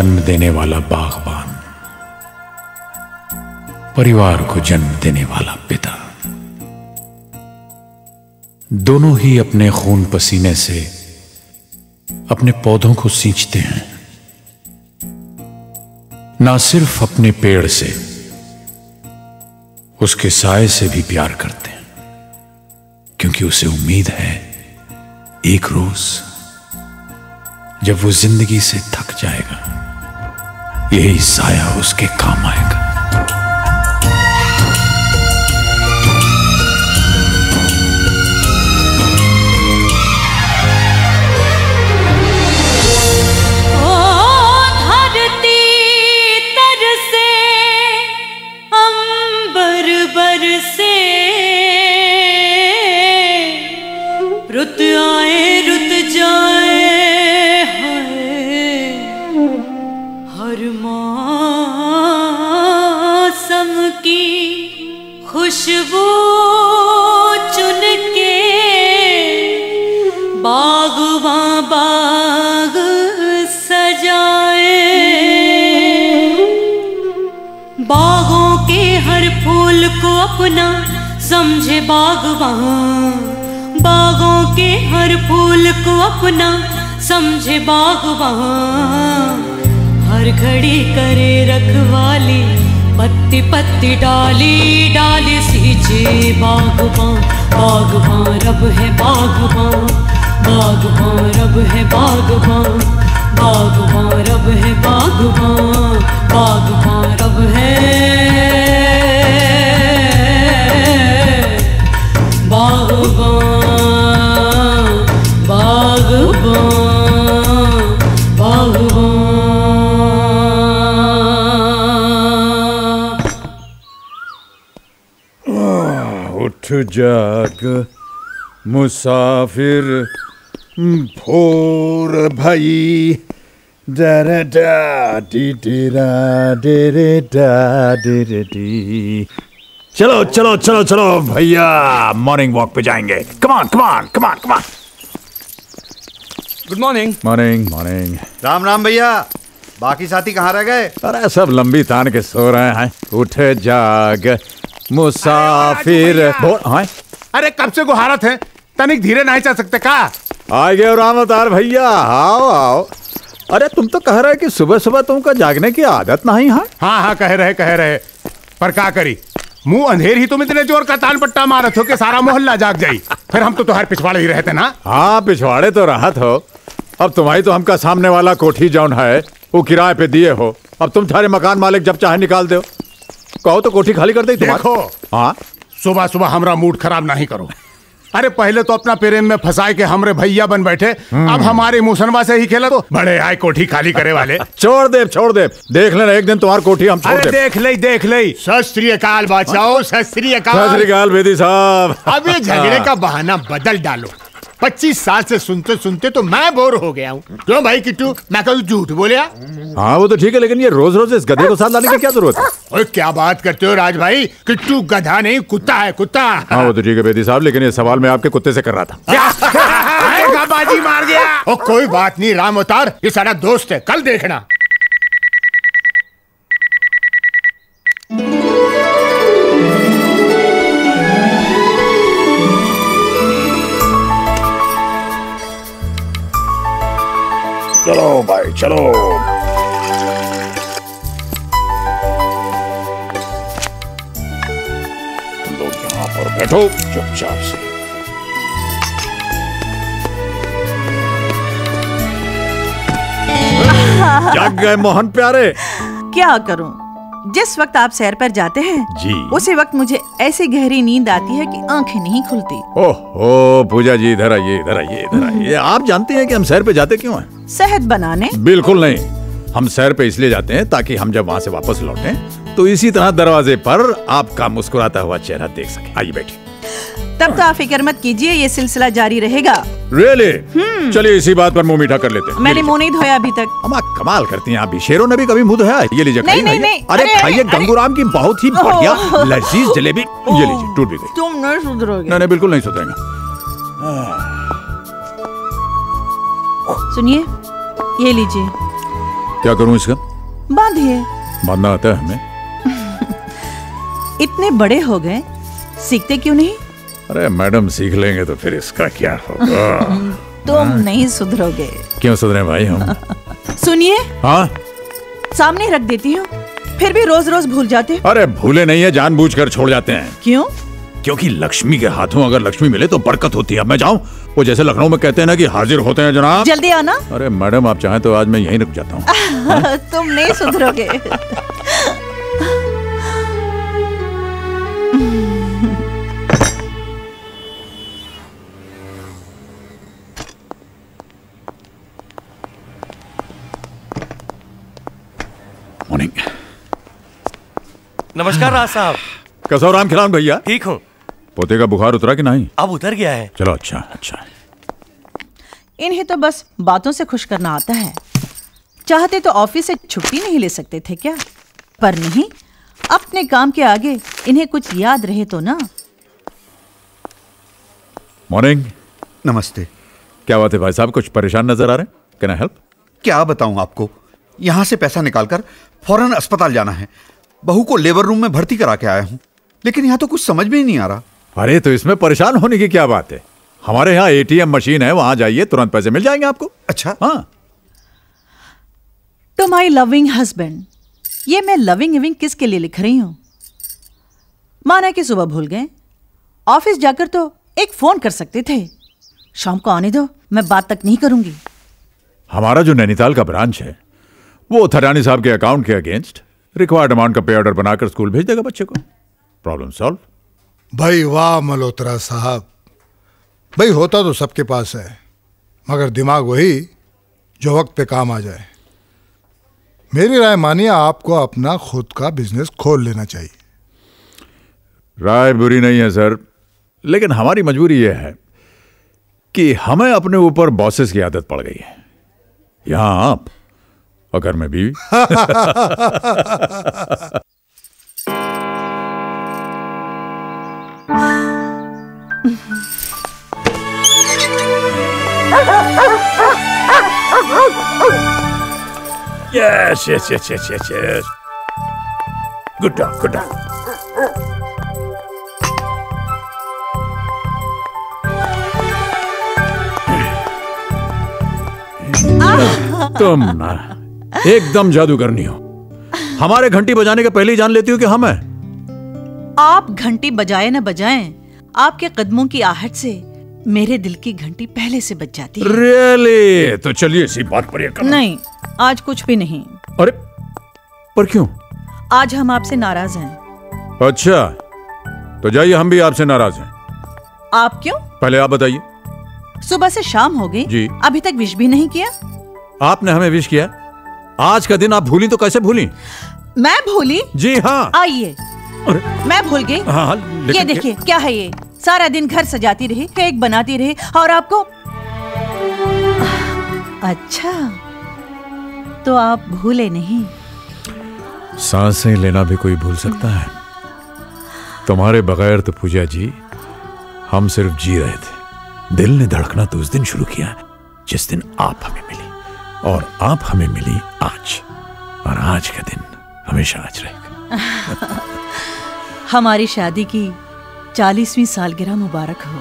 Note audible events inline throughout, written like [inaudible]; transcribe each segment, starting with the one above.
जन्म देने वाला बागबान, परिवार को जन्म देने वाला पिता। दोनों ही अपने खून पसीने से अपने पौधों को सींचते हैं। ना सिर्फ़ अपने पेड़ से, उसके साय से भी प्यार करते हैं, क्योंकि उसे उम्मीद है एक रोज जब वो ज़िंदगी से थक जाएगा। यही साया उसके काम आएगा। अपना समझे बागवां हर घड़ी करे रखवाली, पत्ती पत्ती डाली डाली सींचे बागवां बागवां रब है बागवां बागवां रब है बागवां बागवां रब है बागवान। बागवां रब है। बागवां बागवां बागवां उठ जाग, मुसाफिर, भोर भई डर डा डी डी रा डे रे डा डे रे डी चलो चलो चलो चलो, भैया मॉर्निंग वॉक पे जाएँगे। Come on come on come on come on good morning morning morning Ram Ram भैया बाकी साथी कहाँ रह गए? अरे सब लंबी तान के सो रहे हैं। उठ जाग मुसाफिर। हाँ? अरे कब से गुहारत है? तनिक धीरे नहीं चल सकते का? आ गए राम अवतार भैया आओ आओ। अरे तुम तो कह रहे कि सुबह सुबह तुमका जागने की आदत नहीं है? हाँ हाँ कह रहे कह रहे। पर का करी? मुँह अंधेर ही तुम इतने ज़ोर का ताल पट्टा मारत हो कि सारा मोहल्ला जाग जाई। फिर हम तो तुम्हारे पिछवाड़े ही रहते ना? हाँ पिछवाड़े तो राहत हो। अब तुम्हारी तो हमका सामने वाला कोठी जौन है वो किराए पे दिए हो। अब तुम थारे मकान मालिक जब चाहे निकाल दो। कहो तो कोठी खाली कर दे देखो हाँ? सुबह सुबह हमारा मूड खराब नहीं करो। अरे पहले तो अपना प्रेम में फंसाए के हमरे भैया बन बैठे अब हमारे मुसनवा से ही खेला तो बड़े आए कोठी खाली करे वाले। [laughs] छोड़ दे छोड़ दे। देख लेना एक दिन तुम्हारी कोठी हम छोड़ अरे दे। देख ले देख ले। सत श्री अकाल बादशाह सत अकाल। श्री अकाल बेदी साहब। अब ये झगड़े का बहाना बदल डालो। पच्चीस साल से सुनते सुनते तो मैं बोर हो गया हूँ। क्यों भाई किट्टू? मैं कभी झूठ बोलिया? हाँ वो तो ठीक है लेकिन ये रोज रोज इस गधे को साथ लाने की क्या ज़रूरत है? ओए क्या बात करते हो राज भाई? किट्टू गधा नहीं कुत्ता है कुत्ता। हाँ वो तो ठीक है बेदी साहब लेकिन ये सवाल मैं आपके कुत्ते से कर रहा था। [laughs] बाजी मार गया ओ कोई बात नहीं राम अवतार ये सारा दोस्त है कल देखना। चलो भाई चलो। लोग यहाँ पर बैठो चुपचाप से। जग [laughs] गए मोहन प्यारे? क्या करूँ? जिस वक्त आप सैर पर जाते हैं जी। उसी वक्त मुझे ऐसी गहरी नींद आती है कि आँखें नहीं खुलती। ओहो पूजा जी इधर आइए इधर आइए इधर आइए। आप जानते हैं कि हम सैर पे जाते क्यों हैं? सेहत बनाने। बिल्कुल नहीं। हम सैर पे इसलिए जाते हैं ताकि हम जब वहाँ से वापस लौटें तो इसी तरह दरवाजे पर आपका मुस्कुराता हुआ चेहरा देख सके। आइए बैठिए। तब तो आप फ़िक्र मत कीजिए ये सिलसिला जारी रहेगा। रियली चलिए इसी बात पर मुँह मीठा कर लेते हैं। मैंने मुँह नहीं धोया अभी तक। अम्मा कमाल करती हैं आप भी। शेरों ने भी कभी मुँह धोया ये लीजिए नहीं, नहीं, नहीं, अरे अरे, खाइए गंगूराम की बहुत ही बढ़िया लजीज जलेबी। ये लीजिए टूट भी गई। तुम नहीं सुधरोगे। नहीं नहीं बिल्कुल नहीं सुधरेंगे। सुनिए ये लीजिए। क्या करूँ इसका? बांधिए। बांधना आता है हमें। [laughs] इतने बड़े हो गए सीखते क्यों नहीं? अरे मैडम सीख लेंगे तो फिर इसका क्या होगा? [laughs] तुम नहीं सुधरोगे। क्यों सुधरे भाई हम? [laughs] सुनिए। हाँ? सामने रख देती हूँ फिर भी रोज रोज भूल जाते। अरे भूले नहीं है जानबूझकर छोड़ जाते हैं। क्यों? क्योंकि लक्ष्मी के हाथों अगर लक्ष्मी मिले तो बरकत होती है। अब मैं जाऊँ वो जैसे लखनऊ में कहते हैं ना कि हाजिर होते हैं जनाब। जल्दी आना। अरे मैडम आप चाहें तो आज मैं यहीं रुक जाता हूँ। [laughs] तुम नहीं सुधरोगे। मॉर्निंग नमस्कार राज साहब। कसो राम खिलान भैया। ठीक हूँ। पोते का बुखार उतरा कि नहीं? अब उतर गया है। चलो अच्छा अच्छा। इन्हें तो बस बातों से खुश करना आता है। चाहते तो ऑफ़िस से छुट्टी नहीं ले सकते थे क्या? पर नहीं अपने काम के आगे इन्हें कुछ याद रहे तो ना। मॉर्निंग नमस्ते। क्या बात है भाई साहब? कुछ परेशान नज़र आ रहे हैं? कैन आई हेल्प क्या बताऊँ आपको? यहाँ से पैसा निकालकर फ़ौरन अस्पताल जाना है। बहू को लेबर रूम में भर्ती करा के आया हूँ। लेकिन यहाँ तो कुछ समझ में ही नहीं आ रहा। अरे तो इसमें परेशान होने की क्या बात है? हमारे यहाँ एटीएम मशीन है वहाँ जाइए तुरंत पैसे मिल जाएँगे आपको। अच्छा। हाँ। टू माई लविंग हस्बैंड ये मैं लविंग इविंग किसके लिए लिख रही हूँ? माना कि सुबह भूल गए। ऑफ़िस जाकर तो एक फ़ोन कर सकते थे। शाम को आने दो मैं बात तक नहीं करूँगी। हमारा जो नैनीताल का ब्रांच है वो थरानी साहब के अकाउंट के अगेंस्ट रिक्वायर्ड अमाउंट का पे ऑर्डर बनाकर स्कूल भेज देगा बच्चे को। Problem solve. भाई वाह मल्होत्रा साहब। भाई होता तो सबके पास है मगर दिमाग वही जो वक्त पे काम आ जाए। मेरी राय मानिए आपको अपना खुद का बिज़नेस खोल लेना चाहिए। राय बुरी नहीं है सर। लेकिन हमारी मजबूरी यह है कि हमें अपने ऊपर बॉसेस की आदत पड़ गई है। यहाँ आप और घर में बीवी yes, yes, yes, yes, yes, yes. Good dog, good dog. तुम एकदम जादूगरनी हो हमारे घंटी बजाने के पहले ही जान लेती हो कि हम हैं आप घंटी बजाए न बजाएँ आपके कदमों की आहट से मेरे दिल की घंटी पहले से बज जाती है। रियली तो चलिए इसी बात पर ये नहीं आज कुछ भी नहीं। अरे पर क्यों? आज हम आपसे नाराज़ हैं। अच्छा तो जाइए हम भी आपसे नाराज़ हैं। आप क्यों? पहले आप बताइए। सुबह से शाम हो गई। जी। अभी तक विश भी नहीं किया? आपने हमें विश किया? आज का दिन आप भूली तो कैसे भूली? मैं भूली? जी हाँ। आइए। मैं भूल गई। हाँ हाँ, ये देखिए क्या है ये? सारा दिन घर सजाती रही केक बनाती रही और आपको अच्छा तो आप भूले नहीं। साँसें लेना भी कोई भूल सकता है। तुम्हारे बगैर तो पूजा जी हम सिर्फ़ जी रहे थे। दिल ने धड़कना तो उस दिन शुरू किया जिस दिन आप हमें मिली। और आप हमें मिली आज। और आज का दिन हमेशा आज रहेगा। [laughs] हमारी शादी की चालीसवीं सालगिरह मुबारक हो।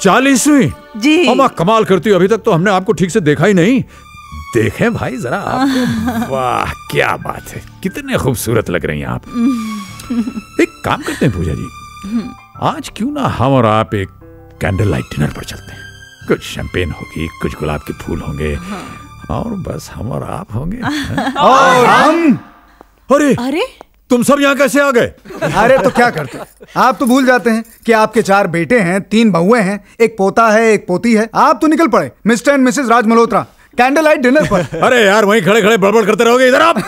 चालीसवीं? जी। अम्मा कमाल करती हो। अभी तक तो हमने आपको ठीक से देखा ही नहीं। देखें भाई जरा आपको। [laughs] वाह क्या बात है। कितने खूबसूरत लग रही हैं आप। [laughs] एक काम करते हैं पूजा जी। आज क्यों ना हम और आप एक कैंडल लाइट डिनर पर चलते हैं। कुछ शैंपेन होगी कुछ गुलाब के फूल होंगे। और बस हम और आप होंगे [laughs] और हम? अरे! अरे! तुम सब यहाँ कैसे आ गए? अरे तो क्या करते? आप तो भूल जाते हैं कि आपके चार बेटे हैं, तीन बहुए हैं, एक पोता है, एक पोती है। आप तो निकल पड़े, Mr and Mrs Raj Malhotra candle light dinner पर अरे यार वहीं खड़े खड़े बड़बड़ करते रहोगे इधर आप। [laughs]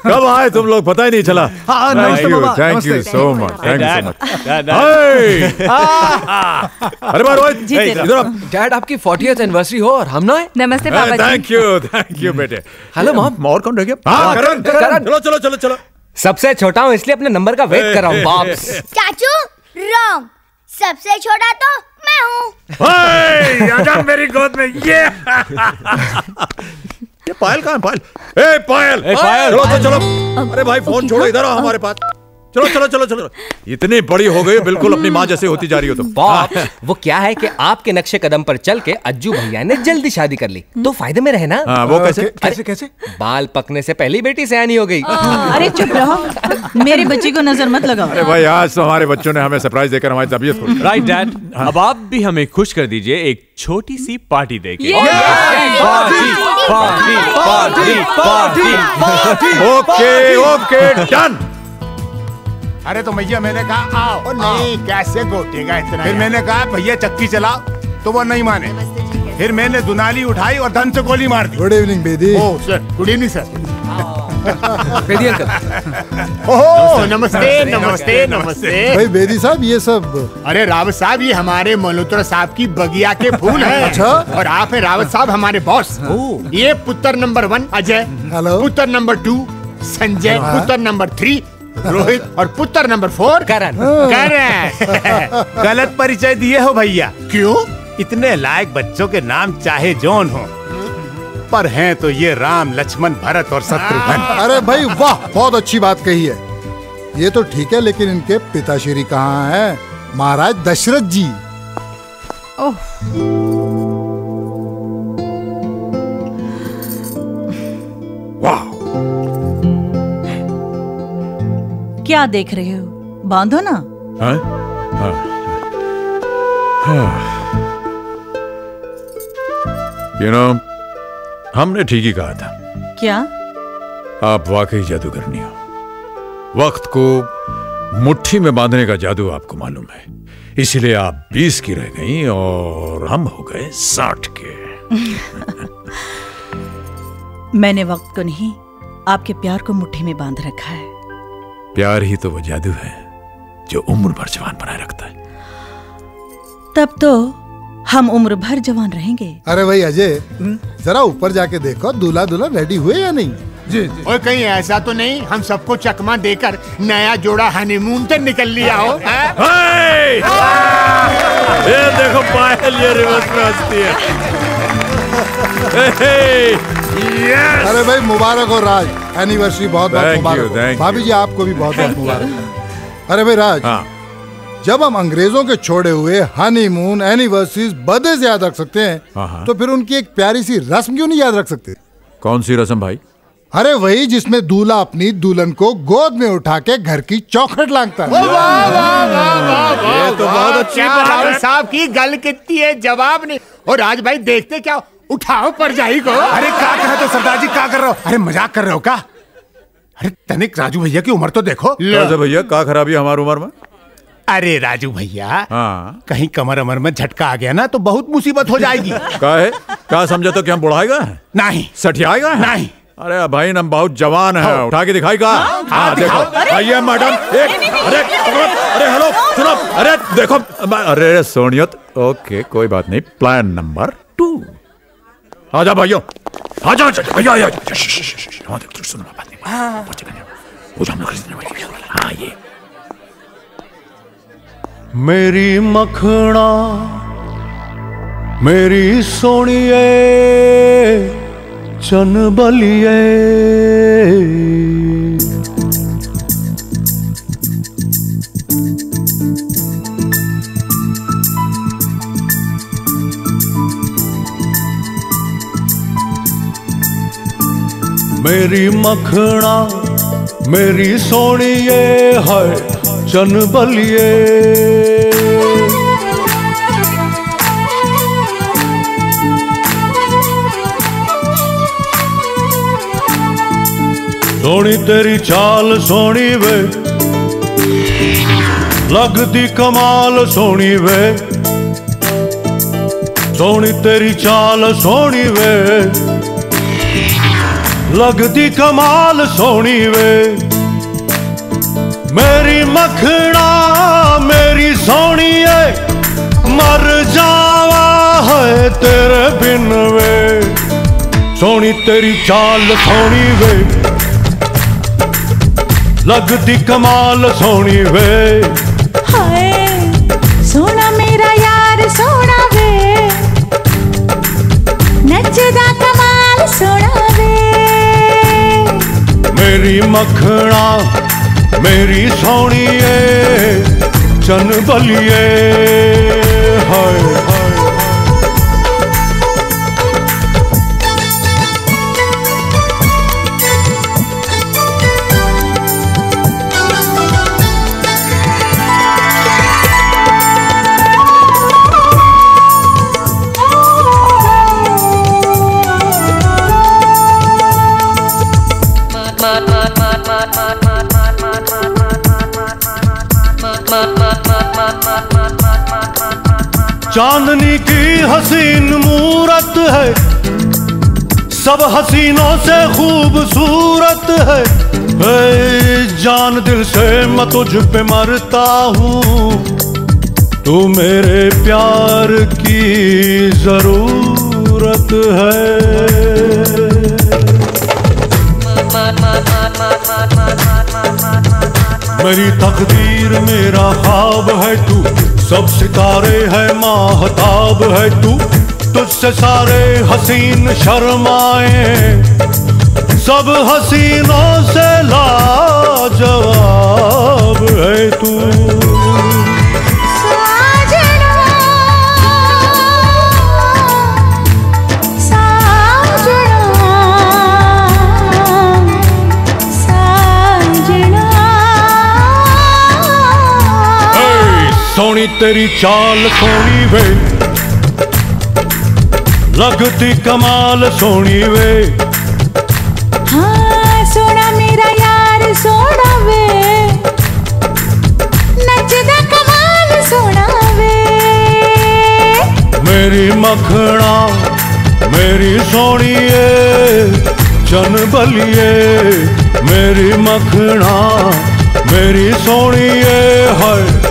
[laughs] कब आए तुम लोग? पता ही नहीं चला। हाँ, thank you thank you so much thank you so much अरे बार रोहित इधर आप। डैड आपकी 40th एनिवर्सरी हो और हम ना नमस्ते पापा जी थैंक यू थैंक यू बेटे। हेलो मॉम और कौन रह गया? हाँ करण करण। चलो चलो चलो चलो। सबसे छोटा हूँ इसलिए अपने नंबर का वेट कर रहा हूँ बाप्स चाचू रॉन्ग सबसे छोटा तो हूँ मेरी गोद में ये ये पायल कहाँ है? पायल। ए पायल। ए, पायल। चलो चलो चलो। अरे भाई फ़ोन छोड़ो इधर आओ हमारे पास। चलो चलो चलो चलो। इतनी बड़ी हो गई बिल्कुल अपनी माँ जैसे होती जा रही हो तो। बाप्स वो क्या है कि आपके नक्शे कदम पर चल के अज्जू भैया ने जल्दी शादी कर ली। तो फ़ायदे में रहे ना? हाँ वो कैसे? कैसे कैसे? बाल पकने से पहली बेटी सयानी हो गई। अरे चुप रहो। मेरे बच्ची को नज़र मत लगाओ। अरे भाई आज तो हमारे बच्चों ने हमें सरप्राइज़ देकर हमारी तबीयत खोली राइट डैड अब आप भी हमें खुश कर दीजिए एक छोटी सी पार्टी देके ओके ओके डन अरे तो भैया मैंने कहा आओ नहीं कैसे गोटेगा इतना फिर मैंने कहा भैया चक्की चलाओ। तो वो नहीं माने। फिर मैंने दुनाली उठाई और धन से गोली मार दी। Good evening Bedi. ओ sir good evening sir Bedi uncle. [laughs] ओहो नमस्ते। नमस्ते नमस्ते भाई बेदी साहब ये सब अरे रावत साहब ये हमारे मल्होत्रा साहब की बगिया के फूल हैं। अच्छा। और आप हैं रावत साहब हमारे बॉस ये पुत्र नंबर वन अजय। हेलो पुत्र नंबर टू संजय। पुत्र नंबर थ्री रोहित और पुत्र नंबर फोर करण। करण! [laughs] गलत परिचय दिए हो भैया। क्यों? इतने लायक बच्चों के नाम चाहे जोन हो। पर हैं तो ये राम लक्ष्मण भरत और शत्रुघ्न। अरे भाई वाह बहुत अच्छी बात कही है। ये तो ठीक है लेकिन इनके पिताश्री कहाँ है? महाराज दशरथ जी। वाह क्या देख रहे हो? बांधो ना। हाँ? हाँ। हाँ। You know, हमने ठीक ही कहा था। क्या? आप वाकई जादूगरनी हो। वक्त को मुट्ठी में बांधने का जादू आपको मालूम है। इसीलिए आप बीस की रह गई और हम हो गए साठ के। [laughs] मैंने वक्त को नहीं आपके प्यार को मुट्ठी में बाँध रखा है। प्यार ही तो वो जादू है जो उम्र भर जवान बनाए रखता है तब तो हम उम्र भर जवान रहेंगे अरे भाई अजय जरा ऊपर जाके देखो दूल्हा दूल्हा रेडी हुए या नहीं जी जी और कहीं ऐसा तो नहीं हम सबको चकमा देकर नया जोड़ा हनीमून पे निकल लिया हो ये देखो पायल ये रिवर्स में हंसती है हे, हे! Yes! अरे भाई मुबारक हो राज एनिवर्सरी बहुत बहुत मुबारक हो। भाभी जी आपको भी बहुत बहुत मुबारक अरे भाई राज हाँ जब हम अंग्रेज़ों के छोड़े हुए हनीमून एनिवर्सरीज बर्थडे से याद रख सकते हाँ, हैं हाँ। तो फिर उनकी एक प्यारी सी रस्म क्यों नहीं याद रख सकते कौन सी रस्म भाई अरे वही जिसमें दूल्हा अपनी दुल्हन को गोद में उठा के घर की चौखट लांगता है ये तो बहुत अच्छी बात साहब की गल कितनी है जवाब नहीं और राज भाई देखते क्या उठाओ पर जाई को। अरे क्या कर रहे हो? सरदार जी क्या कर रहे हो? अरे मज़ाक कर रहे हो क्या? अरे तनिक राजू भैया की उम्र तो देखो। कैसे भैया का खराबी है हमारी उम्र में? अरे राजू भैया हाँ। कहीं कमर अमर में झटका आ गया ना तो बहुत मुसीबत हो जाएगी। [laughs] का है? का समझे तो कि हम बुढ़ाएगा नहीं। सठियाएगा नहीं। अरे भाई हम बहुत जवान है। उठा के दिखाई का? हाँ देखो। आइए मैडम एक अरे अरे हेलो सुनो अरे देखो अरे सोनियत ओके कोई बात नहीं प्लान नंबर टू आ जा भाइयों आ जा भैया आ जा सुनो बात नहीं वो जो हम लोग हाँ ये मेरी मखना मेरी सोनिए चन बलिए ਮੇਰੀ ਮੱਖਣਾ, ਮੇਰੀ ਸੋਹਣੀਏ ਹੈ ਚਨ ਬਲੀਏ। ਸੋਹਣੀ ਤੇਰੀ ਚਾਲ ਸੋਹਣੀ ਵੇ, ਲਗਦੀ ਕਮਾਲ ਸੋਣੀ ਵੇ। ਸੋਣੀ ਤੇਰੀ ਚਾਲ ਸੋਹਣੀ ਵੇ। ਲੱਗਦੀ ਕਮਾਲ ਸੋਹਣੀ ਵੇ ਮੇਰੀ ਮੱਖਣਾ ਮੇਰੀ ਸੋਹਣੀ ਏ ਮਰ ਜਾਵਾ ਹੈ ਤੇਰੇ ਬਿਨ ਵੇ ਸੋਹਣੀ ਤੇਰੀ ਚਾਲ ਸੋਹਣੀ ਵੇ ਲੱਗਦੀ ਕਮਾਲ ਸੋਹਣੀ ਵੇ ਹਾਏ ਸੋਹਣਾ ਮੇਰਾ ਯਾਰ ਸੋਹਣਾ ਵੇ ਨੱਚਦਾ ਕਮਾਲ ਸੋਹਣਾ ਵੇ ਮੇਰੀ ਮੱਖਣਾ ਮੇਰੀ ਸੋਹਣੀ ਏ ਚੰਨ ਬਲੀਏ ਹਾਏ चांदनी की हसीन मूरत है। सब हसीनों से खूबसूरत है। ए, जान दिल से मैं तुझ पे मरता हूँ। तू मेरे प्यार की ज़रूरत है। मेरी तकदीर मेरा ख्वाब है तू। सब सितारे है, माहताब है तू। तुझसे सारे हसीन शर्माए। सब हसीनों से लाजवाब है तू। सोनी तेरी चाल सोनी वे। लगती कमाल सोनी वे। हाँ सोना मेरा यार सोना वे। नचदा कमाल सोना वे। मेरी मखना मेरी सोनी ए चन बलिए। मेरी मखना मेरी सोनी ए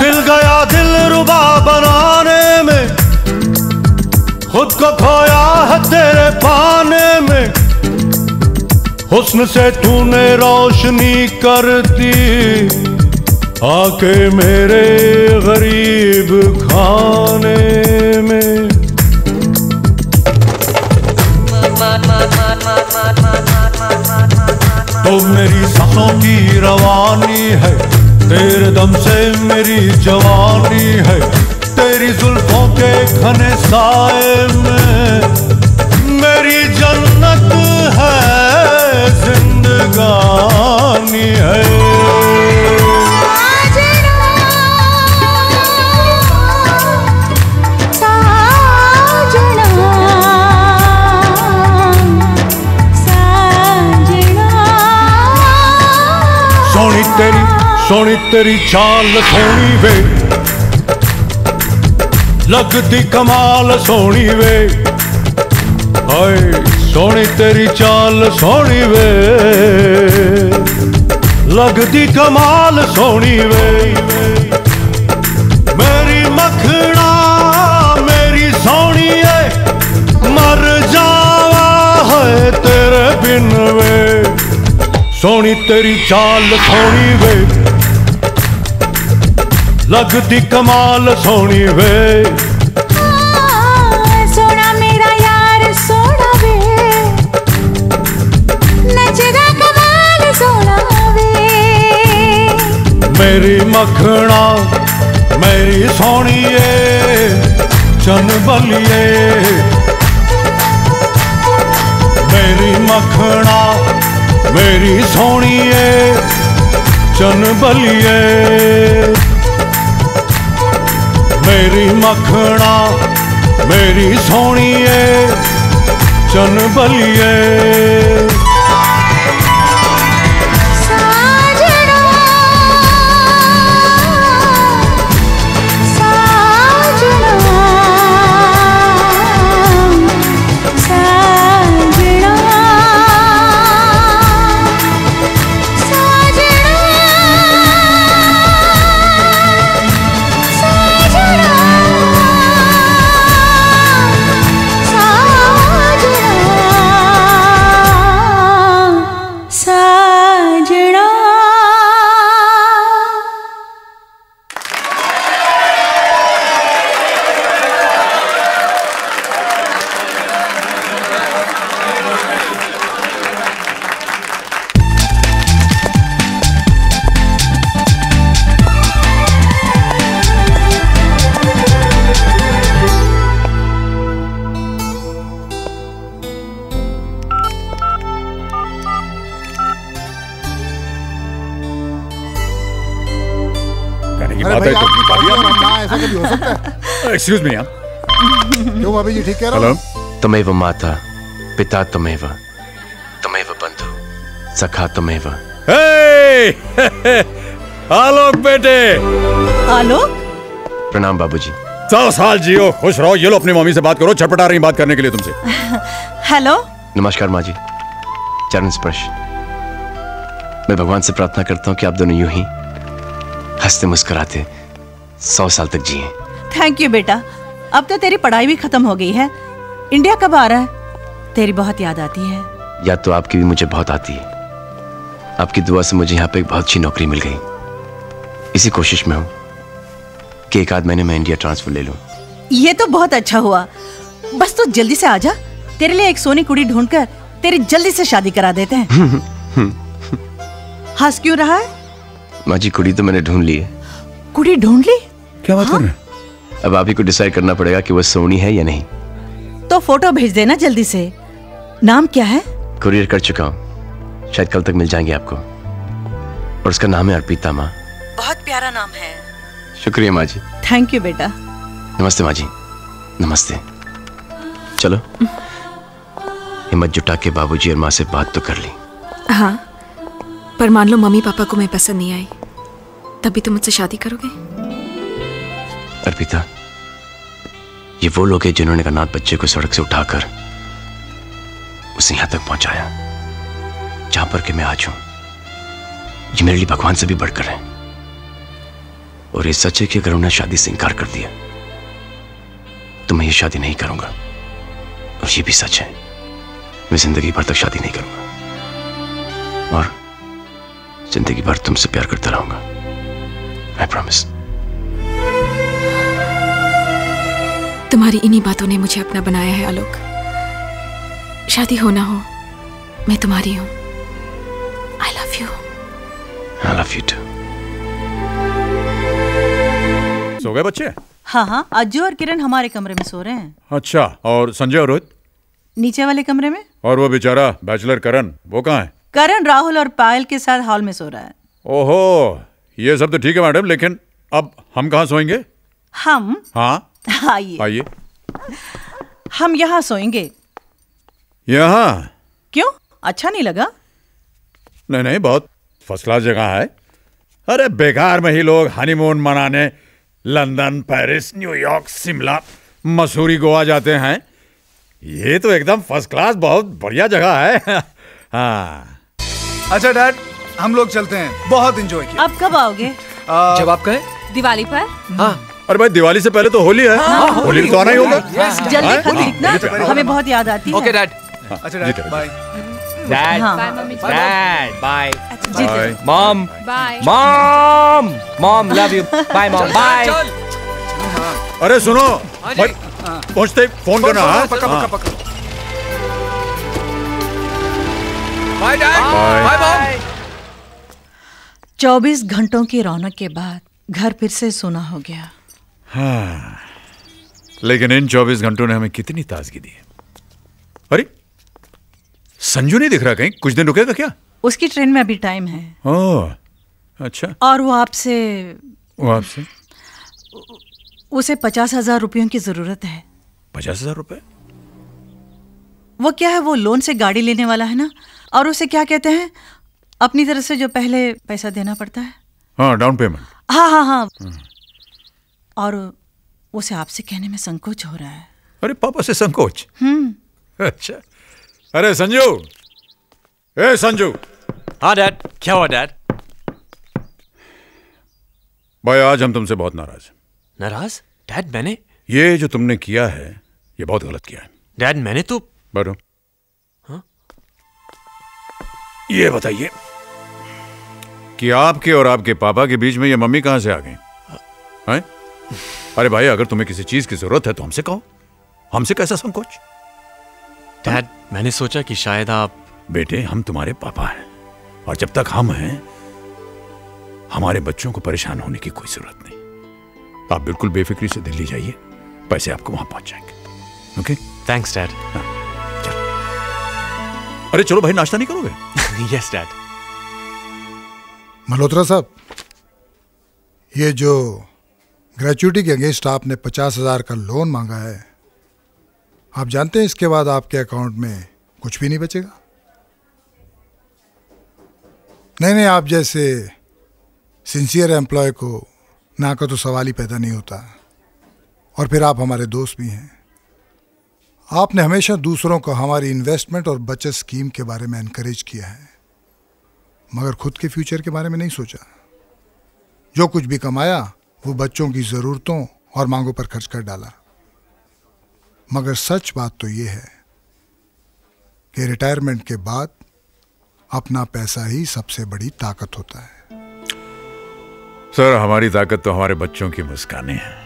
दिल गया दिल रुबा बनाने में। खुद को खोया है तेरे पाने में। हुस्न से तूने रोशनी कर दी। आके मेरे गरीब खाने में। मेरी सांसों की रवानी है। तेरे दम से मेरी जवानी है। तेरी जुल्फों के घने साए में मेरी जन्नत है, जिंदगानी है। सोनी तेरी चाल सोनी वे लगती कमाल सोनी वे हाय सोनी तेरी चाल सोनी वे लगती कमाल सोनी वे मेरी मखना मेरी सोनी है मर जावा है तेरे बिन वे सोनी तेरी चाल सोनी वे लगदी कमाल सोनी वे सोना मेरा यार सोना वे नचदा कमाल सोना वे मेरी सोनिए चन बलिए मेरी मखना मेरी सोनिए चन बलिए मेरी मखना मेरी सोनिए चन बलिए एक्सक्यूज मी यार क्यों भाभी जी ठीक कह रहा हूँ? तमेव माता पिता तमेव तमेव बंधु सखा तमेव। हे! आलोक बेटे! आलोक प्रणाम बाबूजी। सौ साल जियो खुश रहो ये लो अपनी मम्मी से बात करो छटपटा रही बात करने के लिए तुमसे। हेलो? नमस्कार माँ जी चरण स्पर्श। मैं भगवान से प्रार्थना करता हूँ कि आप दोनों यूँ ही हँसते मुस्कुराते सौ साल तक जिए। थैंक यू बेटा। अब तो तेरी पढ़ाई भी खत्म हो गई है। इंडिया कब आ रहा है? तेरी बहुत याद आती है। याद तो आपकी भी मुझे बहुत आती है। आपकी दुआ से मुझे यहाँ पे एक बहुत अच्छी नौकरी मिल गई। इसी कोशिश में हूँ कि एक आध महीने में इंडिया ट्रांसफ़र ले लूँ। ये तो बहुत अच्छा हुआ। बस तू जल्दी से आ जा। तेरे लिए एक सोनी कुड़ी ढूंढकर तेरी जल्दी से शादी करा देते हैं। हंस क्यों रहा है? माँ जी कुड़ी तो मैंने ढूंढ ली है। कुड़ी ढूंढ ली? क्या बात कर रहे अब आप ही को डिसाइड करना पड़ेगा कि वो सोनी है या नहीं। तो फ़ोटो भेज देना जल्दी से। नाम क्या है? कुरियर कर चुका हूँ। शायद कल तक मिल जाएँगे आपको। और उसका नाम है अर्पिता माँ। बहुत प्यारा नाम है। शुक्रिया माँ जी। थैंक यू बेटा। नमस्ते माँ जी। नमस्ते। चलो। हिम्मत जुटा के बाबूजी और माँ से बात तो कर ली। हाँ। पर मान लो मम्मी पापा को मैं पसंद नहीं आई। तभी तुम मुझसे शादी करोगे? अर्पिता ये वो लोग हैं जिन्होंने अनाथ बच्चे को सड़क से उठाकर उसे यहाँ तक पहुँचाया, जहाँ पर कि मैं आज हूँ। ये मेरे लिए भगवान से भी बढ़कर है। और ये सच है कि अगर उन्होंने शादी से इनकार कर दिया तो मैं ये शादी नहीं करूँगा। और ये भी सच है, मैं ज़िंदगी भर तक शादी नहीं करूँगा। और ज़िंदगी भर तुमसे प्यार करता रहूँगा। आई प्रॉमिस तुम्हारी इन्हीं बातों ने मुझे अपना बनाया है आलोक। शादी हो ना हो मैं तुम्हारी हूँ। I love you I love you too सो गए बच्चे? हाँ हाँ अज्जू और किरण हमारे कमरे में सो रहे हैं। अच्छा और संजय और रोहित? नीचे वाले कमरे में? और वो बेचारा बैचलर करण वो कहाँ है? करण राहुल और पायल के साथ हॉल में सो रहा है। ओहो ये सब तो ठीक है मैडम लेकिन अब हम कहाँ सोएँगे? हम? हाँ। आइए। आइए। हम यहाँ सोएँगे। यहाँ? क्यों? अच्छा नहीं लगा। नहीं नहीं बहुत फ़र्स्ट क्लास जगह है। अरे बेकार में ही लोग हनीमून मनाने London Paris New York Shimla Mussoorie Goa जाते हैं। ये तो एकदम फ़र्स्ट क्लास बहुत बढ़िया जगह है। [laughs] हाँ। अच्छा डैड हम लोग चलते हैं। बहुत एंजॉय किया। अब कब आओगे? आ... जब आप कहे। दिवाली पर? हाँ। अरे भाई दिवाली से पहले तो होली है। हाँ, होली तो आना ही होगा। जल्दी हाँ? खत लिखना हमें बहुत याद आती है। ओके, अच्छा डैड बाय डैड हाँ। Dad bye. Mom mom mom love you bye mom bye अरे सुनो। भाई पहुँचते फ़ोन करना हाँ? हाँ। बाय डैड बाय मॉम चौबीस घंटों की रौनक के बाद घर फिर से सोना हो गया। हाँ। लेकिन इन 24 घंटों ने हमें कितनी ताजगी दी है? अरे संजू नहीं दिख रहा कहीं? कुछ दिन रुकेगा क्या? उसकी ट्रेन में अभी टाइम है। ओह अच्छा। और वो आपसे वो आपसे? उसे पचास हज़ार रुपयों की ज़रूरत है। पचास हज़ार रुपए? वो क्या है? वो लोन से गाड़ी लेने वाला है ना? और उसे क्या कहते हैं? अपनी तरफ़ से जो पहले पैसा देना पड़ता है। हाँ डाउन पेमेंट हाँ हाँ। हाँ। और उसे आपसे कहने में संकोच हो रहा है। अरे पापा से संकोच? हम्म। अच्छा। अरे संजू! ए संजू! हाँ डैड। क्या हुआ डैड? भाई आज हम तुमसे बहुत नाराज़ हैं। नाराज़? डैड मैंने ये जो तुमने किया है ये बहुत गलत किया है। डैड मैंने तो बैठो हाँ? ये बताइए कि आपके और आपके पापा के बीच में ये मम्मी कहाँ से आ गई? हैं? अरे भाई अगर तुम्हें किसी चीज़ की ज़रूरत है तो हमसे कहो। हमसे कैसा संकोच? डैड मैंने सोचा कि शायद आप बेटे हम तुम्हारे पापा हैं और जब तक हम हैं हमारे बच्चों को परेशान होने की कोई ज़रूरत नहीं। आप बिल्कुल बेफिक्री से दिल्ली जाइए पैसे आपको वहाँ पहुँच जाएँगे। ओके थैंक्स डैड अरे चलो भाई नाश्ता नहीं करोगे? [laughs] यस डैड मल्होत्रा साहब ये जो ग्रेचुइटी के अगेंस्ट आपने पचास हज़ार का लोन मांगा है। आप जानते हैं इसके बाद आपके अकाउंट में कुछ भी नहीं बचेगा? नहीं नहीं, आप जैसे सिंसियर एम्प्लॉय को ना का तो सवाल ही पैदा नहीं होता। और फिर आप हमारे दोस्त भी हैं। आपने हमेशा दूसरों को हमारी इन्वेस्टमेंट और बचत स्कीम के बारे में एनकरेज किया है। मगर खुद के फ्यूचर के बारे में नहीं सोचा। जो कुछ भी कमाया वो बच्चों की ज़रूरतों और मांगों पर खर्च कर डाला। मगर सच बात तो ये है कि रिटायरमेंट के बाद अपना पैसा ही सबसे बड़ी ताकत होता है। सर, हमारी ताकत तो हमारे बच्चों की मुस्कानें हैं।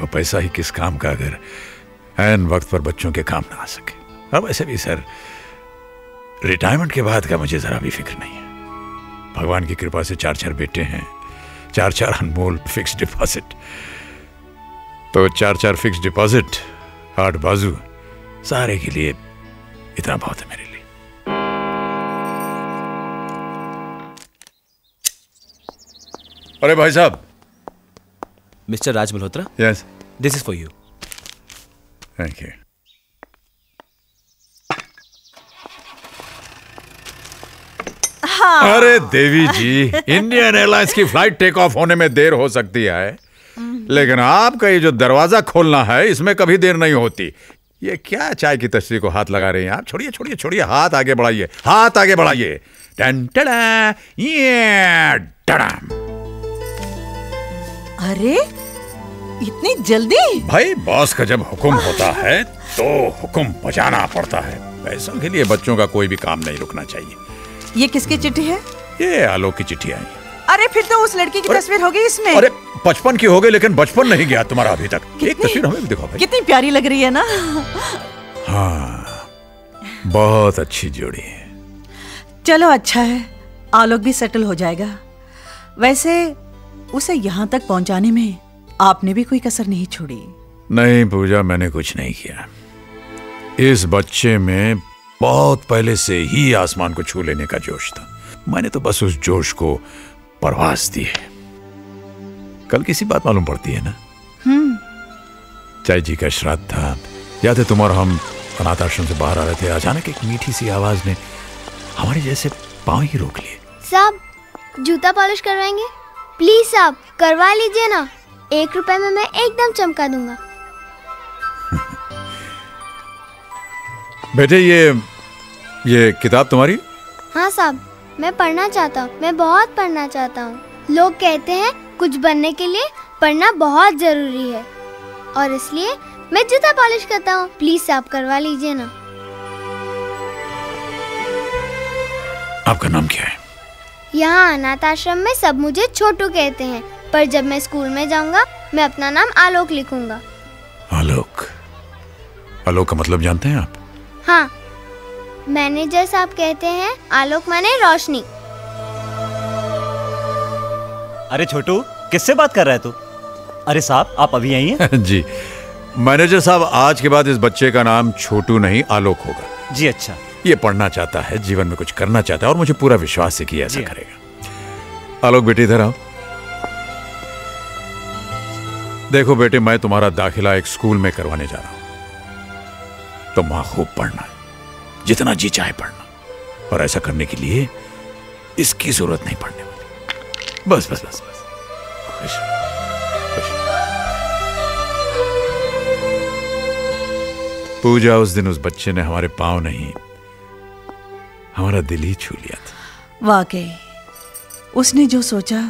वो पैसा ही किस काम का अगर एन वक्त पर बच्चों के काम ना आ सके। अब ऐसे भी सर रिटायरमेंट के बाद का मुझे जरा भी फ़िक्र नहीं है। भगवान की कृपा से चार चार बेटे हैं। चार चार अनमोल फिक्स डिपॉजिट तो चार चार फिक्स डिपॉजिट आठ बाजू सारे के लिए इतना बहुत है मेरे लिए। अरे भाई साहब। Mister Raj Malhotra? Yes this is for you thank you हाँ। अरे देवी जी इंडियन एयरलाइंस की फ़्लाइट टेक ऑफ़ होने में देर हो सकती है। लेकिन आपका ये जो दरवाज़ा खोलना है इसमें कभी देर नहीं होती। ये क्या चाय की तस्वीर को हाथ लगा रहे हैं आप? छोड़िए छोड़िए छोड़िए हाथ आगे बढ़ाइए हाथ आगे बढ़ाइए। टन टड़ा, ये टड़ाम। अरे इतनी जल्दी? भाई बॉस का जब हुक्म होता है तो हुक्म बजाना पड़ता है। पैसों के लिए बच्चों का कोई भी काम नहीं रुकना चाहिए। ये किसकी चिट्ठी है? ये आलोक की चिट्ठी आई। अरे फिर तो उस लड़की की तस्वीर होगी इसमें। अरे बचपन की हो गई लेकिन बचपन नहीं गया तुम्हारा अभी तक। एक तस्वीर हमें भी दिखाओ भाई। कितनी प्यारी लग रही है ना। हाँ बहुत अच्छी जोड़ी है। चलो अच्छा है। आलोक भी सेटल हो जाएगा। वैसे उसे यहाँ तक पहुँचाने में आपने भी कोई कसर नहीं छोड़ी। नहीं पूजा मैंने कुछ नहीं किया। इस बच्चे में बहुत पहले से ही आसमान को छू लेने का जोश था। मैंने तो बस उस जोश को परवास दी है। कल किसी बात मालूम पड़ती है ना? हम्म। चाय जी का श्राद्ध था। याद है तुम और हम अनाथ आश्रम से बाहर आ रहे थे। अचानक एक मीठी सी आवाज़ ने हमारे जैसे पाँव ही रोक लिए। साहब जूता पॉलिश करवाएँगे? प्लीज़ साहब करवा लीजिए ना। एक रुपए में मैं एकदम चमका दूँगा। [laughs] बेटे ये ये किताब तुम्हारी? हाँ साहब मैं पढ़ना चाहता हूँ मैं बहुत पढ़ना चाहता हूँ। लोग कहते हैं कुछ बनने के लिए पढ़ना बहुत ज़रूरी है। और इसलिए मैं जूता पॉलिश करता हूँ प्लीज़ साहब करवा लीजिए ना। आपका नाम क्या है? यहाँ अनाथ आश्रम में सब मुझे छोटू कहते हैं पर जब मैं स्कूल में जाऊँगा मैं अपना नाम आलोक लिखूँगा। आलोक? आलोक का मतलब जानते हैं आप? हाँ मैनेजर साहब कहते हैं आलोक माने रोशनी। अरे छोटू किससे बात कर रहा है तू? अरे साहब आप अभी यहीं हैं? [laughs] जी मैनेजर साहब आज के बाद इस बच्चे का नाम छोटू नहीं आलोक होगा। जी अच्छा। ये पढ़ना चाहता है जीवन में कुछ करना चाहता है और मुझे पूरा विश्वास है कि ऐसा करेगा। आलोक बेटी इधर आओ। देखो बेटे मैं तुम्हारा दाखिला एक स्कूल में करवाने जा रहा हूँ। तो माँ खूब पढ़ना। जितना जी चाहे पढ़ना। और ऐसा करने के लिए इसकी ज़रूरत नहीं पड़ने वाली। बस बस बस बस। खुश पूजा उस दिन उस बच्चे ने हमारे पाँव नहीं, हमारा दिल ही छू लिया था। वाकई, उसने जो सोचा,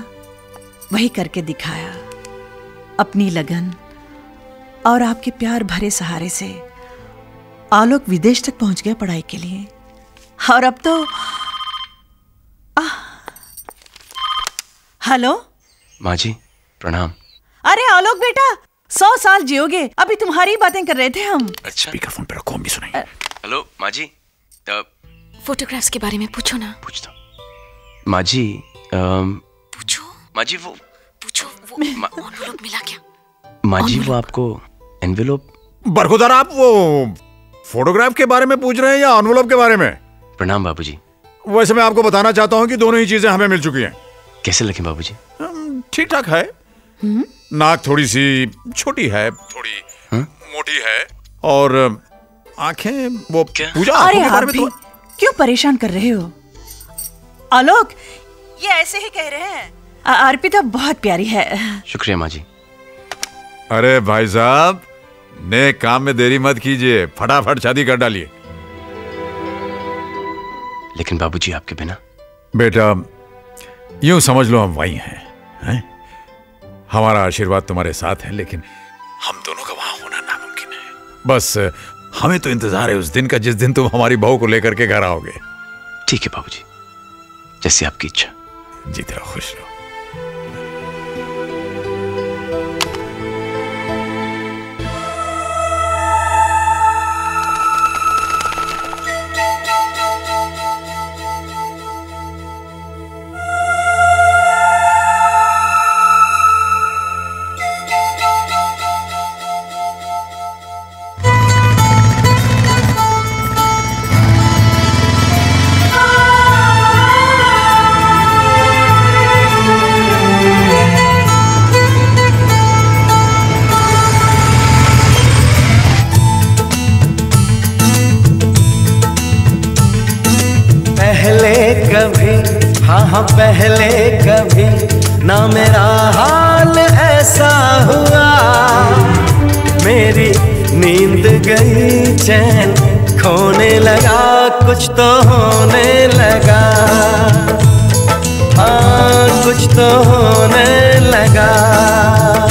वही करके दिखाया। अपनी लगन और आपके प्यार भरे सहारे से आलोक विदेश तक पहुँच गया पढ़ाई के लिए। और अब तो हेलो? माँ जी प्रणाम। अरे आलोक बेटा सौ साल जियोगे अभी तुम्हारी बातें कर रहे थे हम। अच्छा। स्पीकर फ़ोन पे रखो हम भी सुनाएँगे। हेलो माँ जी फोटोग्राफ्स के बारे में पूछो ना। माँ जी अम, माँ जी वो पूछो वो एनवेलप मिला क्या? माँ जी वो आपको एनवेलोप बरखुदार आप वो फोटोग्राफ के बारे में पूछ रहे हैं या एनवलप के बारे में? प्रणाम बाबूजी। वैसे मैं आपको बताना चाहता हूँ कि दोनों ही चीज़ें हमें मिल चुकी हैं। कैसे लगे बाबूजी? ठीक ठाक है। नाक थोड़ी सी छोटी है थोड़ी मोटी है और आँखें वो पूजा अरे आप भी तो क्यों परेशान कर रहे हो? आलोक ये ऐसे ही कह रहे हैं। अर्पिता बहुत प्यारी है। शुक्रिया माँ जी। अरे भाई साहब नए काम में देरी मत कीजिए। फटाफट शादी कर डालिए। लेकिन बाबूजी आपके बिना? बेटा यूँ समझ लो हम वही हैं हैं? हमारा आशीर्वाद तुम्हारे साथ है लेकिन हम दोनों का वहाँ होना नामुमकिन है। बस हमें तो इंतज़ार है उस दिन का जिस दिन तुम हमारी बहू को लेकर के घर आओगे। ठीक है बाबूजी जैसे आपकी इच्छा। जीते रहो खुश रहो। मेरा हाल ऐसा हुआ। मेरी नींद गई, चैन खोने लगा, कुछ तो होने लगा। हाँ कुछ तो होने लगा।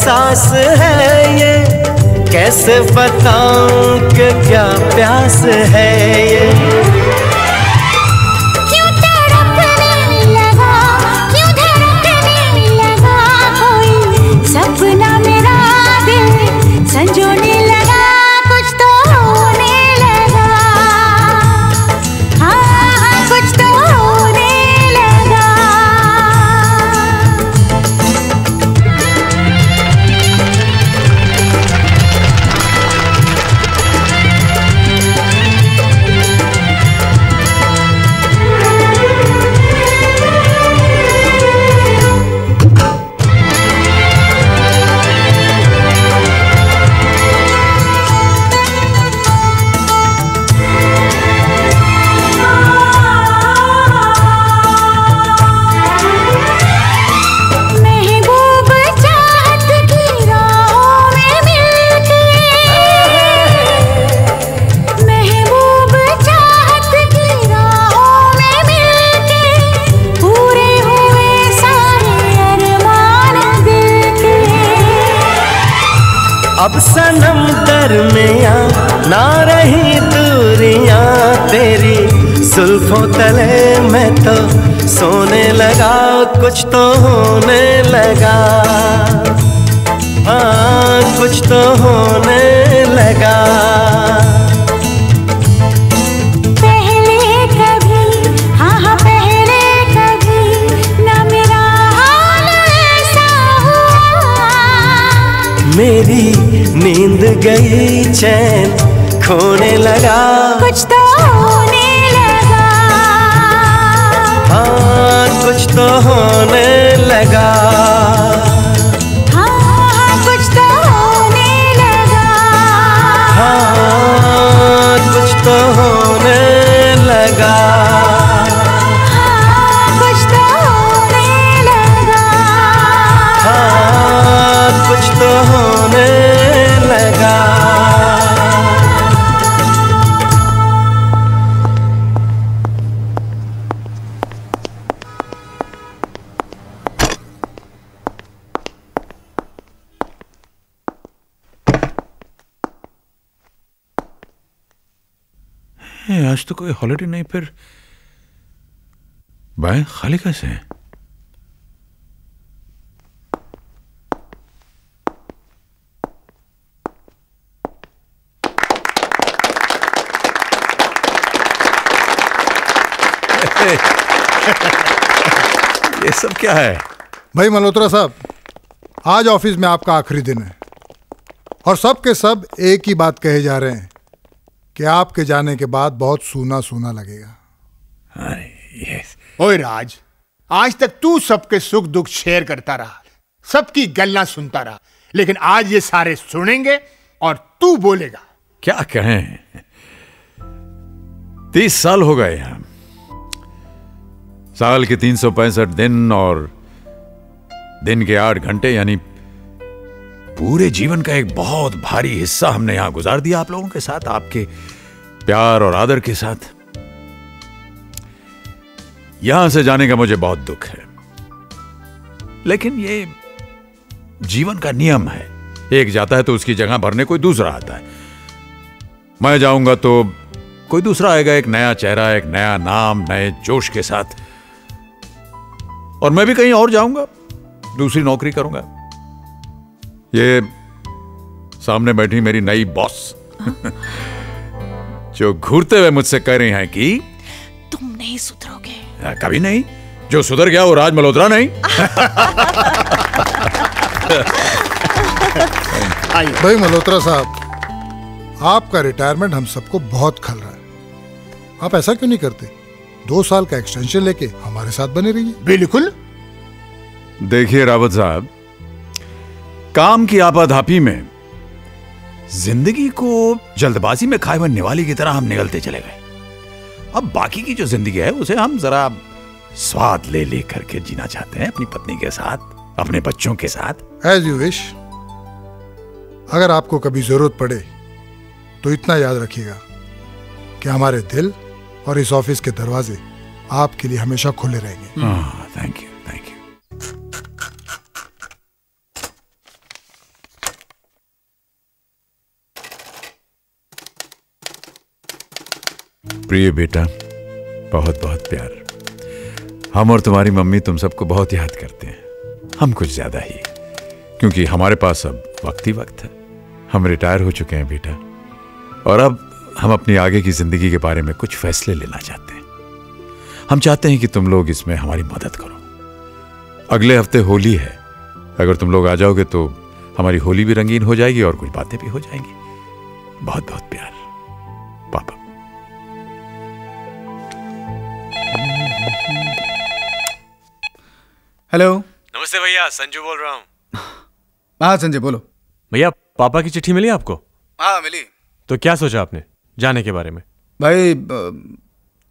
एहसास है ये? कैसे बताऊँ कि क्या प्यास है ये? सुल्फों तले मैं तो सोने लगा कुछ तो होने लगा। हाँ कुछ तो होने लगा। हाँ हाँ पहले कभी ना मेरा हाल ऐसा हुआ। मेरी नींद गई चैन खोने लगा। कुछ तो हाँ कुछ तो होने लगा। हाँ कुछ तो होने लगा। हाँ कुछ तो कोई हॉलिडे नहीं फिर? बैंक खाली कैसे है? [laughs] ये सब क्या है? भाई मल्होत्रा साहब, आज ऑफ़िस में आपका आखिरी दिन है और सब के सब एक ही बात कहे जा रहे हैं। कि आपके जाने के बाद बहुत सूना सूना लगेगा यस ओए राज आज तक तू सबके सुख दुख शेयर करता रहा सबकी गल्ला सुनता रहा लेकिन आज ये सारे सुनेंगे और तू बोलेगा। क्या कहें? तीस साल हो गए हम साल के तीन सौ पैंसठ दिन और दिन के आठ घंटे यानी पूरे जीवन का एक बहुत भारी हिस्सा हमने यहाँ गुजार दिया आप लोगों के साथ, आपके प्यार और आदर के साथ। यहाँ से जाने का मुझे बहुत दुख है। लेकिन ये जीवन का नियम है। एक जाता है तो उसकी जगह भरने कोई दूसरा आता है। मैं जाऊँगा तो कोई दूसरा आएगा, एक नया चेहरा, एक नया नाम, नए जोश के साथ। और मैं भी कहीं और जाऊँगा, दूसरी नौकरी करूँगा। ये सामने बैठी मेरी नई बॉस। जो घूरते हुए मुझसे कह रही हैं कि तुम नहीं सुधरोगे। कभी नहीं। जो सुधर गया वो राज मल्होत्रा नहीं। भाई मल्होत्रा साहब आपका रिटायरमेंट हम सबको बहुत खल रहा है। आप ऐसा क्यों नहीं करते? दो साल का एक्सटेंशन लेके हमारे साथ बने रहिए। बिल्कुल। देखिए रावत साहब काम की आपाधापी में ज़िंदगी को जल्दबाजी में खाए हुए निवाली की तरह हम निकलते चले गए। अब बाकी की जो ज़िंदगी है उसे हम जरा स्वाद ले ले करके जीना चाहते हैं अपनी पत्नी के साथ अपने बच्चों के साथ। एज यू विश अगर आपको कभी ज़रूरत पड़े तो इतना याद रखिएगा कि हमारे दिल और इस ऑफ़िस के दरवाजे आपके लिए हमेशा खुले रहेंगे। हाँ थैंक थैंक यू प्रिय बेटा, बहुत बहुत प्यार। हम और तुम्हारी मम्मी तुम सबको बहुत याद करते हैं। हम कुछ ज़्यादा ही, क्योंकि हमारे पास अब वक्त ही वक्त है। हम रिटायर हो चुके हैं बेटा, और अब हम अपनी आगे की ज़िंदगी के बारे में कुछ फैसले लेना चाहते हैं। हम चाहते हैं कि तुम लोग इसमें हमारी मदद करो। अगले हफ़्ते होली है। अगर तुम लोग आ जाओगे तो हमारी होली भी रंगीन हो जाएगी और कुछ बातें भी हो जाएँगी। बहुत बहुत प्यार। हेलो नमस्ते भैया संजू बोल रहा हूँ। [laughs] हाँ संजय बोलो। भैया पापा की चिट्ठी मिली आपको? हाँ मिली। तो क्या सोचा आपने जाने के बारे में? भाई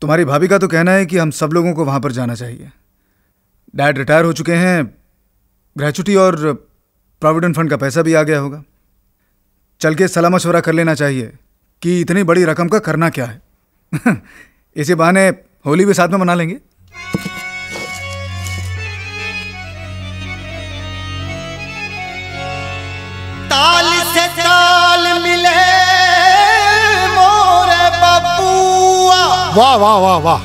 तुम्हारी भाभी का तो कहना है कि हम सब लोगों को वहाँ पर जाना चाहिए। डैड रिटायर हो चुके हैं ग्रेचुटी और प्रोविडेंट फंड का पैसा भी आ गया होगा। चल के सलाह मशवरा कर लेना चाहिए कि इतनी बड़ी रकम का करना क्या है। [laughs] इसी बहाने होली भी साथ में मना लेंगे। वाह वाह वाह वाह।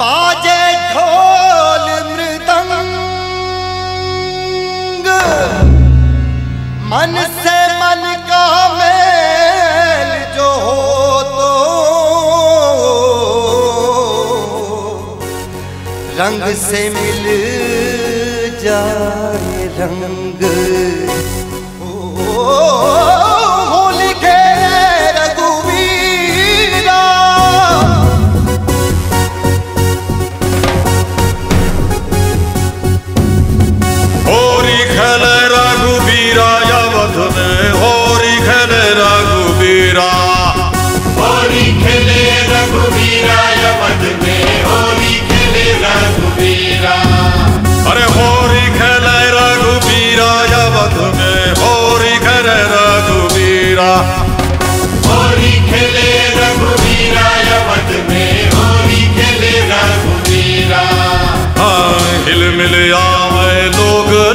बाजे ढोल मृदंग। मन से मन का मेल जो हो तो रंग से मिल जाए रंग।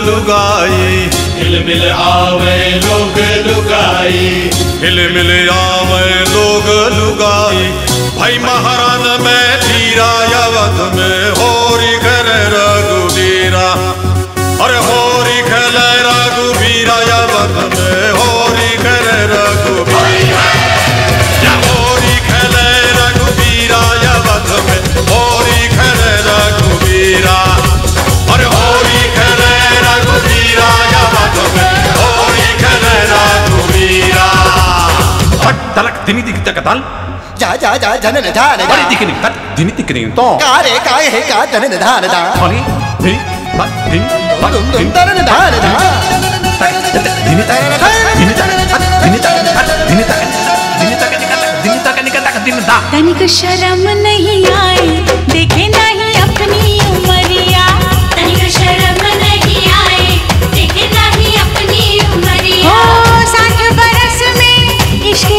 लुगाई। हिल मिल आवे लोग लुगाई। हिल मिल आवे लोग लुगाई। भाई महारान में धीरा अवध में। दिनी दिख तक ताल जा जा जा जनन धान बड़ी दिखनी तक दिनी दिखनी तो कारे काय है का जनन धान दा हनी दिनी तक दिनी तक दुम दुम तरन धान दा दिनी तक दिनी तक दिनी तक दिनी तक दिनी तक दिनी तक निकल तक दिन दा तनिक शर्म नहीं आई देखे नहीं अपनी उमरिया तनिक शर्म नहीं आई देखे नहीं अपनी उमरिया ओ साठ बरस में इश्क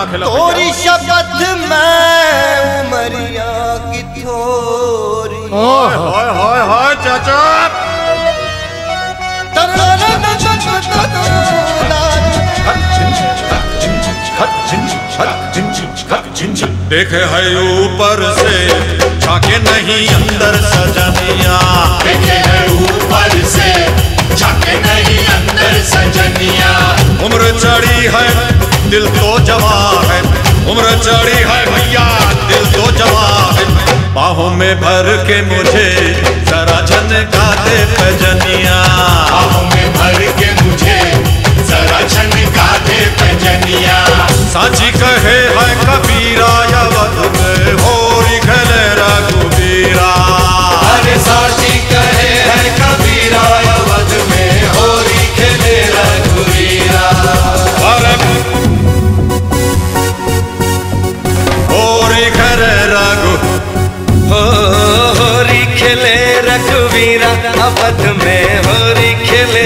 ना खिला तोरी शपथ में उमरिया की थोरी। हाय हाय हाय हाय चाचा। देखे है ऊपर से झाके नहीं अंदर सजनिया देखे है ऊपर से। नहीं अंदर सजनिया उम्र चढ़ी है दिल तो जवा है। उम्र चढ़ी है भैया दिल तो जवा है। बाहों में भर के मुझे जरा झनका दे पैजनिया। बाहों में भर के मुझे जरा झनका दे पैजनिया। साची कहे है कबीरा अवध में होरी खेले रघुबीरा रघुवीरा में होरी खेले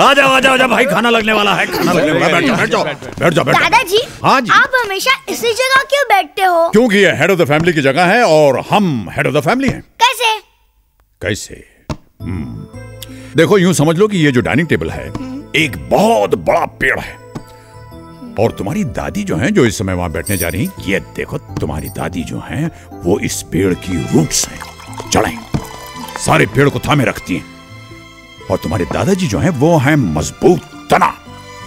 आ जाओ आ जाओ आ जाओ भाई खाना लगने वाला है खाना लगने वाला बैठ जाओ बैठ जाओ बैठ जाओ जाओ दादाजी हाँ जी। आप हमेशा इसी जगह क्यों बैठते हो? क्योंकि ये हेड ऑफ़ द फैमिली की जगह है और हम हेड ऑफ़ द फैमिली हैं। कैसे? कैसे? हम्म, देखो यूँ समझ लो कि ये जो डाइनिंग टेबल है एक बहुत बड़ा पेड़ है। और तुम्हारी दादी जो हैं जो इस समय वहाँ बैठने जा रही ये देखो तुम्हारी दादी जो हैं वो इस पेड़ की रूट्स हैं। जड़ें सारे पेड़ को थामे रखती हैं। और तुम्हारे दादाजी जो हैं वो हैं मज़बूत तना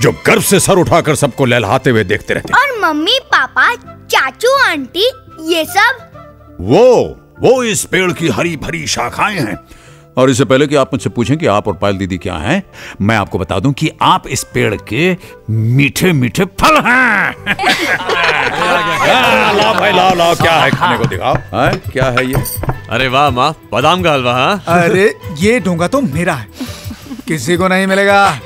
जो गर्व से सर उठाकर सबको लहलहाते हुए देखते रहते और मम्मी पापा चाचू आंटी ये सब? वो वो इस पेड़ की हरी भरी शाखाएँ हैं। और इससे पहले कि आप मुझसे पूछें कि आप और पायल दीदी क्या हैं मैं आपको बता दूँ कि आप इस पेड़ के मीठे मीठे फल हैं। [laughs] हाँ, लाओ भाई लाओ लाओ क्या है खाने को दिखाओ? हैं? क्या है ये? अरे वाह माँ बादाम का हलवा हाँ? अरे ये ढोंगा तो मेरा है। किसी को नहीं मिलेगा।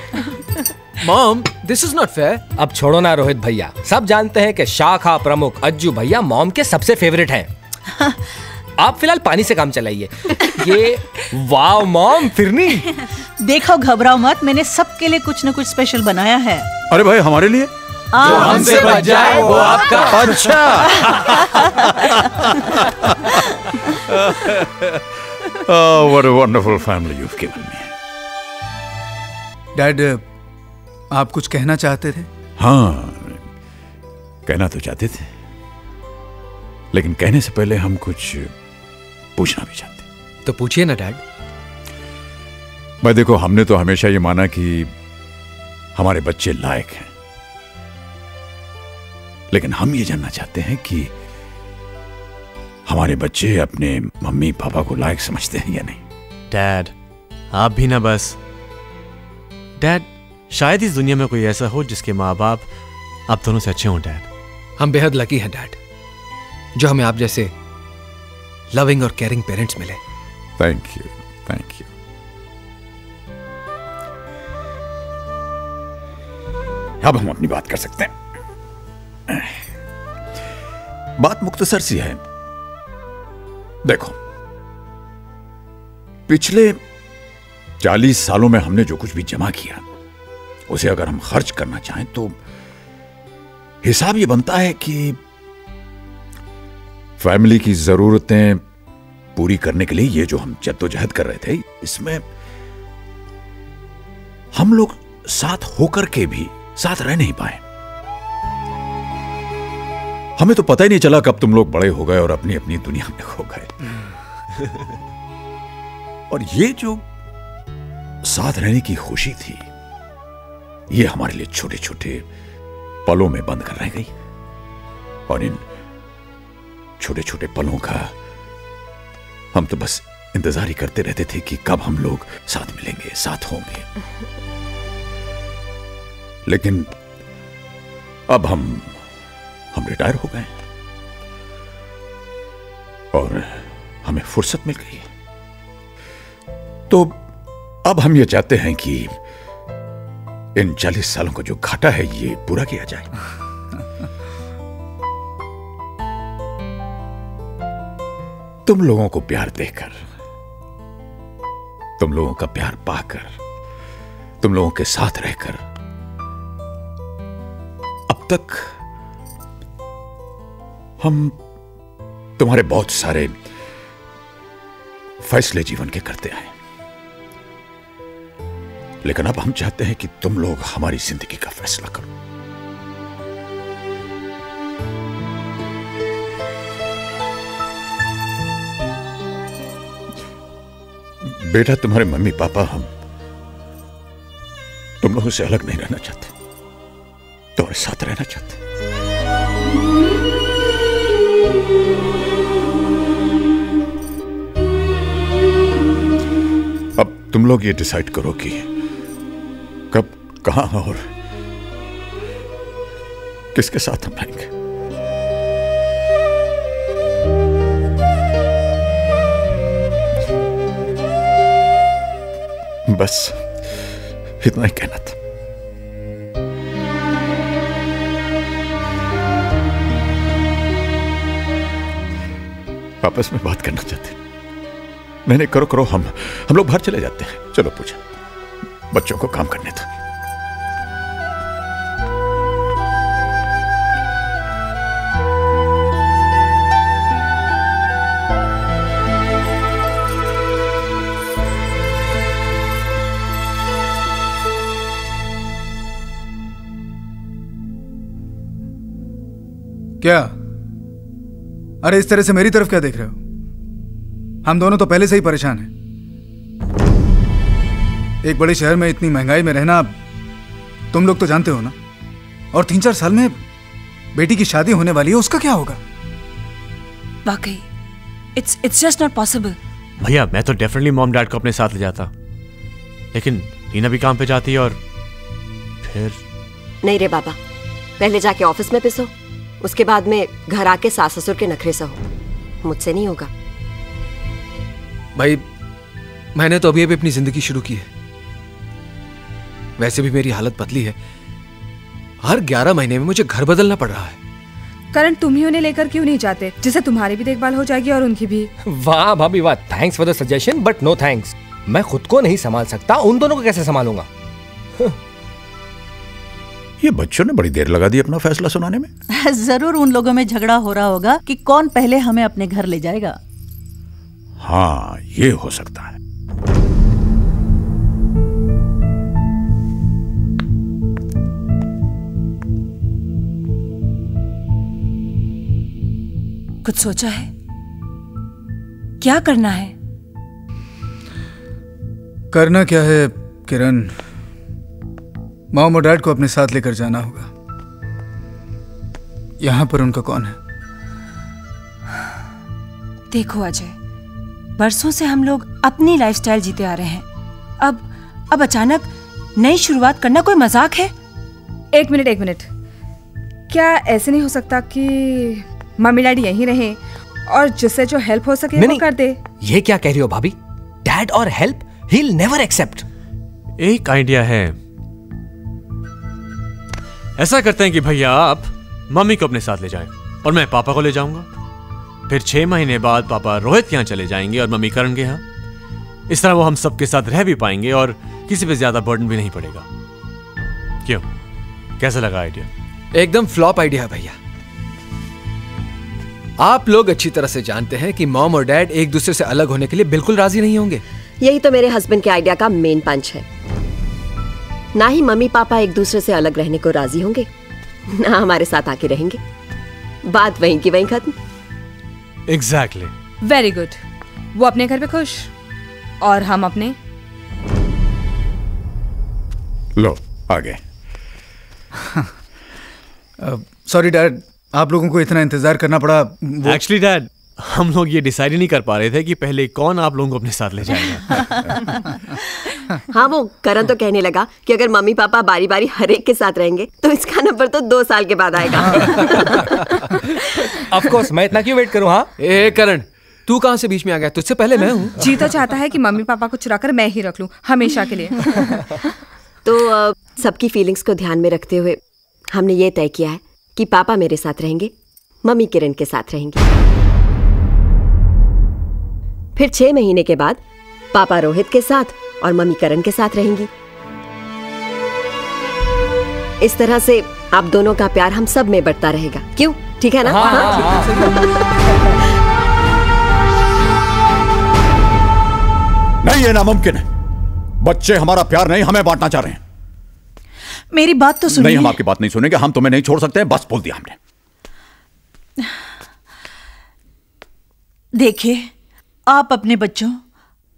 Mom this is not fair अब छोड़ो ना रोहित भैया। सब जानते हैं कि शाखा प्रमुख अज्जू भैया मॉम के सबसे फेवरेट हैं। आप फ़िलहाल पानी से काम चलाइए। ये वाव मॉम फिरनी। देखो घबराओ मत। मैंने सबके लिए कुछ न कुछ स्पेशल बनाया है। अरे भाई हमारे लिए? आ, हमसे बच जाए वो आपका। [laughs] [laughs] oh, what a wonderful family you've given me. Dad आप कुछ कहना चाहते थे? हाँ कहना तो चाहते थे। लेकिन कहने से पहले हम कुछ पूछना भी चाहते। तो पूछिए ना डैड मैं देखो हमने तो हमेशा ये माना कि हमारे बच्चे लायक हैं। लेकिन हम ये जानना चाहते हैं कि हमारे बच्चे अपने मम्मी पापा को लायक समझते हैं या नहीं? डैड आप भी ना बस। डैड शायद इस दुनिया में कोई ऐसा हो जिसके माँ बाप आप दोनों से अच्छे हों डैड हम बेहद लकी हैं डैड जो हमें आप जैसे लविंग और केयरिंग पेरेंट्स मिले। थैंक यू थैंक यू अब हम अपनी बात कर सकते हैं। बात मुख्तसर सी है। देखो, पिछले चालीस सालों में हमने जो कुछ भी जमा किया, उसे अगर हम खर्च करना चाहें तो हिसाब ये बनता है कि फैमिली की जरूरतें पूरी करने के लिए ये जो हम जद्दोजहद कर रहे थे, इसमें हम लोग साथ होकर के भी साथ रह नहीं पाए। हमें तो पता ही नहीं चला कब तुम लोग बड़े हो गए और अपनी अपनी दुनिया में खो गए। [laughs] और ये जो साथ रहने की खुशी थी ये हमारे लिए छोटे छोटे पलों में बंद कर रह गई। और इन छोटे छोटे पलों का हम तो बस इंतज़ार ही करते रहते थे कि कब हम लोग साथ मिलेंगे साथ होंगे। [laughs] लेकिन अब हम हम रिटायर हो गए और हमें फुर्सत मिल गई तो अब हम ये चाहते हैं कि इन चालीस सालों का जो घाटा है, ये पूरा किया जाए। तुम लोगों को प्यार देकर, तुम लोगों का प्यार पाकर, तुम लोगों के साथ रहकर, अब तक हम तुम्हारे बहुत सारे फैसले जीवन के करते आए लेकिन अब हम चाहते हैं कि तुम लोग हमारी ज़िंदगी का फैसला करो। बेटा, तुम्हारे मम्मी पापा हम तुम लोगों से अलग नहीं रहना चाहते। तुम्हारे साथ रहना चाहते। तुम लोग ये डिसाइड करो कि कब, कहाँ और किसके साथ हम रहेंगे। बस इतना ही कहना था। आपस में बात करना चाहते मैंने करो करो हम हम लोग बाहर चले जाते हैं। चलो पूजा, बच्चों को काम करने दो। क्या? अरे, इस तरह से मेरी तरफ़ क्या देख रहे हो? हम दोनों तो पहले से ही परेशान हैं। एक बड़े शहर में इतनी महँगाई में रहना तुम लोग तो जानते हो ना? और तीन चार साल में बेटी की शादी होने वाली है उसका क्या होगा? वाकई it's it's just not possible भैया मैं तो डेफिनेटली मॉम डैड को अपने साथ ले जाता। लेकिन रीना भी काम पे जाती है और फिर नहीं रे बाबा पहले जाके ऑफ़िस में पिसो उसके बाद में घर आके सास ससुर के नखरे सहो। मुझसे नहीं होगा। भाई मैंने तो अभी अभी अपनी ज़िंदगी शुरू की है। वैसे भी मेरी हालत बदली है। हर ग्यारह महीने में मुझे घर बदलना पड़ रहा है। करण तुम ही उन्हें लेकर क्यों नहीं जाते जिससे तुम्हारी भी देखभाल हो जाएगी और उनकी भी? वाह भाभी वाह। Thanks for the suggestion but no thanks मैं खुद को नहीं संभाल सकता उन दोनों को कैसे संभालूँगा? ये बच्चों ने बड़ी देर लगा दी अपना फैसला सुनाने में। [laughs] ज़रूर उन लोगों में झगड़ा हो रहा होगा कि कौन पहले हमें अपने घर ले जाएगा। हाँ ये हो सकता है। कुछ सोचा है? क्या करना है? करना क्या है किरण? मॉम और डैड को अपने साथ लेकर जाना होगा। यहाँ पर उनका कौन है? देखो अजय। बरसों से हम लोग अपनी लाइफस्टाइल जीते आ रहे हैं। अब अब अचानक नई शुरुआत करना कोई मज़ाक है? एक मिनट एक मिनट। क्या ऐसे नहीं हो सकता कि मम्मी डैडी यहीं रहे और जिससे जो हेल्प हो सके नहीं, वो कर दे? ये क्या कह रही हो भाभी? डैड और हेल्प ही नेवर एक्सेप्ट एक आइडिया है। ऐसा करते हैं कि भैया आप मम्मी को अपने साथ ले जाएँ और मैं पापा को ले जाऊँगा। फिर छह महीने बाद पापा रोहित के यहाँ चले जाएँगे और मम्मी करण के यहाँ। इस तरह वो हम सबके साथ रह भी पाएँगे और किसी पे ज़्यादा बर्डन भी नहीं पड़ेगा। क्यों? कैसा लगा आइडिया एकदम फ्लॉप आइडिया भैया। आप लोग अच्छी तरह से जानते हैं कि मॉम और डैड एक दूसरे से अलग होने के लिए बिल्कुल राज़ी नहीं होंगे। यही तो मेरे हस्बैंड के आइडिया का मेन पंच है। ना ही मम्मी पापा एक दूसरे से अलग रहने को राज़ी होंगे ना हमारे साथ आके रहेंगे। बात वहीं की वहीं खत्म। एग्जैक्टली वेरी गुड वो अपने घर पे खुश? और हम अपने? लो आगे। गए सॉरी डैड आप लोगों को इतना इंतज़ार करना पड़ा। एक्चुअली डैड हम लोग ये डिसाइड ही नहीं कर पा रहे थे कि पहले कौन आप लोगों को अपने साथ ले जाएगा। [laughs] हाँ वो करण तो कहने लगा कि अगर मम्मी पापा बारी बारी हर एक के साथ रहेंगे तो इसका नंबर तो दो साल के बाद आएगा। ऑफ़ कोर्स मैं इतना क्यों वेट करूँ हाँ? ए करण तू कहाँ से बीच में आ गया? तुझसे पहले मैं हूँ। जी तो चाहता है कि मम्मी पापा को चुरा कर मैं ही रख लूँ हमेशा के लिए। तो सबकी फीलिंग्स को ध्यान में रखते हुए हमने ये तय किया है कि पापा मेरे साथ रहेंगे मम्मी किरण के साथ रहेंगे। फिर छह महीने के बाद पापा रोहित के साथ और मम्मी करण के साथ रहेंगी। इस तरह से आप दोनों का प्यार हम सब में बढ़ता रहेगा। क्यों? ठीक है ना? हाँ, हाँ, हाँ, हाँ। नहीं ये नामुमकिन है। बच्चे हमारा प्यार नहीं हमें बांटना चाह रहे हैं। मेरी बात तो सुनिए। नहीं हम आपकी बात नहीं सुनेंगे हम तुम्हें नहीं छोड़ सकते बस बोल दिया हमने। देखिए आप अपने बच्चों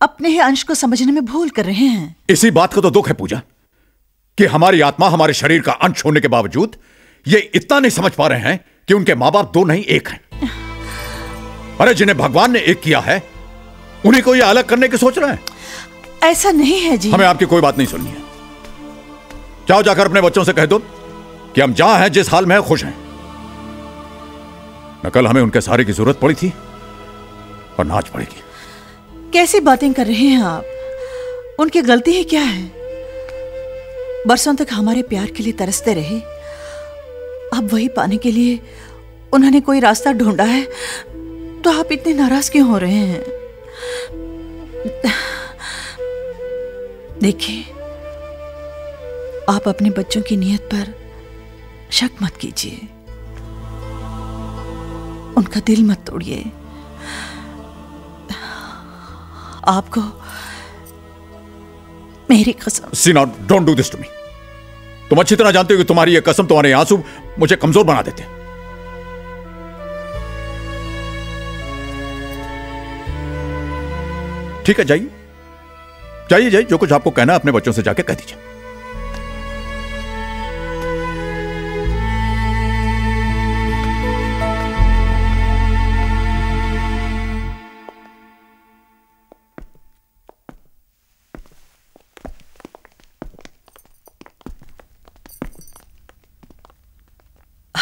अपने ही अंश को समझने में भूल कर रहे हैं। इसी बात का तो दुख है पूजा कि हमारी आत्मा हमारे शरीर का अंश होने के बावजूद ये इतना नहीं समझ पा रहे हैं कि उनके माँ बाप दो नहीं एक हैं। अरे जिन्हें भगवान ने एक किया है उन्हीं को ये अलग करने की सोच रहे हैं? ऐसा नहीं है जी। हमें आपकी कोई बात नहीं सुननी है। जाओ जाकर अपने बच्चों से कह दो कि हम जहाँ हैं जिस हाल में हैं खुश हैं। न कल हमें उनके सहारे की ज़रूरत पड़ी थी और नाच पड़ेगी। कैसी बातें कर रहे हैं आप? उनकी गलती ही क्या है? बरसों तक हमारे प्यार के लिए तरसते रहे। अब वही पाने के लिए उन्होंने कोई रास्ता ढूंढा है तो आप इतने नाराज़ क्यों हो रहे हैं? देखिए, आप अपने बच्चों की नीयत पर शक मत कीजिए। उनका दिल मत तोड़िए। आपको मेरी कसम। Sheena don't do this to me तुम अच्छी तरह जानते हो कि तुम्हारी ये कसम तुम्हारे आँसू मुझे कमज़ोर बना देते हैं। ठीक है, जाइए। जाइए जाइए, जो कुछ आपको कहना है, अपने बच्चों से जाके कह दीजिए।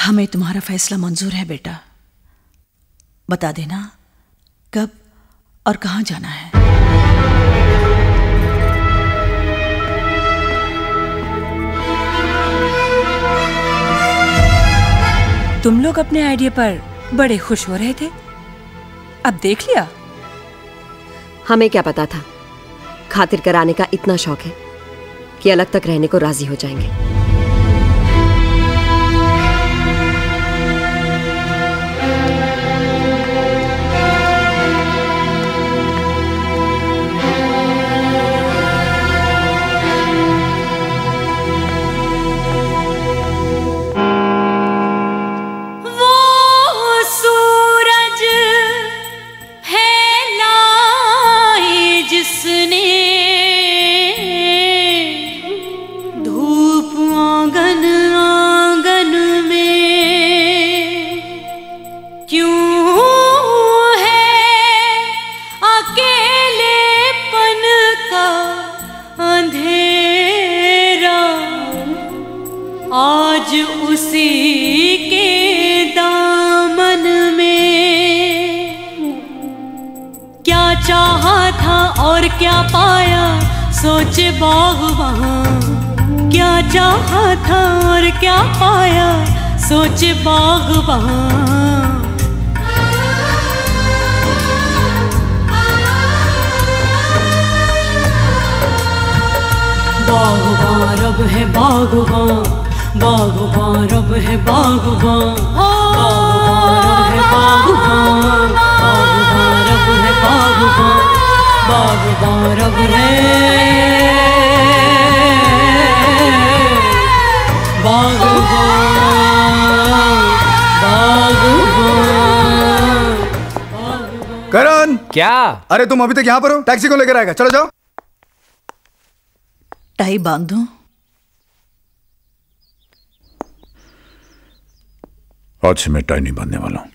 हमें तुम्हारा फैसला मंजूर है, बेटा। बता देना कब और कहाँ जाना है। तुम लोग अपने आइडिया पर बड़े खुश हो रहे थे। अब देख लिया। हमें क्या पता था? खातिर कराने का इतना शौक है कि अलग तक रहने को राज़ी हो जाएँगे। क्या पाया? सोचे बागवान, क्या चाहा था और क्या पाया? सोचे बागवान। बागवान रब है बागवान बागवान रब है बागवान। बागवान रब है बागवान बागवान रब है बागवान। करण! क्या? अरे तुम अभी तक यहाँ पर हो? टैक्सी को लेकर आएगा? चलो जाओ। टाई बाँध। दूँ आज से मैं टाई नहीं बांधने वाला हूँ।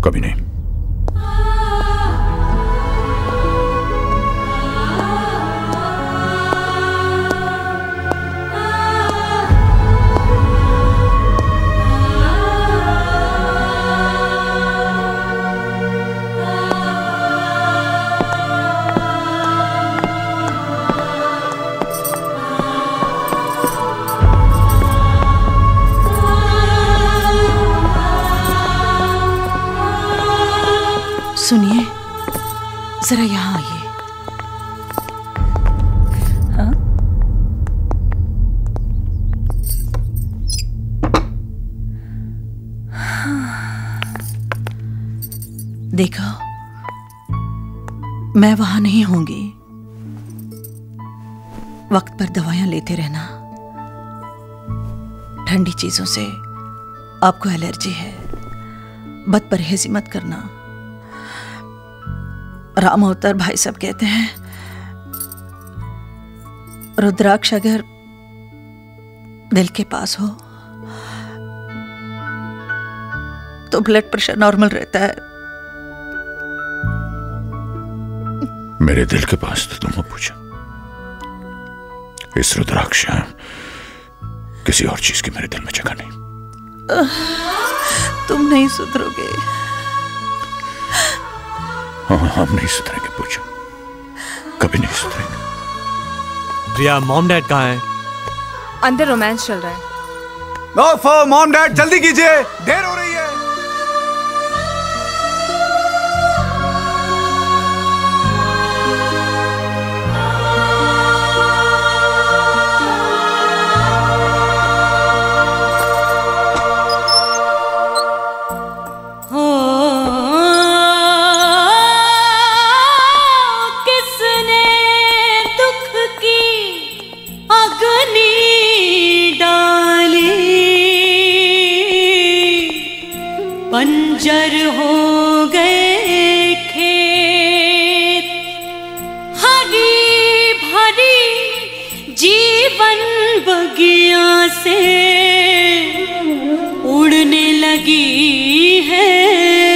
कभी नहीं। सुनिए। जरा यहाँ आइए। हाँ? देखो, मैं वहाँ नहीं होंगी। वक्त पर दवाइयाँ लेते रहना। ठंडी चीज़ों से आपको एलर्जी है। बद परहेजी मत करना। राम अवतार भाई सब कहते हैं रुद्राक्ष अगर दिल के पास हो तो ब्लड प्रेशर नॉर्मल रहता है। मेरे दिल के पास तो तुम पूछा। इस रुद्राक्ष किसी और चीज़ की मेरे दिल में जगह नहीं। तुम नहीं सुधरोगे। हाँ हम नहीं सुधरेंगे पूछो। कभी नहीं सुधरेंगे प्रिया मॉम डैड कहाँ है? अंदर रोमांस चल रहा है। नो फॉर मॉम डैड जल्दी कीजिए। देर हो रही है। बंजर हो गए खेत। हरी भरी जीवन बगिया से उड़ने लगी है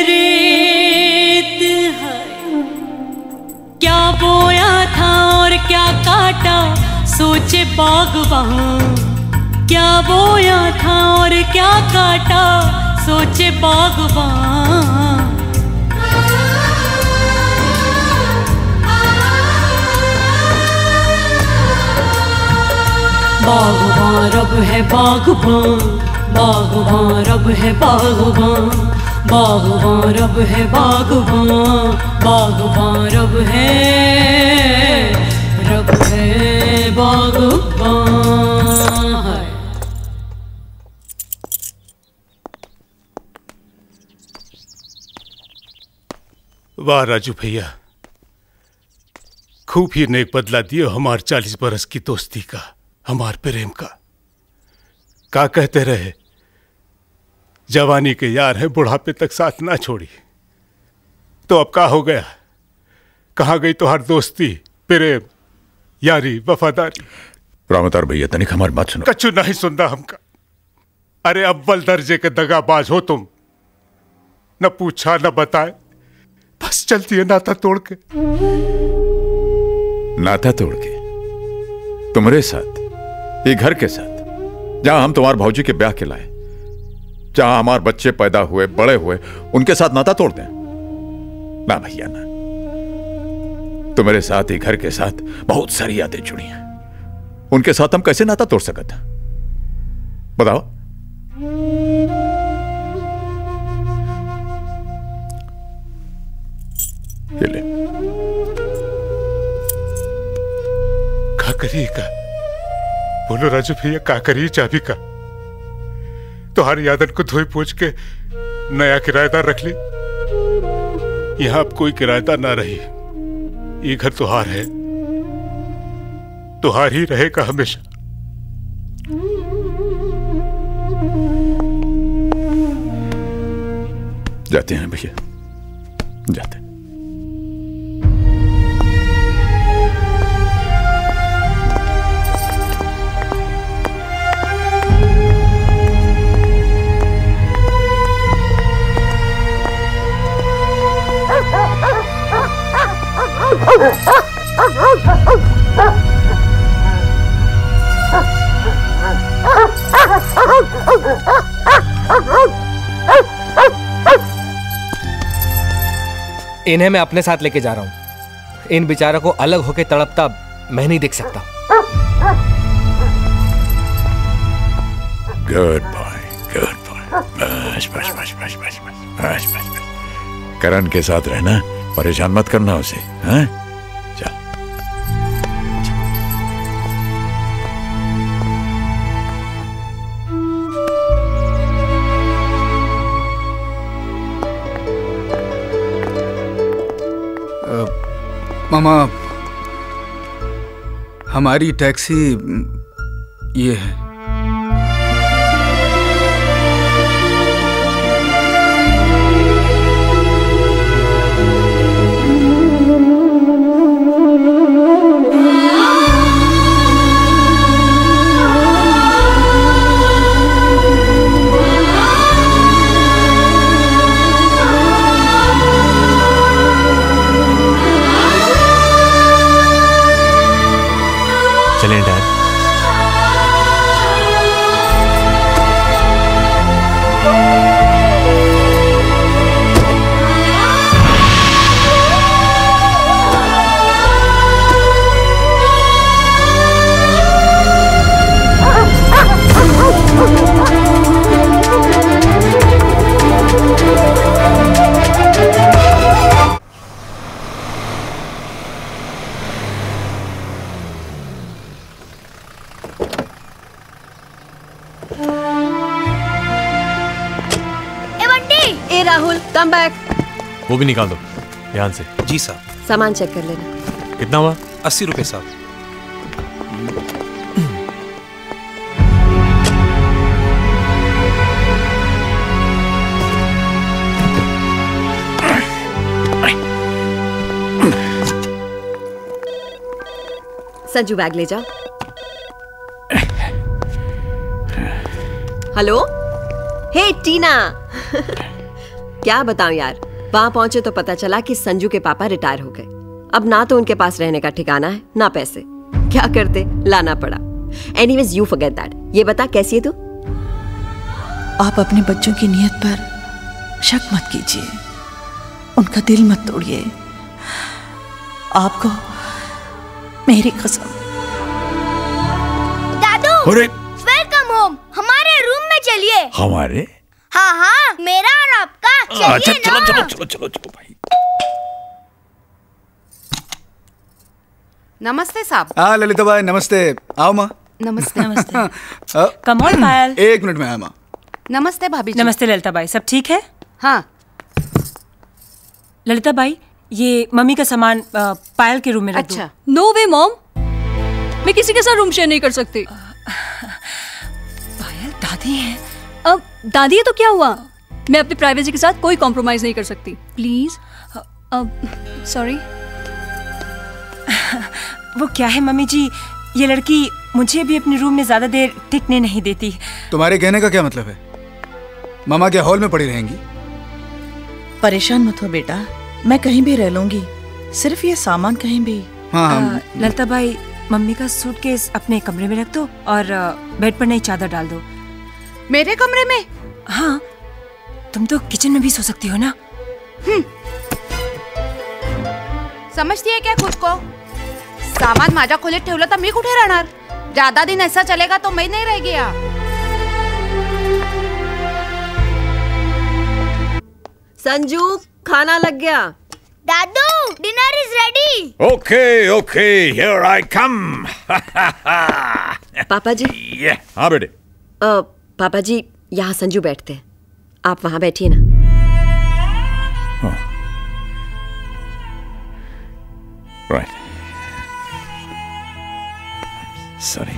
रेत। है क्या बोया था और क्या काटा, सोचे बागवान क्या बोया था और क्या काटा सोचे बागबान बागबान रब है बागबान बागबान रब है बागवान बागबान रब है बागवान बागबान रब है रब है बागबान वाह राजू भैया। खूब ही नेक बदला दियो हमार चालीस बरस की दोस्ती का हमार प्रेम का। का कहते रहे जवानी के यार है बुढ़ापे तक साथ ना छोड़ी। तो अब का हो गया? कहाँ गई तो हर दोस्ती प्रेम यारी वफादारी? रामतार भैया तनिक हमारी बात सुनो। कछु नहीं सुनना हमका। अरे अव्वल दर्जे के दगाबाज हो तुम। न पूछा न बताए। बस चलती है नाता तोड़ के। नाता तोड़ के? तुम्हारे साथ, ये घर के साथ, जहाँ हम तुम्हारे भाजी के ब्याह के लाए, जहाँ हमारे बच्चे पैदा हुए, बड़े हुए, उनके साथ नाता तोड़ दें? ना भैया, ना। तुम्हारे साथ ही घर के साथ बहुत सारी यादें जुड़ी हैं। उनके साथ हम कैसे नाता तोड़ सकते बताओ। ये ले का। बोलो राजू भैया का करिए चाबी का। तुम्हारी यादन को धोई पूछ के नया किराएदार रख ली। यहाँ अब कोई किराएदार ना रही। ये घर तुहार है। तुहार ही रहेगा हमेशा। जाते हैं भैया। जाते हैं। इन्हें मैं अपने साथ लेके जा रहा हूँ। इन बेचारों को अलग होके तड़पता मैं नहीं देख सकता। गुड बॉय गुड बॉय बस बस बस बस बस बस बस। करण के साथ रहना। परेशान मत करना उसे हैं? चल। मामा हमारी टैक्सी ये है। वो भी निकाल दो। ध्यान से। जी साहब सामान चेक कर लेना। कितना हुआ? अस्सी रुपये साहब। संजू बैग ले जाओ। हेलो? हे टीना। [laughs] क्या बताऊँ यार? वहाँ पहुँचे तो पता चला कि संजू के पापा रिटायर हो गए। अब ना तो उनके पास रहने का ठिकाना है ना पैसे। क्या करते? लाना पड़ा। एनीवेज यू फॉरगेट दैट ये बता कैसी है तू? आप अपने बच्चों की नीयत पर शक मत कीजिए। उनका दिल मत तोड़िए। आपको मेरी कसम। दादू अरे। वेलकम होम हमारे रूम में चलिए। हमारे? हाँ हाँ मेरा अच्छा चलो चलो चलो चलो चलो भाई नमस्ते साहब हाँ ललिता भाई नमस्ते आओ माँ नमस्ते नमस्ते on, पायल। एक मिनट में आया माँ नमस्ते भाभी जी नमस्ते ललिता बाई सब ठीक है हाँ ललिता बाई ये मम्मी का सामान पायल के रूम में रख दो। अच्छा नो वे मॉम मैं किसी के साथ रूम शेयर नहीं कर सकती पायल दादी है अब दादी है तो क्या हुआ मैं अपनी प्राइवेसी के साथ कोई कॉम्प्रोमाइज नहीं कर सकती। प्लीज़ सॉरी वो क्या है मम्मी जी? ये लड़की मुझे भी अपने रूम में ज़्यादा देर टिकने नहीं देती। तुम्हारे कहने का क्या मतलब है? मामा क्या हॉल में पड़ी रहेंगी? परेशान मत हो बेटा। मैं कहीं भी रह लूँगी। सिर्फ़ ये सामान कहीं भी। हाँ अ, ललिता बाई मम्मी का सूटकेस अपने कमरे में रख दो और बेड पर नई चादर डाल दो। मेरे कमरे में? हाँ तुम तो किचन में भी सो सकती हो ना? समजती है क्या खुद को? सामान माझ्या खोलीत ठेवलं तर मी कुठे राहणार? ज़्यादा दिन ऐसा चलेगा तो मैं नहीं रह गया. संजू खाना लग गया. दादू dinner is ready okay okay here I come पापा जी? ये हाँ बेटे. पापा जी यहाँ संजू बैठते हैं. आप वहाँ बैठिए ना। राइट सॉरी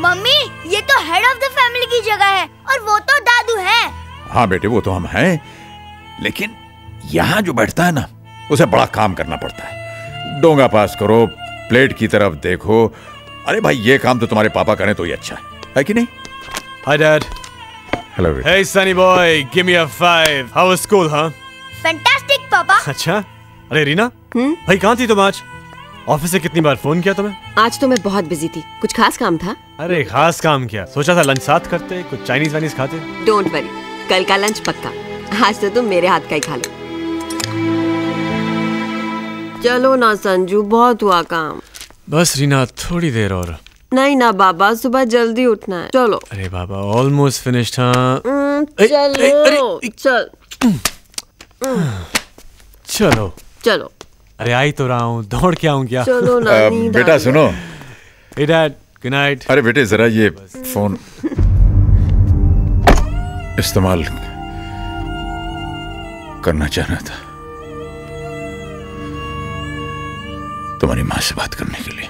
मम्मी ये तो हेड ऑफ़ द फैमिली की जगह है और वो तो दादू है। हाँ बेटे वो तो हम हैं लेकिन यहाँ जो बैठता है ना उसे बड़ा काम करना पड़ता है। डोंगा पास करो प्लेट की तरफ़ देखो। अरे भाई ये काम तो तुम्हारे पापा करें तो ही अच्छा है। है कि नहीं? Hi, Dad. Hello Hey, Sunny boy, give me a five. How was school, huh? Fantastic पापा अच्छा? अरे रीना? भाई कहाँ थी तुम आज? ऑफ़िस से कितनी बार फ़ोन किया तुम्हें? आज तो मैं बहुत बिज़ी थी। कुछ खास काम था? अरे खास काम किया। सोचा था लंच साथ करते कुछ चाइनीज़ वाइनीज खाते। डोंट वरी कल का लंच पक्का। आज तो तुम मेरे हाथ का ही खा लो। चलो ना संजू बहुत हुआ काम। बस रीना थोड़ी देर और। नहीं ना बाबा सुबह जल्दी उठना है। चलो। अरे बाबा ऑलमोस्ट फिनिश्ड हाँ। हम्म, चलो। चल। चलो। चलो। अरे आई तो रहा हूँ। दौड़ के आऊँ क्या? चलो ना, बेटा सुनो। Hey dad, good night. अरे बेटे जरा ये फ़ोन इस्तेमाल करना चाहना था। तुम्हारी माँ से बात करने के लिए।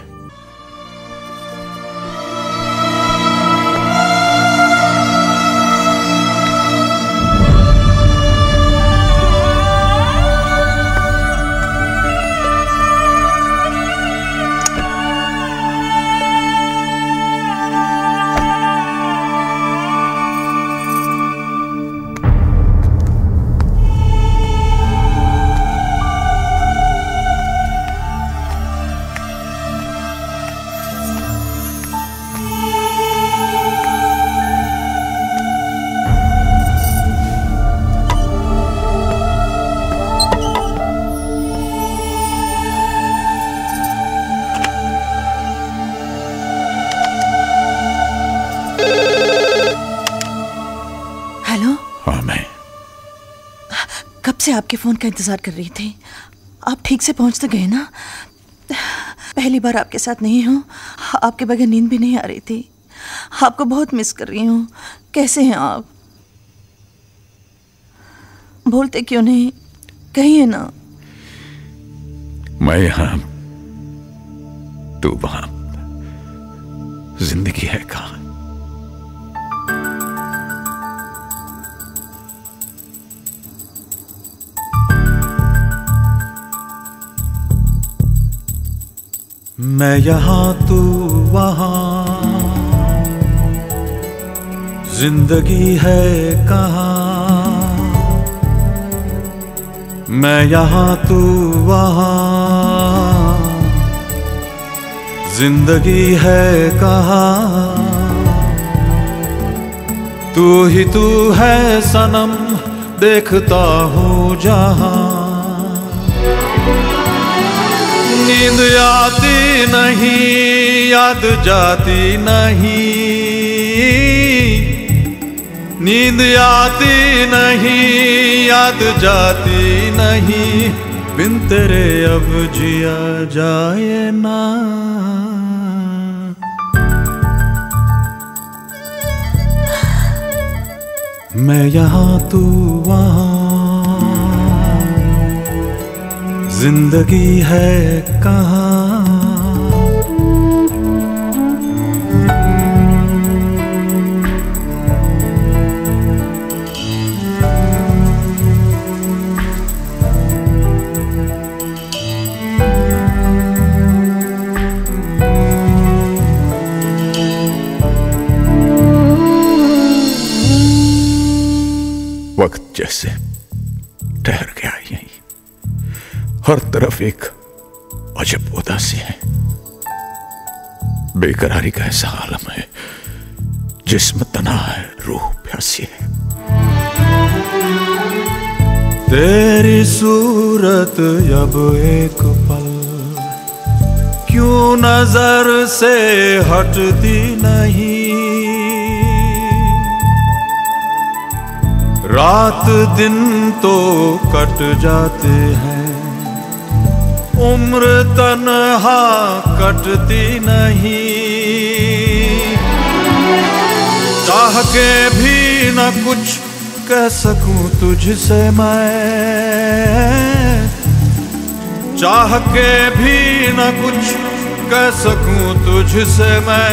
का इंतज़ार कर रही थी। आप ठीक से पहुँच तो गए ना? पहली बार आपके साथ नहीं हूँ। आपके बगैर नींद भी नहीं आ रही थी। आपको बहुत मिस कर रही हूँ। कैसे हैं आप? बोलते क्यों नहीं? कहिए ना। मैं यहाँ, तू वहाँ। ज़िंदगी है कहाँ? मैं यहाँ, तू वहाँ। ज़िंदगी है कहाँ? मैं यहाँ, तू वहाँ। ज़िंदगी है कहाँ? तू ही तू है सनम, देखता हूँ जहाँ। नींद आती नहीं, याद जाती नहीं। नींद आती नहीं, याद जाती नहीं। बिन तेरे अब जिया जाए ना। मैं यहाँ तू वहाँ ज़िंदगी है कहाँ? वक्त जैसे। हर तरफ़ एक अजब उदासी है। बेकरारी का ऐसा आलम है, जिसम तना है, रूह प्यासी है। तेरी सूरत अब एक पल क्यों नज़र से हटती नहीं? रात दिन तो कट जाते हैं उम्र तनहा कटती नहीं। चाह के भी न कुछ कह सकूँ तुझसे मैं। चाह के भी न कुछ कह सकूँ तुझसे मैं।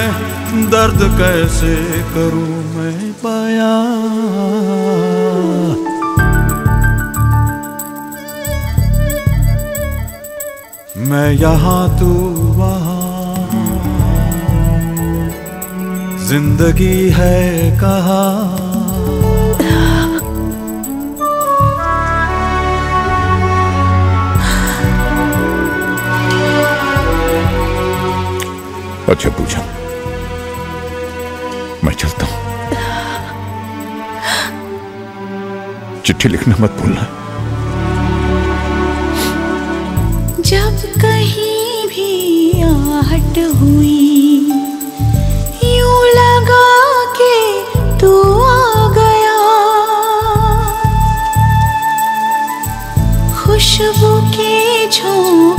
दर्द कैसे करूँ मैं बयां? मैं यहाँ तू वहाँ। ज़िंदगी है कहा। अच्छा पूछा। मैं चलता हूँ। चिट्ठी लिखना मत भूलना। आहट हुई। यूँ लगा के तू आ गया। खुशबू के झोंके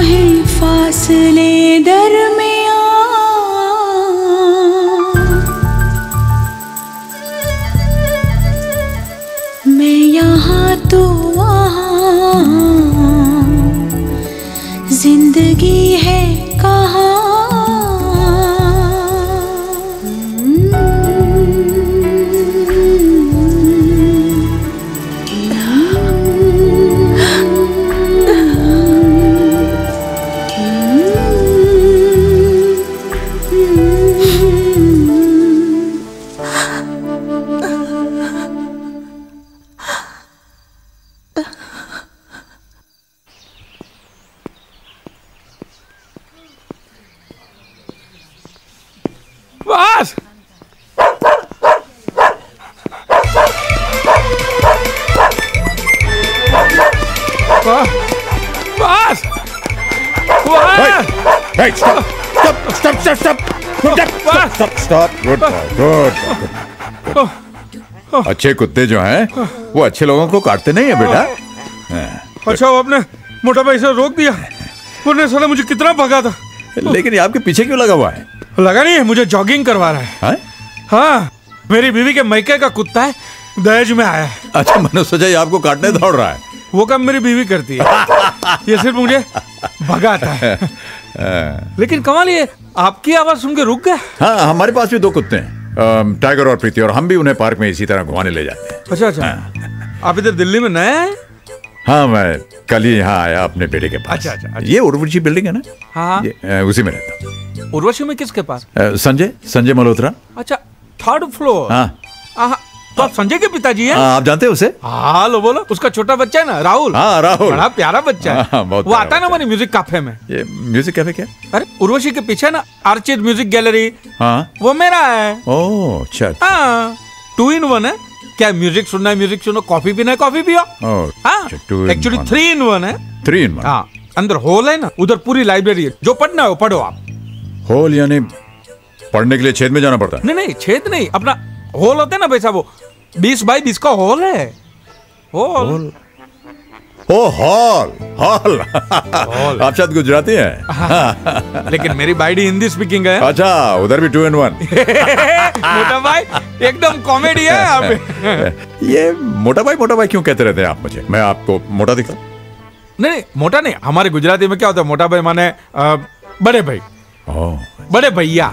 है फासले Boy. Good. good. अच्छे कुत्ते जो हैं वो अच्छे लोगों को काटते नहीं है बेटा। हाँ, अच्छा वो आपने मोटा भाई से रोक दिया। वरना साला मुझे कितना भगा था। लेकिन ये आपके पीछे क्यों लगा हुआ है? लगा नहीं है मुझे जॉगिंग करवा रहा है। हाँ? हाँ मेरी बीवी के मैके का कुत्ता है दहेज में आया है। अच्छा मैंने सोचा ये आपको काटने दौड़ रहा है। वो काम मेरी बीवी करती है। [laughs] ये सिर्फ़ मुझे भगाता है। हाँ। लेकिन कमाल ये आपकी आवाज़ सुन के रुक गया हाँ, हमारे पास भी दो कुत्ते हैं टाइगर और प्रीति और हम भी उन्हें पार्क में इसी तरह घुमाने ले जाते हैं। अच्छा अच्छा। हाँ। आप इधर दिल्ली में नए हैं? हाँ मैं कल ही यहाँ आया अपने बेटे के पास। अच्छा, अच्छा, अच्छा। ये उर्वशी बिल्डिंग है ना? हाँ हाँ। ये, उसी में रहता उर्वशी में किसके पास? संजय संजय मल्होत्रा। अच्छा थर्ड फ्लोर हाँ। तो आप संजय के पिताजी हैं? हाँ, आप जानते हैं उसे? हाँ लो बोलो। उसका छोटा बच्चा है ना राहुल। हाँ, राहुल। बड़ा प्यारा बच्चा है। हाँ, बहुत वो आता है ना हमारे म्यूज़िक काफे में। ये म्यूज़िक कैफ़े क्या? अरे उर्वशी के पीछे ना आर्चिड म्यूज़िक गैलरी हाँ। वो मेरा है। ओह अच्छा हाँ टू इन वन है। क्या म्यूज़िक सुनना है म्यूज़िक सुनो कॉफ़ी पीना है कॉफ़ी पियो। हाँ एक्चुअली थ्री इन वन है। थ्री इन वन हाँ अंदर हॉल है ना उधर पूरी लाइब्रेरी है। जो पढ़ना है वो पढ़ो आप। होल यानी पढ़ने के लिए छेद में जाना पड़ता है? नहीं नहीं छेद नहीं अपना हॉल होता है ना भैसा वो। बीस बाई बीस का हॉल है। हॉल। ओ हॉल हॉल। आप शायद गुजराती हैं। [laughs] लेकिन मेरी बाइडी हिंदी स्पीकिंग है। अच्छा उधर भी टू इन वन मोटा भाई एकदम कॉमेडी है यहाँ पे। [laughs] ये मोटा भाई मोटा भाई क्यों कहते रहते हैं आप मुझे? मैं आपको मोटा दिखता नहीं नहीं मोटा नहीं हमारे गुजराती में क्या होता है? मोटा भाई माने बड़े भाई। बड़े भैया।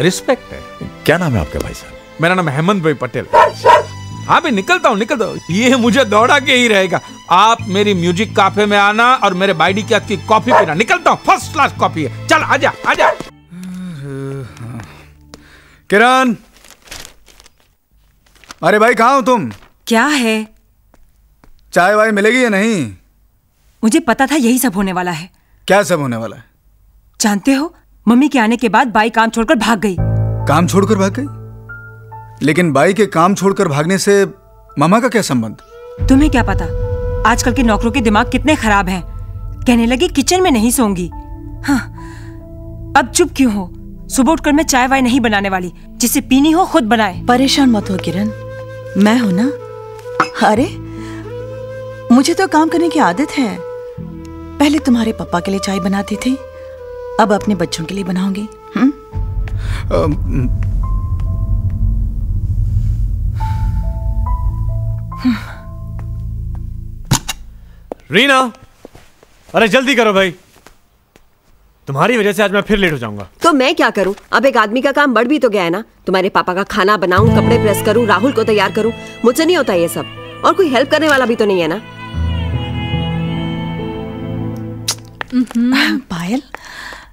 रिस्पेक्ट है। क्या नाम है आपके भाई साहब? मेरा नाम हेमंत भाई पटेल। हाँ भाई निकलता हूँ निकलता हूँ। ये मुझे दौड़ा के ही रहेगा। आप मेरी म्यूज़िक काफे में आना और मेरे बाइडी की हाथ की कॉफ़ी पीना। निकलता हूँ फ़र्स्ट क्लास कॉफ़ी है। चल आजा आजा किरण। अरे भाई कहा हो तुम? क्या है? चाय वाय मिलेगी या नहीं? मुझे पता था यही सब होने वाला है। क्या सब होने वाला है? जानते हो मम्मी के आने के बाद बाई काम छोड़कर भाग गई। काम छोड़कर भाग गई? लेकिन बाई के काम छोड़कर भागने से मामा का क्या संबंध? तुम्हें क्या पता? आजकल के नौकरों के दिमाग कितने खराब हैं। कहने लगी किचन में नहीं सोऊँगी। हाँ। अब चुप क्यों हो? सुबह उठकर मैं चाय वाय नहीं बनाने वाली जिसे पीनी हो खुद बनाए। परेशान मत हो किरण। मैं हूँ ना? अरे मुझे तो काम करने की आदत है। पहले तुम्हारे पापा के लिए चाय बनाती थी अब अपने बच्चों के लिए बनाऊँगी रीना अरे जल्दी करो भाई। तुम्हारी वजह से आज मैं फिर लेट हो जाऊँगा। तो मैं क्या करूँ? अब एक आदमी का काम बढ़ भी तो गया है ना? तुम्हारे पापा का खाना बनाऊँ कपड़े प्रेस करूँ राहुल को तैयार करूँ मुझसे नहीं होता ये सब। और कोई हेल्प करने वाला भी तो नहीं है ना? Payal.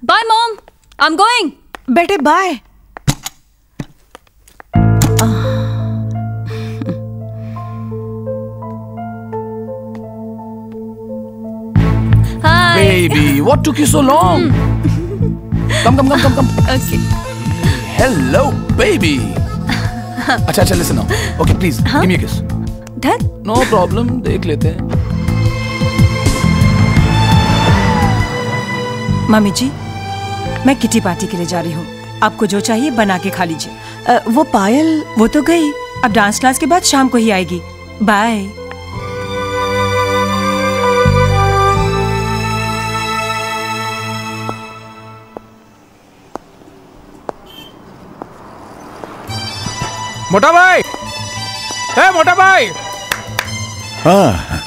Bye mom I am going बेटे bye what took you so long? come, come, come, come, come. [laughs] Okay Hello, baby. अच्छा अच्छा listen okay please give me kiss धर नो प्रॉब्लम देख लेते हैं मम्मी जी मैं किटी पार्टी के लिए जा रही हूँ आपको जो चाहिए बना के खा लीजिए वो पायल वो तो गई अब डांस क्लास के बाद शाम को ही आएगी बाय मोटा भाई। ए मोटा भाई। हाँ।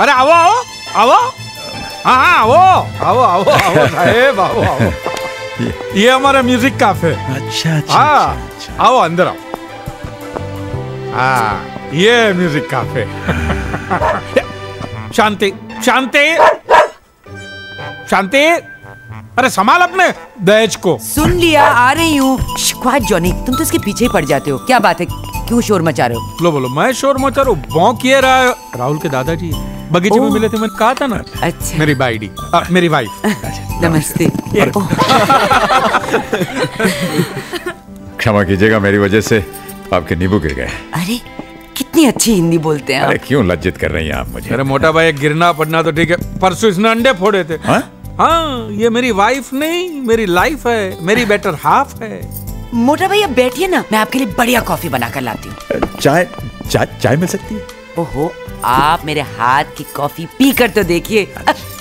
अरे आओ आओ आओ। हाँ हाँ आओ आओ आओ आओ साहेब आओ आओ। [laughs] ये हमारा म्यूज़िक काफे अच्छा हाँ आओ अंदर आओ। हाँ ये म्यूज़िक काफे [laughs] शांति शांति। शांति। अरे संभाल अपने दहेज को। सुन लिया आ रही हूँ। जॉनी तुम तो इसके पीछे ही पड़ जाते हो। क्या बात है? क्यों शोर मचा रहे हो? लो बोलो मैं शोर मचा रहा हूँ। भौंक ये रहा है। राहुल के दादाजी बगीचे में मिले थे मैंने कहा था ना। अच्छा। मेरी बाइडी आ, मेरी वाइफ [laughs] नमस्ते। क्षमा कीजिएगा मेरी वजह से आपके नींबू गिर गए। अरे कितनी अच्छी हिंदी बोलते हैं अरे क्यों लज्जित कर रही हैं आप मुझे? अरे मोटा भाई गिरना पड़ना तो ठीक है। परसों इसने अंडे फोड़े थे। हाँ? हाँ ये मेरी वाइफ नहीं मेरी लाइफ है मेरी बेटर हाफ़ है। मोटा भैया बैठिए ना मैं आपके लिए बढ़िया कॉफ़ी बना कर लाती हूँ। चाय चाय चाय मिल सकती है? ओहो आप मेरे हाथ की कॉफ़ी पी कर तो देखिए।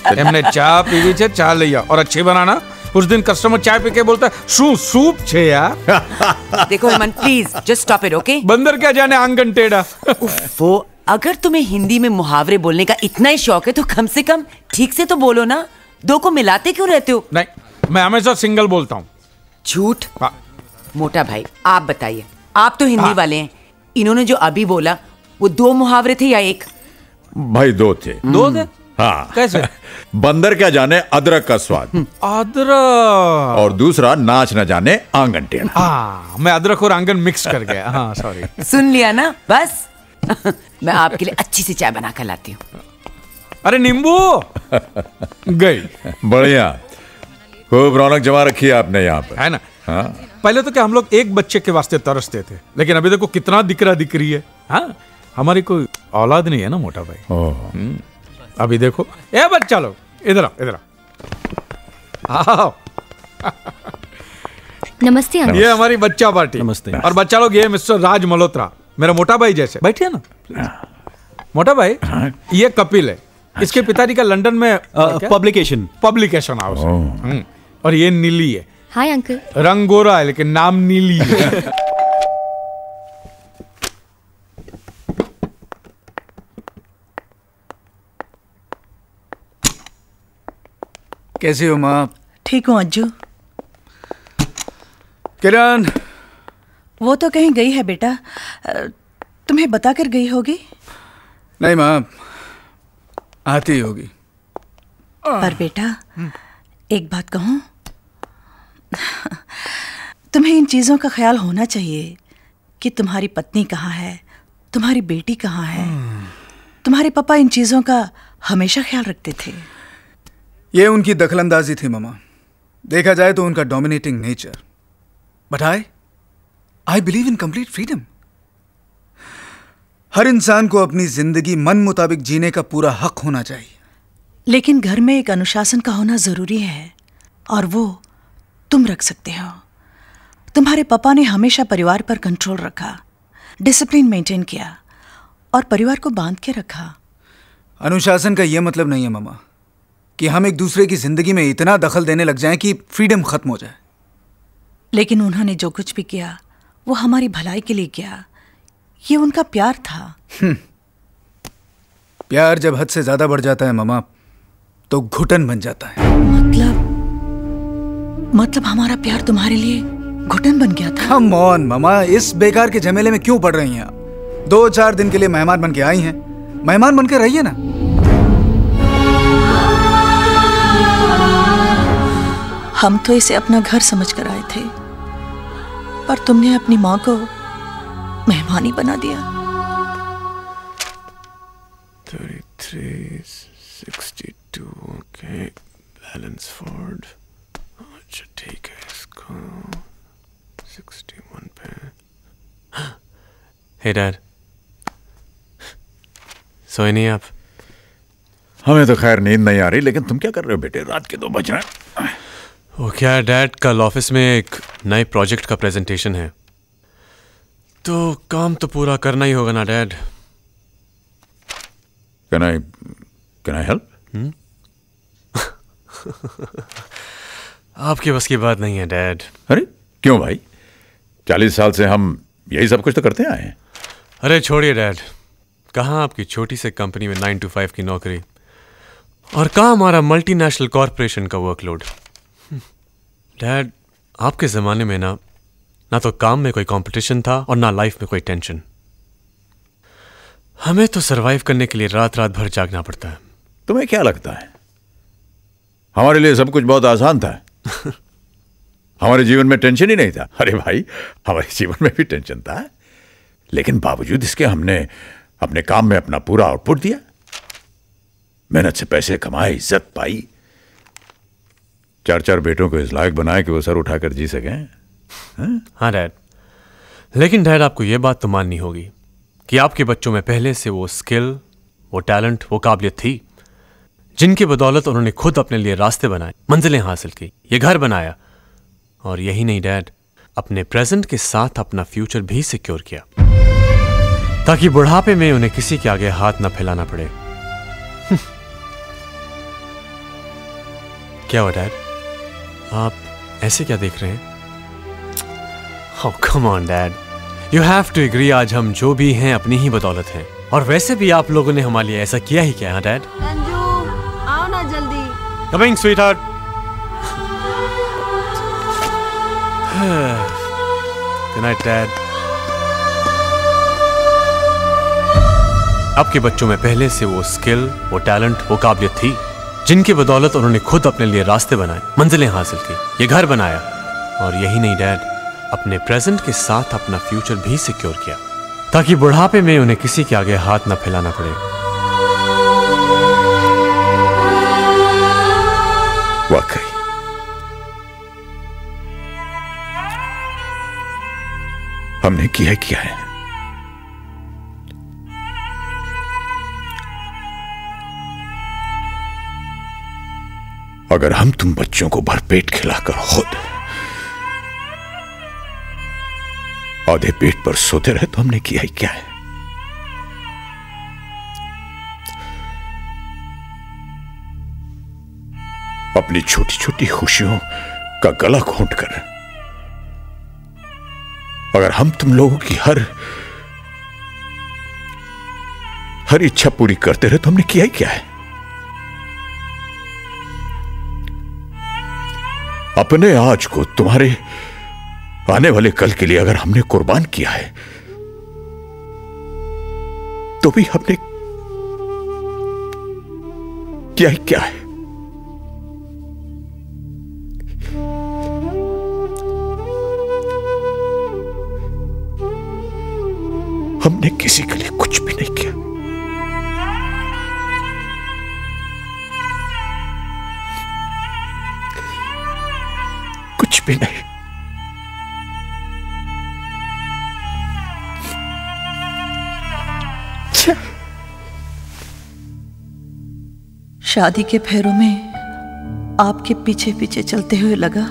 हमने चाय पी ली छे चाय लिया और अच्छी बनाना उस दिन कस्टमर चाय पी के बोलता है सूप छे यार? [laughs] देखो Heman please just stop it okay बंदर क्या जाने आँगन टेढ़ा? वो अगर तुम्हें हिंदी में मुहावरे बोलने का इतना ही शौक है तो कम से कम ठीक से तो बोलो ना। दो को मिलाते क्यों रहते हो? नहीं मैं हमेशा सिंगल बोलता हूँ। झूठ? मोटा भाई आप बताइए। आप तो हिंदी हाँ। वाले हैं। इन्होंने जो अभी बोला वो दो मुहावरे थे या एक? भाई दो थे। दो थे? हाँ। कैसे? [laughs] बंदर क्या जाने अदरक का स्वाद। अदरक! और दूसरा नाच न जाने आँगन टेढ़ा हाँ मैं अदरक और आँगन मिक्स कर गया। हाँ सॉरी [laughs] सुन लिया ना बस। [laughs] मैं आपके लिए अच्छी सी चाय बना कर लाती हूँ। अरे नींबू। [laughs] गई। बढ़िया। खूब रौनक जमा रखी है आपने यहाँ पर। है ना? हाँ। पहले तो क्या हम लोग एक बच्चे के वास्ते तरसते थे लेकिन अभी देखो कितना दिकरा दिख रही है। हाँ हमारी कोई औलाद नहीं है ना मोटा भाई। हम्म, अभी देखो। ए बच्चा लोग इधर आओ इधर आओ आओ। नमस्ते अंकल। ये हमारी बच्चा पार्टी। नमस्ते। और बच्चा लोग ये मिस्टर राज मल्होत्रा मेरा मोटा भाई जैसे। बैठिए ना। मोटा भाई ये कपिल है। इसके पिताजी का लंदन में पब्लिकेशन पब्लिकेशन हाउस और ये नीली है। हाय अंकल रंग गोरा है लेकिन नाम नीली है। [laughs] कैसी हो माँ? ठीक हूँ अज्जू किरण। वो तो कहीं गई है बेटा। तुम्हें बता कर गई होगी? नहीं माँ आती होगी। पर बेटा एक बात कहूँ? तुम्हें इन चीज़ों का ख्याल होना चाहिए कि तुम्हारी पत्नी कहाँ है तुम्हारी बेटी कहाँ है। तुम्हारे पापा इन चीज़ों का हमेशा ख्याल रखते थे। ये उनकी दखलंदाजी थी मामा। देखा जाए तो उनका dominating nature but I I believe in complete freedom हर इंसान को अपनी ज़िंदगी मन मुताबिक जीने का पूरा हक होना चाहिए। लेकिन घर में एक अनुशासन का होना ज़रूरी है और वो तुम रख सकते हो। तुम्हारे पापा ने हमेशा परिवार पर कंट्रोल रखा डिसिप्लिन मेंटेन किया और परिवार को बाँध के रखा। अनुशासन का यह मतलब नहीं है मामा कि हम एक दूसरे की ज़िंदगी में इतना दखल देने लग जाएँ कि फ्रीडम खत्म हो जाए। लेकिन उन्होंने जो कुछ भी किया वो हमारी भलाई के लिए किया। ये उनका प्यार था। हम्म। प्यार जब हद से ज़्यादा बढ़ जाता है मामा तो घुटन बन जाता है। मतलब मतलब हमारा प्यार तुम्हारे लिए घुटन बन गया था। कम ऑन मामा इस बेकार के झमेले में क्यों पड़ रही हैं आप? दो चार दिन के लिए मेहमान बन के आई हैं। मेहमान बन के रहिए ना। हम तो इसे अपना घर समझ कर आए थे पर तुमने अपनी माँ को मेहमानी बना दिया। 33, 62, okay. बैलेंस फोर्ड अच्छा ठीक है इसको 61 पे हे डैड सोए नहीं आप हमें तो खैर नींद नहीं आ रही लेकिन तुम क्या कर रहे हो बेटे? रात के दो बज रहे हैं। वो क्या डैड कल ऑफ़िस में एक नए प्रोजेक्ट का प्रेजेंटेशन है। तो काम तो पूरा करना ही होगा ना dad. Can I can I help आपके बस की बात नहीं है डैड। अरे क्यों भाई? चालीस साल से हम यही सब कुछ तो करते आए हैं। अरे छोड़िए डैड। कहाँ आपकी छोटी से कंपनी में नाइन टू फाइव की नौकरी? और कहाँ हमारा मल्टीनेशनल कॉरपोरेशन का वर्कलोड डैड आपके ज़माने में ना ना तो काम में कोई कंपटीशन था और ना लाइफ में कोई टेंशन हमें तो सरवाइव करने के लिए रात रात भर जागना पड़ता है। तुम्हें क्या लगता है? हमारे लिए सब कुछ बहुत आसान था। [laughs] हमारे जीवन में टेंशन ही नहीं था। अरे भाई हमारे जीवन में भी टेंशन था। लेकिन बावजूद इसके हमने अपने काम में अपना पूरा आउटपुट दिया। मेहनत से पैसे कमाए इज़्ज़त पाई। चार चार बेटों को इस लायक बनाए कि वो सर उठाकर जी सकें। हाँ? डैड। लेकिन डैड, आपको यह बात तो माननी होगी कि आपके बच्चों में पहले से वो स्किल, वो टैलेंट, वो काबिलियत थी, जिनकी बदौलत उन्होंने खुद अपने लिए रास्ते बनाए, मंजिलें हासिल की, ये घर बनाया। और यही नहीं, डैड, अपने प्रेजेंट के साथ अपना फ्यूचर भी सिक्योर किया, ताकि बुढ़ापे में उन्हें किसी के आगे हाथ ना फैलाना पड़े। [laughs] क्या हुआ, डैड? आप ऐसे क्या देख रहे हैं? Oh, come on, Dad. You have to agree आज हम जो भी हैं अपनी ही बदौलत हैं। और वैसे भी आप लोगों ने हमारे लिए ऐसा किया ही क्या है डैड संजू आओ ना जल्दी। Coming sweetheart good night dad आपके बच्चों में पहले से वो स्किल वो टैलेंट वो काबिलियत थी जिनकी बदौलत उन्होंने खुद अपने लिए रास्ते बनाए मंजिलें हासिल की ये घर बनाया। और यही नहीं डैड अपने प्रेजेंट के साथ अपना फ्यूचर भी सिक्योर किया, ताकि बुढ़ापे में उन्हें किसी के आगे हाथ न फैलाना पड़े। वाकई। हमने किया किया है। अगर हम तुम बच्चों को भरपेट खिलाकर खुद आधे पेट पर सोते रहे तो हमने किया ही क्या है? अपनी छोटी छोटी खुशियों का गला घोंट कर अगर हम तुम लोगों की हर हर इच्छा पूरी करते रहे तो हमने किया ही क्या है? अपने आज को तुम्हारे आने वाले कल के लिए अगर हमने कुर्बान किया है तो भी हमने क्या ही क्या है? हमने किसी के लिए कुछ भी नहीं किया। कुछ भी नहीं। शादी के फेरों में आपके पीछे पीछे चलते हुए लगा,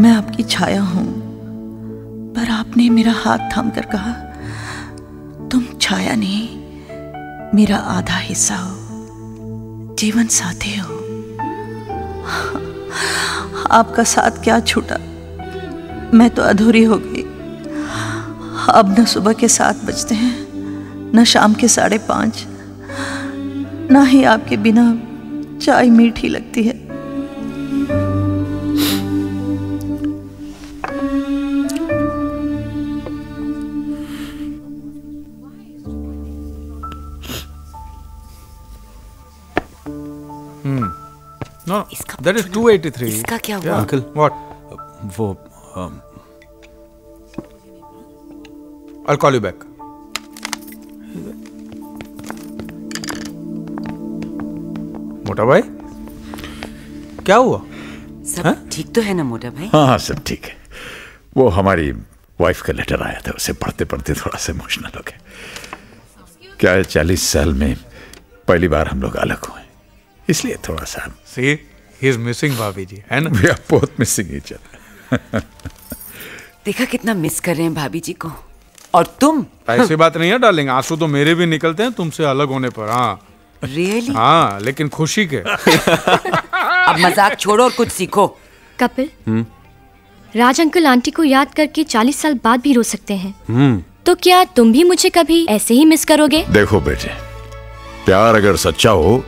मैं आपकी छाया हूँ। पर आपने मेरा हाथ थाम कर कहा, तुम छाया नहीं, मेरा आधा हिस्सा हो। जीवन साथी हो। आपका साथ क्या छूटा? मैं तो अधूरी हो गई। अब न सुबह के सात बजते हैं, न शाम के साढ़े पाँच। ना ही आपके बिना चाय मीठी लगती है Hmm. No, that is 283. इसका क्या Yeah, हुआ? Uncle, what? वो um, I'll call you back. मोटा भाई? क्या हुआ? सब ठीक तो है ना मोटा भाई? हाँ हाँ सब ठीक है। वो हमारी वाइफ का लेटर आया था उसे पढ़ते पढ़ते थोड़ा सा इमोशनल हो गए क्या है चालीस साल में पहली बार हम लोग अलग हुए। इसलिए थोड़ा सा See, he is missing भाभी जी है ना? We are both missing each other देखा कितना मिस कर रहे हैं भाभी जी को। और तुम? ऐसी बात नहीं है डार्लिंग आँसू तो मेरे भी निकलते हैं तुमसे अलग होने पर हाँ। रियली हाँ लेकिन खुशी के। [laughs] अब मज़ाक छोड़ो और कुछ सीखो। कपिल? राज अंकल आंटी को याद करके चालीस साल बाद भी रो सकते हैं। हम्म। तो क्या तुम भी मुझे कभी ऐसे ही मिस करोगे? देखो बेटे प्यार अगर सच्चा हो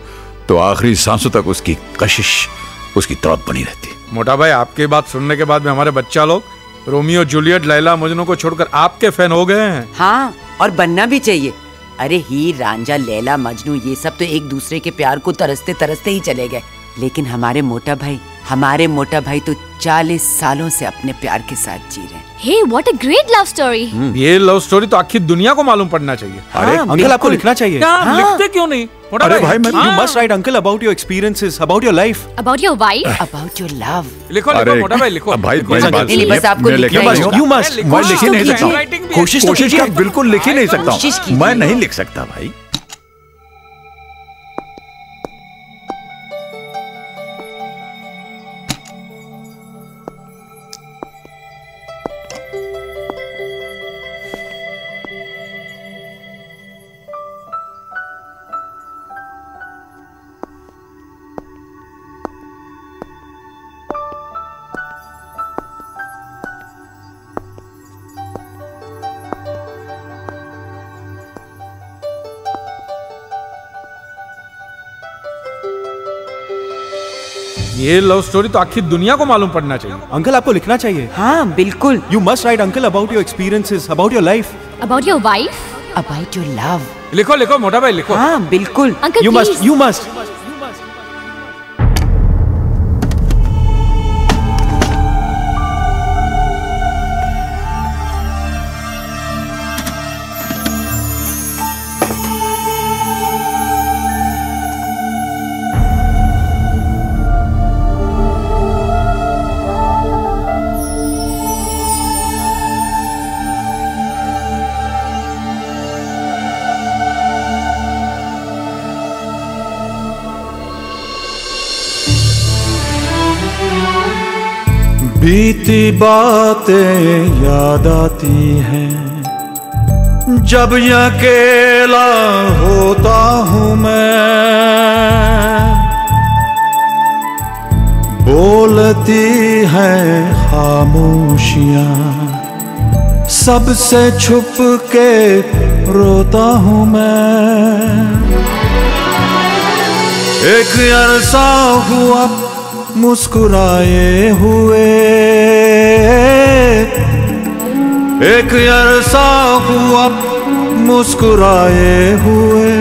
तो आखिरी सांसों तक उसकी कशिश उसकी तड़प बनी रहती। मोटा भाई आपकी बात सुनने के बाद में हमारे बच्चा लोग रोमियो जूलियट लैला मजनू को छोड़कर आपके फ़ैन हो गए हैं। हाँ और बनना भी चाहिए। अरे ही रांझा, लैला, मजनू, ये सब तो एक दूसरे के प्यार को तरसते तरसते ही चले गए। लेकिन हमारे मोटा भाई, हमारे मोटा भाई तो चालीस सालों से अपने प्यार के साथ जी रहे हैं। Hey what a great love story ये लव स्टोरी तो आखिर दुनिया को मालूम पड़ना चाहिए। अरे अंकल आपको लिखना चाहिए? क्या लिखते क्यों नहीं? अरे भाई मैं हाँ। You must write uncle about your experiences about your life about your wife about your love लिखो लिखो मोटा भाई लिखो। भाई लिखो। बात नहीं, बस आपको लिखना ही। सकता। You must, मैं लिख ही नहीं कोशिश सकता कोशिश तो कीजिए। बिल्कुल लिख ही नहीं सकता हूँ। मैं नहीं लिख सकता भाई। ये लव स्टोरी तो आखिर दुनिया को मालूम पड़ना चाहिए। अंकल आपको लिखना चाहिए? हाँ बिल्कुल। You must write uncle about your experiences about your life about your wife about your love लिखो लिखो मोटा भाई लिखो। हाँ बिल्कुल। Uncle you must you must बीती याद आती हैं। जब अकेला होता हूँ मैं। बोलती हैं खामोशियाँ। सबसे छुप के रोता हूँ मैं। एक अरसा हुआ मुस्कुराए हुए। एक अरसा हुआ मुस्कुराए हुए,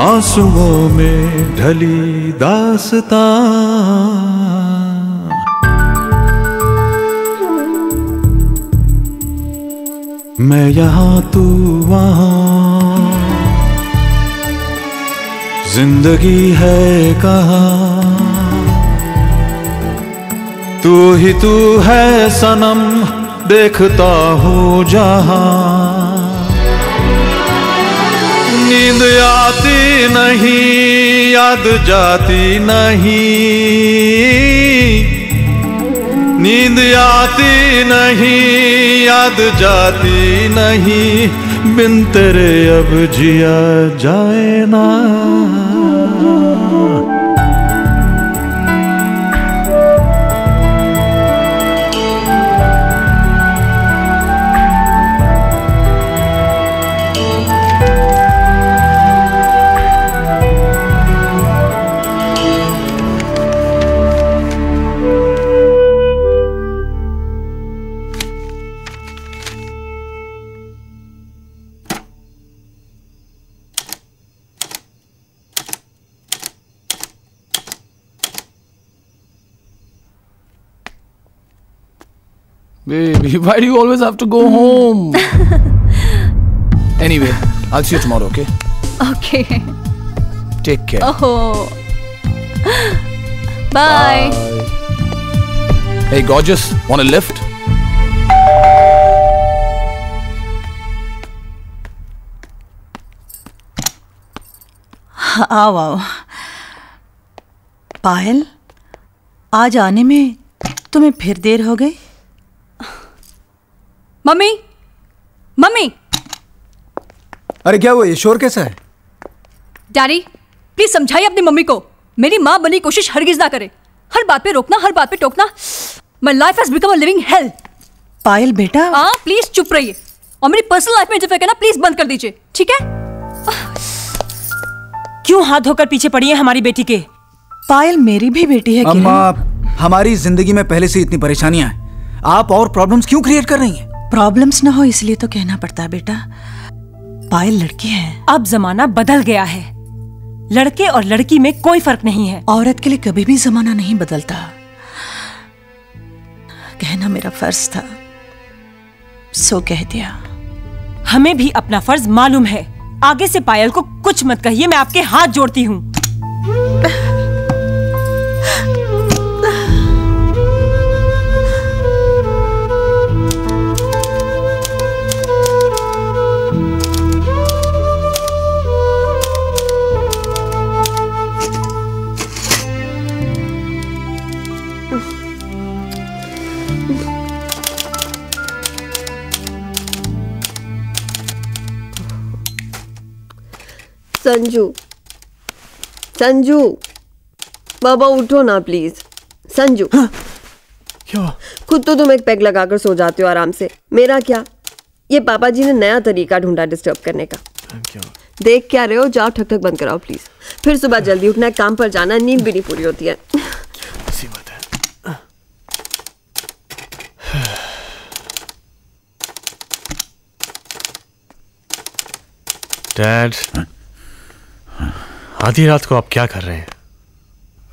आंसुओं में ढली दासता। मैं यहाँ तू वहाँ। ज़िंदगी है कहाँ? तू ही तू है सनम, देखता हूँ जहाँ। नींद आती नहीं, याद जाती नहीं। नींद आती नहीं, याद जाती नहीं, बिन तेरे अब जिया जाए ना। Baby, why do you always have to go home? anyway, I'll see you tomorrow, okay? Okay. Take care. Oh. Bye. Hey, gorgeous, want a lift? आओ आओ पायल आज आने में तुम्हें फिर देर हो गई मम्मी मम्मी। अरे क्या हुआ? ये शोर कैसा है? डैडी प्लीज़ समझाइए अपनी मम्मी को। मेरी माँ बनी कोशिश हरगिज ना करे। हर बात पे रोकना हर बात पे टोकना। My life has become a living hell Payal बेटा। हाँ प्लीज़ चुप रहिए। और मेरी पर्सनल लाइफ में इंटरफेयर करना प्लीज़ बंद कर दीजिए ठीक है? क्यों हाथ धोकर पीछे पड़ी है हमारी बेटी के? पायल मेरी भी बेटी है अम्मा हमारी ज़िंदगी में पहले से इतनी परेशानियाँ हैं। आप और प्रॉब्लम्स क्यों क्रिएट कर रही हैं? प्रॉब्लम्स ना हो इसलिए तो कहना पड़ता है बेटा। पायल लड़की है। अब जमाना बदल गया है। लड़के और लड़की में कोई फ़र्क नहीं है। औरत के लिए कभी भी जमाना नहीं बदलता। कहना मेरा फ़र्ज़ था। सो कह दिया। हमें भी अपना फ़र्ज़ मालूम है। आगे से पायल को कुछ मत कहिए मैं आपके हाथ जोड़ती हूँ। संजू। संजू बाबा उठो ना प्लीज़ संजू। क्या? खुद तो तुम एक पैग लगाकर सो जाते हो आराम से। मेरा क्या? ये पापा जी ने नया तरीका ढूंढा डिस्टर्ब करने का। देख क्या रहे हो? जाओ ठक ठक बंद कराओ प्लीज़ फिर सुबह जल्दी उठना है काम पर जाना है, नींद भी नहीं पूरी होती है। है। डैड आधी रात को आप क्या कर रहे हैं?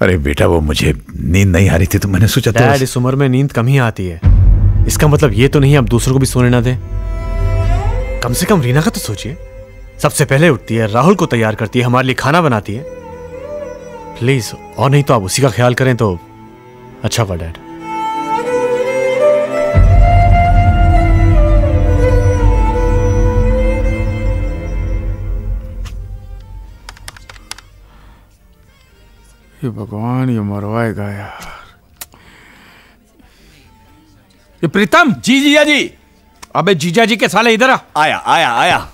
अरे बेटा वो मुझे नींद नहीं आ रही थी तो मैंने सोचा तो डैड इस उम्र में नींद कम ही आती है। इसका मतलब ये तो नहीं आप दूसरों को भी सोने ना दें। कम से कम रीना का तो सोचिए। सबसे पहले उठती है राहुल को तैयार करती है हमारे लिए खाना बनाती है। प्लीज़ और नहीं तो आप उसी का ख्याल करें तो अच्छा हुआ डैड ये भगवान ये मरवाएगा यार। ये प्रीतम। जी जीजा जी। अबे जीजा जी के साले इधर आ। आया आया आया।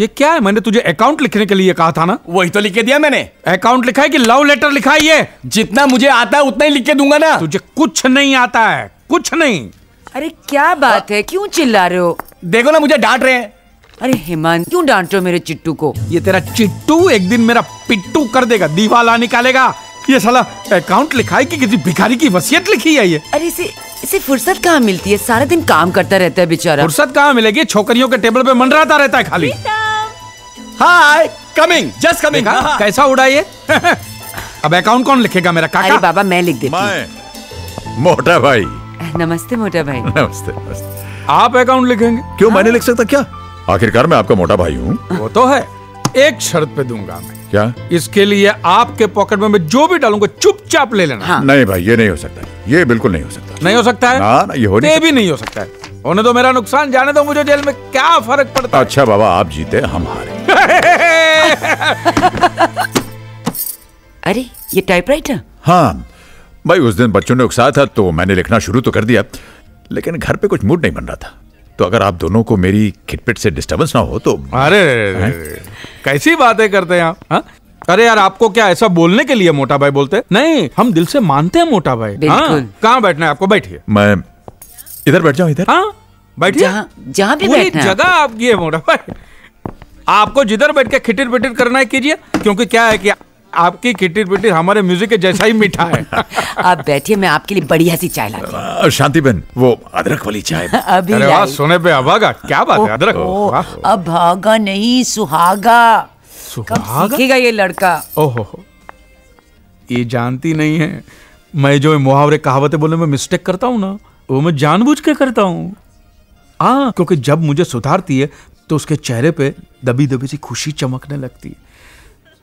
ये क्या है? मैंने तुझे अकाउंट लिखने के लिए कहा था ना? वही तो लिख के दिया मैंने। अकाउंट लिखा है कि लव लेटर लिखा है ये? जितना मुझे आता है उतना ही लिख के दूँगा ना। तुझे कुछ नहीं आता है कुछ नहीं। अरे क्या बात आ? है? क्यों चिल्ला रहे हो? देखो ना मुझे डांट रहे हैं। अरे हेमंत क्यों डांट रहे हो मेरे चिट्टू को? ये तेरा चिट्टू एक दिन मेरा पिट्टू कर देगा दीवाला निकालेगा। ये साला अकाउंट लिखा है कि किसी भिखारी की वसीयत लिखी है ये। अरे इसे इसे फुर्सत कहाँ मिलती है? सारा दिन काम करता रहता है बेचारा। फुर्सत कहाँ मिलेगी? छोकरियों के टेबल पे मंडराता रहता है खाली। Hi coming just coming? कैसा उड़ा ये? [laughs] अब अकाउंट कौन लिखेगा मेरा काका? अरे बाबा मैं लिख देती हूँ। मोटा भाई। नमस्ते मोटा भाई। नमस्ते नमस्ते। आप अकाउंट लिखेंगे। क्यों मैंने लिख सकता क्या? आखिरकार मैं आपका मोटा भाई हूँ। वो तो है। एक शर्त पे दूँगा मैं। क्या? इसके लिए आपके पॉकेट में मैं जो भी डालूँगा चुपचाप ले लेना। हाँ। नहीं भाई ये नहीं हो सकता। ये बिल्कुल नहीं हो सकता। नहीं हो सकता है? ना ना ये हो नहीं ये भी नहीं हो सकता है। होने तो मेरा नुकसान जाने दो मुझे जेल में। क्या फ़र्क पड़ता अच्छा बाबा आप जीते हम हारे। [laughs] अरे ये टाइपराइटर हाँ। भाई उस दिन बच्चों ने उकसाया था तो मैंने लिखना शुरू तो कर दिया। लेकिन घर पे कुछ मूड नहीं बन रहा था। तो अगर आप दोनों को मेरी खिटपिट से डिस्टरबेंस ना हो तो अरे कैसी बातें करते हैं आप हाँ? अरे यार आपको क्या ऐसा बोलने के लिए मोटा भाई बोलते नहीं हम दिल से मानते हैं मोटा भाई। हाँ? कहाँ बैठना है आपको? बैठिए। मैं इधर बैठ जाऊँ इधर? हाँ बैठिए। जहाँ जहाँ भी बैठना जगह आपकी। है मोटा भाई। आपको जिधर बैठ के खिटिर पिटिर करना है कीजिए क्योंकि क्या है कि आपकी खिटिर पिटिर हमारे म्यूज़िक के जैसा ही मीठा है। [laughs] आप बैठिए मैं आपके लिए बढ़िया सी चाय लाती हूँ। शांति बहन वो अदरक वाली चाय। [laughs] अभी अरे वाह सोने पे अभागा क्या बात है अदरक। ओह, वाह। अब भागा नहीं सुहागा। कब सुहागा? सीखेगा ये लड़का? ओहो ये जानती नहीं है। मैं जो मुहावरे कहावतें बोलने में मिस्टेक करता हूँ ना वो मैं जानबूझ के करता हूँ। हाँ क्योंकि जब मुझे सुधारती है तो उसके चेहरे पे दबी दबी सी खुशी चमकने लगती है।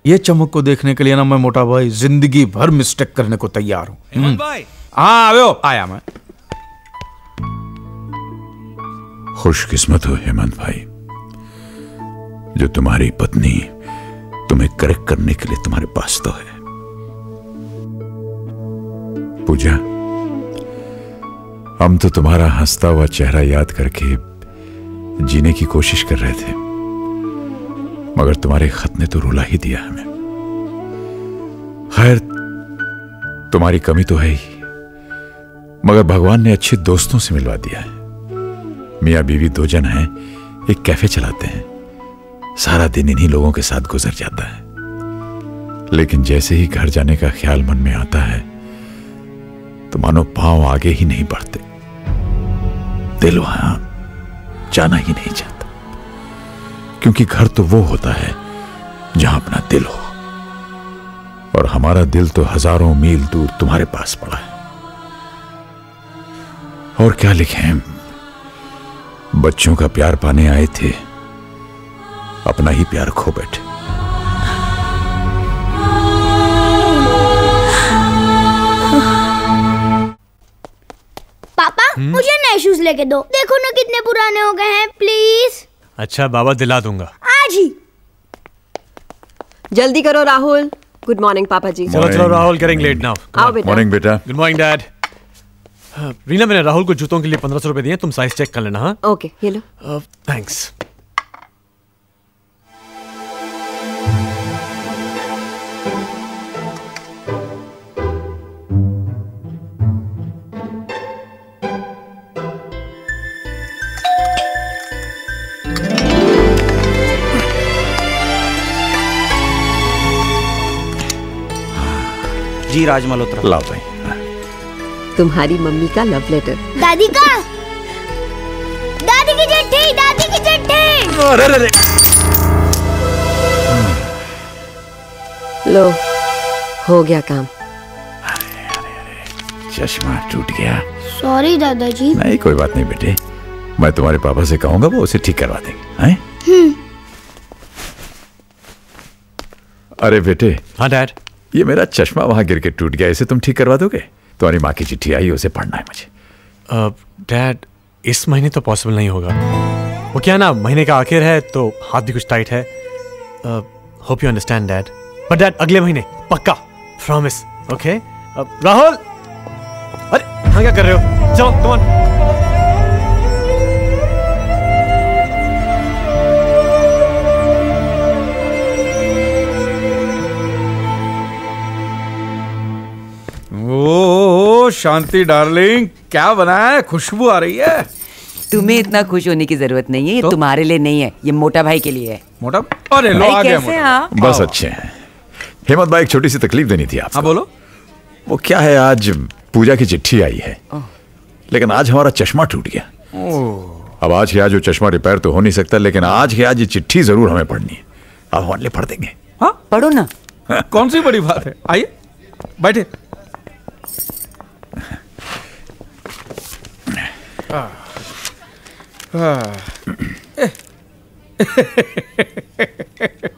ये चमक को देखने के लिए ना मैं मोटा भाई ज़िंदगी भर मिस्टेक करने को तैयार हूँ। हम्म। हाँ आवे हो। आया मैं। खुशकिस्मत हो हेमंत भाई। जो तुम्हारी पत्नी तुम्हें करेक्ट करने के लिए तुम्हारे पास तो है। पूजा हम तो तुम्हारा हंसता हुआ चेहरा याद करके जीने की कोशिश कर रहे थे। मगर तुम्हारे खत ने तो रुला ही दिया हमें। खैर, तुम्हारी कमी तो है ही। मगर भगवान ने अच्छे दोस्तों से मिलवा दिया है। मियाँ बीवी दो जन हैं, एक कैफ़े चलाते हैं। सारा दिन इन्हीं लोगों के साथ गुजर जाता है। लेकिन जैसे ही घर जाने का ख्याल मन में आता है तो मानो पाँव आगे ही नहीं बढ़ते। दिल वहाँ जाना ही नहीं चाहता। क्योंकि घर तो वो होता है जहाँ अपना दिल हो। और हमारा दिल तो हज़ारों मील दूर तुम्हारे पास पड़ा है। और क्या लिखें बच्चों का प्यार पाने आए थे अपना ही प्यार खो बैठे। पापा मुझे नए शूज़ लेके दो। देखो ना कितने पुराने हो गए हैं प्लीज़ अच्छा बाबा दिला दूँगा। आज ही। जल्दी करो राहुल। गुड मॉर्निंग पापा जी। चलो चलो राहुल गेटिंग लेट नाउ आओ बेटा। मॉर्निंग बेटा। गुड मॉर्निंग डैड रीना मैंने राहुल को जूतों के लिए पंद्रह सौ रुपए दिए तुम साइज़ चेक कर लेना हाँ? ओके हेलो लो। थैंक्स जी राज मल्होत्रा लाओ भाई। तुम्हारी मम्मी का लव लेटर दादी का? दादी की चिट्ठी दादी की चिट्ठी। अरे अरे लो हो गया काम। चश्मा टूट गया। सॉरी दादाजी। नहीं कोई बात नहीं बेटे। मैं तुम्हारे पापा से कहूँगा वो उसे ठीक करवा देंगे हैं? हम्म। अरे बेटे। हाँ डैड। ये मेरा चश्मा वहाँ गिर के टूट गया, इसे तुम ठीक करवा दोगे? तुम्हारी माँ की चिट्ठी आई, उसे पढ़ना है मुझे। डैड, इस महीने तो पॉसिबल नहीं होगा। वो क्या ना, महीने का आखिर है तो हाथ भी कुछ टाइट है। Hope you understand dad. But dad, अगले महीने, पक्का प्रॉमिस ओके राहुल! अरे हाँ क्या कर रहे हो? चलो कम ओ शांति डार्लिंग क्या बनाया है? खुशबू आ रही है। तुम्हें इतना खुश होने की ज़रूरत नहीं है ये तुम्हारे लिए नहीं है ये मोटा भाई के लिए है। मोटा? अरे लो आ गया मोटा हाँ बस अच्छे हैं। हेमंत भाई एक छोटी सी तकलीफ़ देनी थी आपको। हाँ बोलो। वो क्या है आज पूजा की चिट्ठी आई है। लेकिन आज हमारा चश्मा टूट गया। अब आज के आज वो चश्मा रिपेयर तो हो नहीं सकता लेकिन आज के आज ये चिट्ठी ज़रूर हमें पढ़नी है। अब हमारे लिए पढ़ देंगे। हाँ? पढ़ो ना। कौन सी बड़ी बात है? आइए बैठे।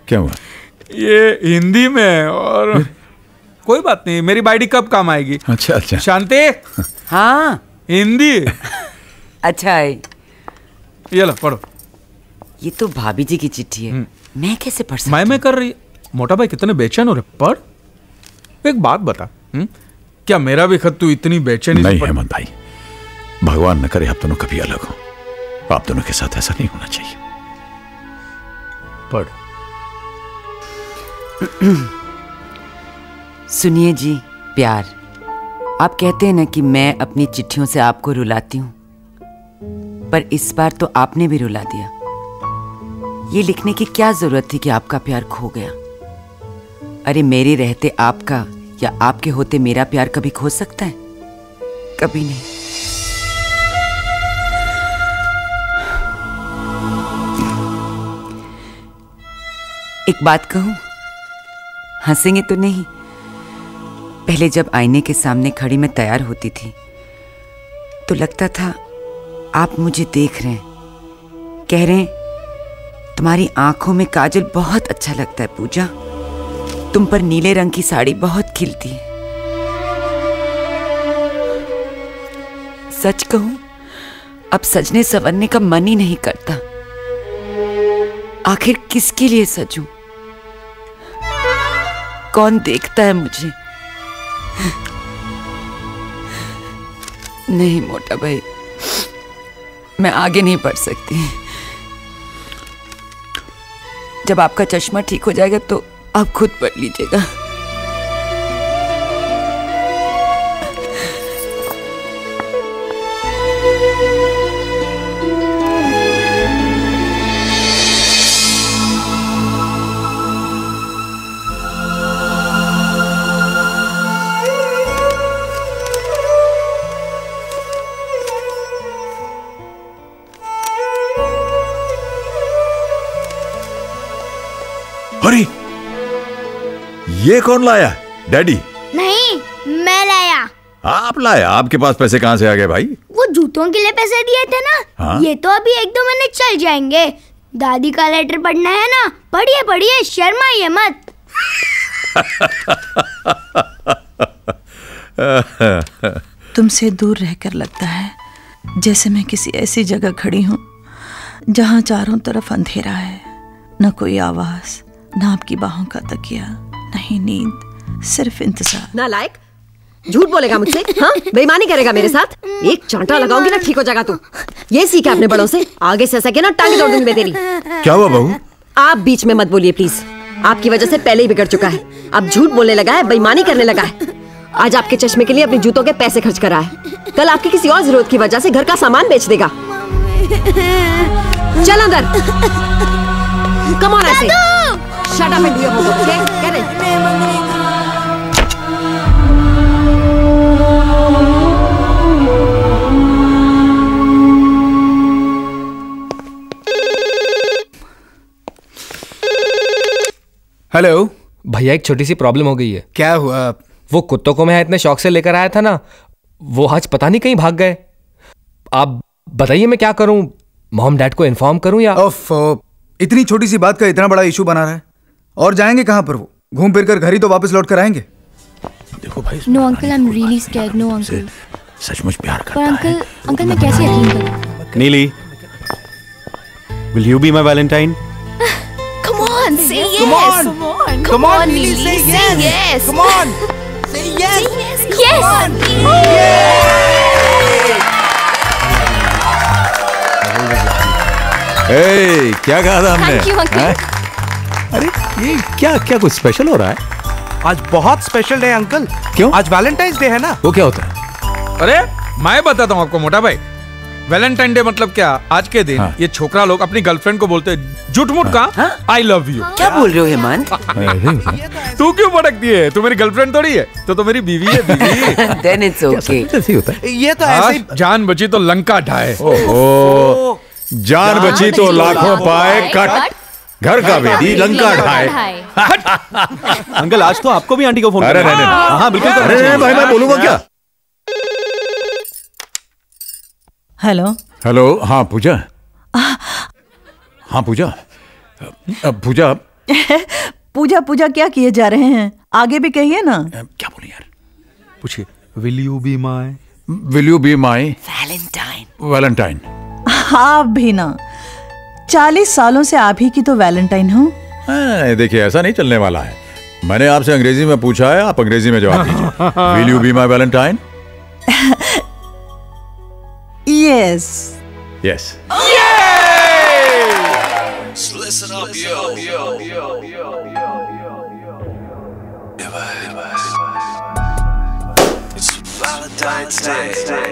क्या हुआ? ये हिंदी में है और कोई बात नहीं मेरी बाइडी कब काम आएगी? अच्छा अच्छा। शांति? हाँ। हिंदी? अच्छा है ये लो पढ़ो। ये तो भाभी जी की चिट्ठी है। मैं कैसे पढ़ सकती मैं मैं कर रही मोटा भाई कितने बेचैन हो रहे पढ़। एक बात बता हुँ? क्या मेरा भी खत तू इतनी बेचैनी नहीं पढ़- हेमंत भाई। भगवान न करे आप दोनों कभी अलग हो। आप दोनों के साथ ऐसा नहीं होना चाहिए। पढ़। [clears throat] सुनिए जी प्यार। आप कहते हैं ना कि मैं अपनी चिट्ठियों से आपको रुलाती हूँ। पर इस बार तो आपने भी रुला दिया। ये लिखने की क्या ज़रूरत थी कि आपका प्यार खो गया? अरे मेरे रहते आपका या आपके होते मेरा प्यार कभी खो सकता है? कभी नहीं। एक बात कहूँ, हंसेंगे तो नहीं। पहले जब आईने के सामने खड़ी मैं तैयार होती थी तो लगता था आप मुझे देख रहे हैं। कह रहे हैं, तुम्हारी आँखों में काजल बहुत अच्छा लगता है, पूजा। तुम पर नीले रंग की साड़ी बहुत खिलती है। सच कहूँ, अब सजने संवरने का मन ही नहीं करता। आखिर किसके लिए सजूं? कौन देखता है मुझे? नहीं मोटा भाई, मैं आगे नहीं बढ़ सकती। जब आपका चश्मा ठीक हो जाएगा तो आप खुद पढ़ लीजिएगा। ये कौन लाया? डैडी नहीं मैं लाया। आप लाया आपके पास पैसे कहाँ से आ गए भाई? वो जूतों के लिए पैसे दिए थे ना। हाँ? ये तो अभी एक दो महीने चल जाएँगे। दादी का लेटर पढ़ना है ना पढ़िए पढ़िए शर्माइए मत। तुमसे दूर रहकर लगता है जैसे मैं किसी ऐसी जगह खड़ी हूँ जहाँ चारों तरफ़ अंधेरा है न कोई आवाज़ न आपकी बाहों का तकिया। नहीं नींद सिर्फ़ इंतज़ार। नालायक झूठ बोलेगा मुझसे? हाँ? बेईमानी करेगा मेरे साथ? एक चांटा लगाऊँगी ना ठीक हो जाएगा तू। ये सीखा अपने बड़ों से। आगे से सके ना टांगे तोड़ दूँगी मैं तेरी। क्या हुआ बहू? आप बीच में मत बोलिए प्लीज़ आपकी वजह से पहले ही बिगड़ चुका है। अब झूठ बोलने लगा है बेईमानी करने लगा है। आज आपके चश्मे के लिए अपने जूतों के पैसे खर्च करा है। कल आपकी किसी और ज़रूरत की वजह से घर का सामान बेच देगा। चल अंदर। कम ऑन ऐसे। Shut up and do your okay? Get it? Hello भैया एक छोटी सी प्रॉब्लम हो गई है। क्या हुआ? वो कुत्तों को मैं इतने शौक से लेकर आया था ना वो आज पता नहीं कहीं भाग गए। आप बताइए मैं क्या करूँ? मॉम डैड को इन्फॉर्म करूँ या ओफो uh, इतनी छोटी सी बात का इतना बड़ा इशू बना रहा है। और जाएँगे कहाँ पर वो? घूम फिर कर घर ही तो वापस लौट कर आएँगे। देखो भाई no uncle I am really scared no uncle सचमुच प्यार करता पर अंकल अंकल मैं कैसे यकीन करूँ? Neeli will you be my valentine come on say yes come on come on Neeli say yes come on say yes yes come on hey क्या कहा था हमने? थैंक यू अंकल हैं? अरे ये क्या क्या कुछ स्पेशल हो रहा है? आज बहुत स्पेशल डे अंकल क्यों? आज वैलेंटाइंस डे है ना? वो क्या होता है? अरे मैं बताता हूँ आपको मोटा भाई। वैलेंटाइन डे मतलब क्या? आज के दिन हाँ। ये छोकरा लोग अपनी गर्लफ्रेंड को बोलते हैं झूठ मूठ का आई लव यू क्या बोल रहे हो हेमंत? तू क्यों भड़कती है? तू मेरी गर्लफ्रेंड थोड़ी है? तो तो मेरी बीवी है बीवी। देन इट्स ओके ऐसे ही होता है? ये तो ऐसे ही जान बची तो लंका ढाए। ओहो जान बची तो लाखों पाए कट। घर का बेदी लंका ढाए [laughs] अंकल आज तो आपको भी आंटी को फ़ोन अरे करना नहीं, है। नहीं। हाँ, हाँ बिल्कुल अरे नहीं, भाई मैं बोलूँगा क्या? हेलो। हेलो हाँ पूजा। हाँ पूजा। पूजा [laughs] पूजा पूजा क्या किए जा रहे हैं? आगे भी कहिए ना। क्या बोले यार? पूछिए will you be my will you be my valentine valentine आप भी ना। चालीस सालों से आप ही की तो वैलेंटाइन हो। नहीं, देखिए ऐसा नहीं चलने वाला है। मैंने आपसे अंग्रेज़ी में पूछा है आप अंग्रेज़ी में जवाब दीजिए। Will you be my valentine yes yes Listen up, yo, yo, yo, yo, yo, yo. It's Valentine's Day.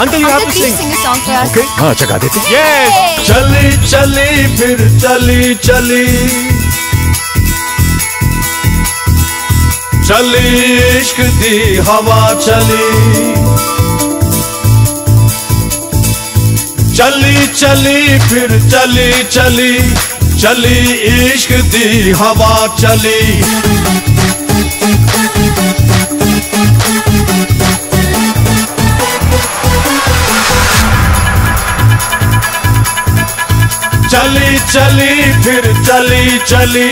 Uncle you have to sing a song for us. Okay हाँ अच्छा गा देते Yes! चली चली फिर चली चली। चली इश्क दी हवा चली। चली चली फिर चली चली। चली इश्क दी हवा चली। चली चली, फिर चली चली।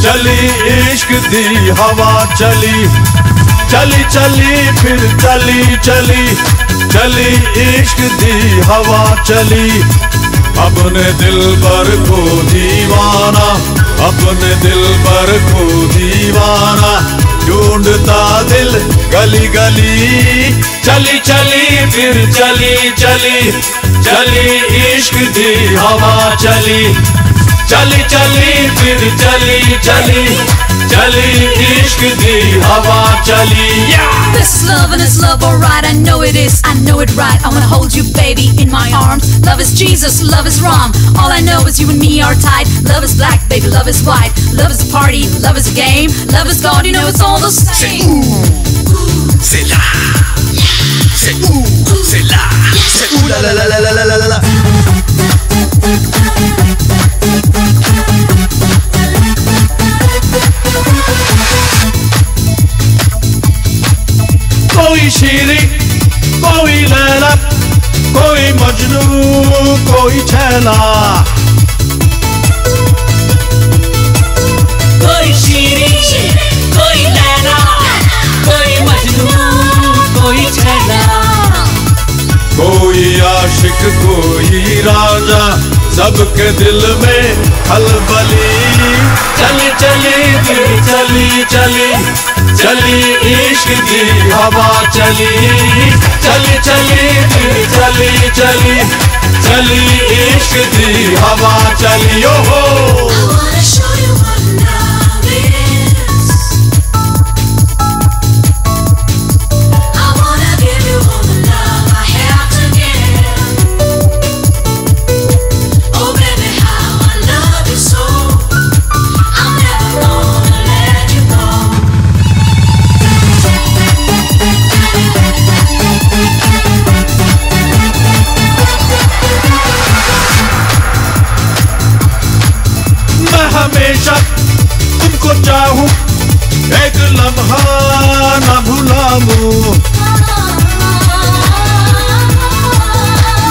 चली, इश्क दी हवा चली। चली चली, फिर चली चली। चली, इश्क दी हवा चली। अपने दिल पर को दीवाना। अपने दिल पर को दीवाना। ढूंढता दिल गली गली चली चली, फिर चली चली। चली इश्क दी हवा चली चली चली फिर चली चली चली इश्क दी हवा चली This is love and it's love, alright. I know it is, I know it right. I wanna hold you, baby, in my arms. Love is Jesus, love is wrong. All I know is you and me are tight. Love is black, baby, love is white. Love is a party, love is a game. Love is God, you know it's all the same. C'est là. C'est où C'est là. C'est où la la la la la la la la. कोई शीरी कोई लैला कोई मजनू कोई छैला कोई शीरी कोई लैला कोई कोई आशिक कोई राजा सबके दिल में खलबली चली चली फिर चली चली। चली इश्क की हवा चली। चली चली फिर चली चली। चली इश्क की हवा चली। ओ हो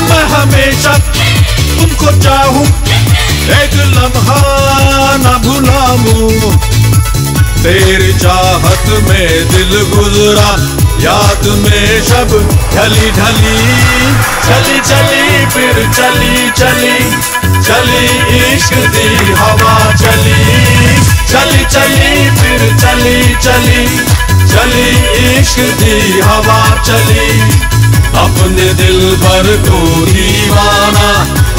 मैं हमेशा तुमको चाहूँ, एक लम्हा ना भुलाऊं। तेरी चाहत में दिल गुजरा, याद में सब ढली ढली। चली चली, फिर चली चली चली, इश्क दी हवा चली। चली चली, फिर चली चली। चली, इश्क दी हवा चली। अपने दिल भर को दीवाना,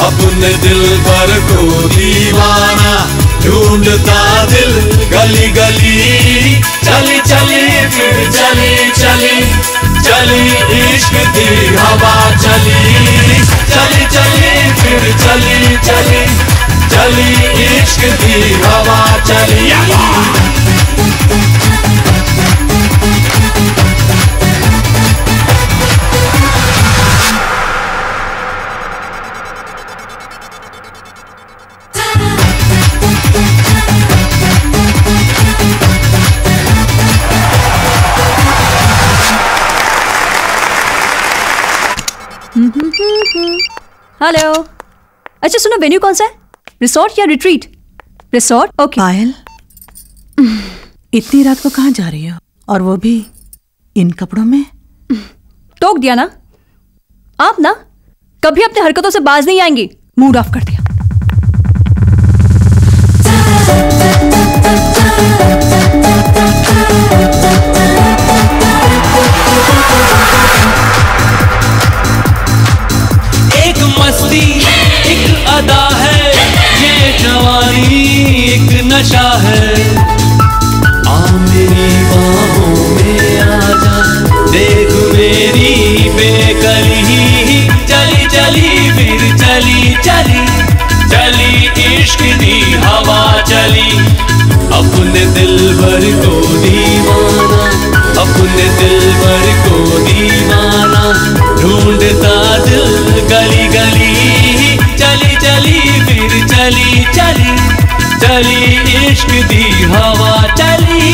अपने दिल भर को दीवाना। ढूंढता दिल गली गली। चली चली, फिर चली चली। चली, इश्क दी हवा चली। चली चली, फिर चली चली। चली, इश्क दी हवा चली। हेलो अच्छा सुनो वेन्यू कौन सा है? रिसोर्ट या रिट्रीट रिसोर्ट ओके पायल इतनी रात को कहाँ जा रही हो? और वो भी इन कपड़ों में? टोक दिया ना? आप ना कभी अपने हरकतों से बाज नहीं आएँगी। मूड ऑफ़ कर दिया। एक मस्ती एक अदा है, ये जवानी एक नशा है। आ मेरी बाहों में आ जा देख मेरी बेकली चली चली, फिर चली चली चली, इश्क दी हवा चली। अपने दिल भर को दीवाना, अपने दिल भर को दीवाना, ढूंढता दिल चली चली चली, इश्क दी हवा चली।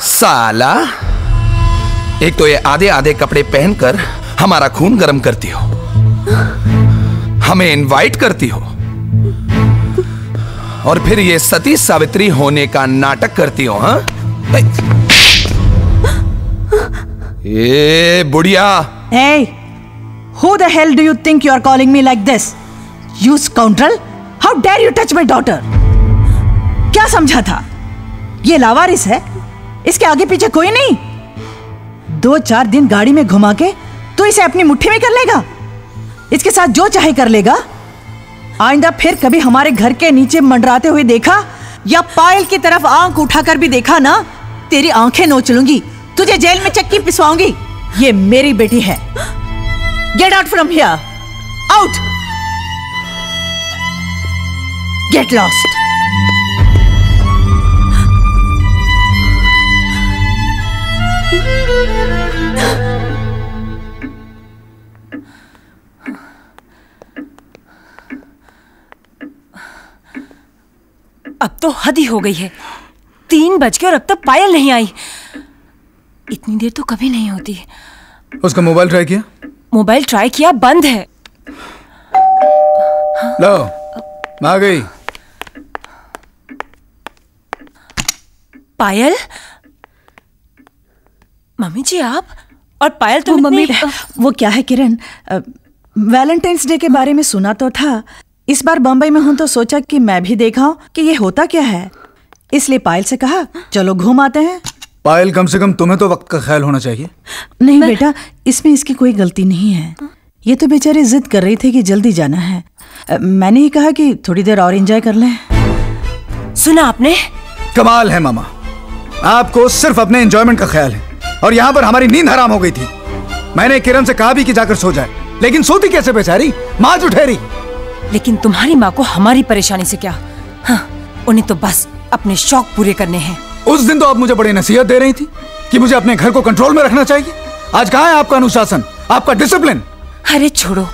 साला, एक तो ये आधे आधे कपड़े पहनकर हमारा खून गर्म करती हो हमें इनवाइट करती हो और फिर ये सती सावित्री होने का नाटक करती हो हाँ ए बुढ़िया Hey, who the hell do you think you are calling me like this? You scoundrel! How dare you touch my? क्या समझा था ये लावारिस है इसके आगे पीछे कोई नहीं दो चार दिन गाड़ी में घुमा के तो इसे अपनी मुट्ठी में कर लेगा? इसके साथ जो चाहे कर लेगा? आइंदा फिर कभी हमारे घर के नीचे मंडराते हुए देखा? या पायल की तरफ़ आँख उठाकर भी देखा ना? तेरी आँखें नोच लूँगी। तुझे जेल में चक्की पिसवाऊँगी। ये मेरी बेटी है। Get out from here out get lost अब तो हद ही हो गई है। तीन बज गए और अब तक पायल नहीं आई। इतनी देर तो कभी नहीं होती। उसका मोबाइल ट्राई किया? मोबाइल ट्राई किया बंद है। लो आ गई। पायल? मम्मी जी आप? और पायल तो मम्मी वो क्या है किरण? वैलेंटाइंस डे के बारे में सुना तो था। इस बार बम्बई में हूँ तो सोचा कि मैं भी देखा कि ये होता क्या है। इसलिए पायल से कहा चलो घूम आते हैं। पायल कम से कम तुम्हें तो वक्त का ख्याल होना चाहिए। नहीं बेटा इसमें इसकी कोई गलती नहीं है। ये तो बेचारी जिद कर रही थी कि जल्दी जाना है। मैंने ही कहा कि थोड़ी देर और एंजॉय कर लें। सुना आपने? कमाल है मामा। आपको सिर्फ़ अपने एंजॉयमेंट का ख्याल है और यहाँ पर हमारी नींद हराम हो गई थी। मैंने किरण से कहा भी कि जाकर सो जाए लेकिन सोती कैसे बेचारी? माँ जुठेरी। लेकिन तुम्हारी माँ को हमारी परेशानी से क्या? हाँ, उन्हें तो बस अपने शौक पूरे करने हैं। उस दिन तो आप मुझे बड़ी नसीहत दे रही थी कि मुझे अपने घर को कंट्रोल में रखना चाहिए। आज कहाँ है आपका अनुशासन आपका डिसिप्लिन अरे छोड़ो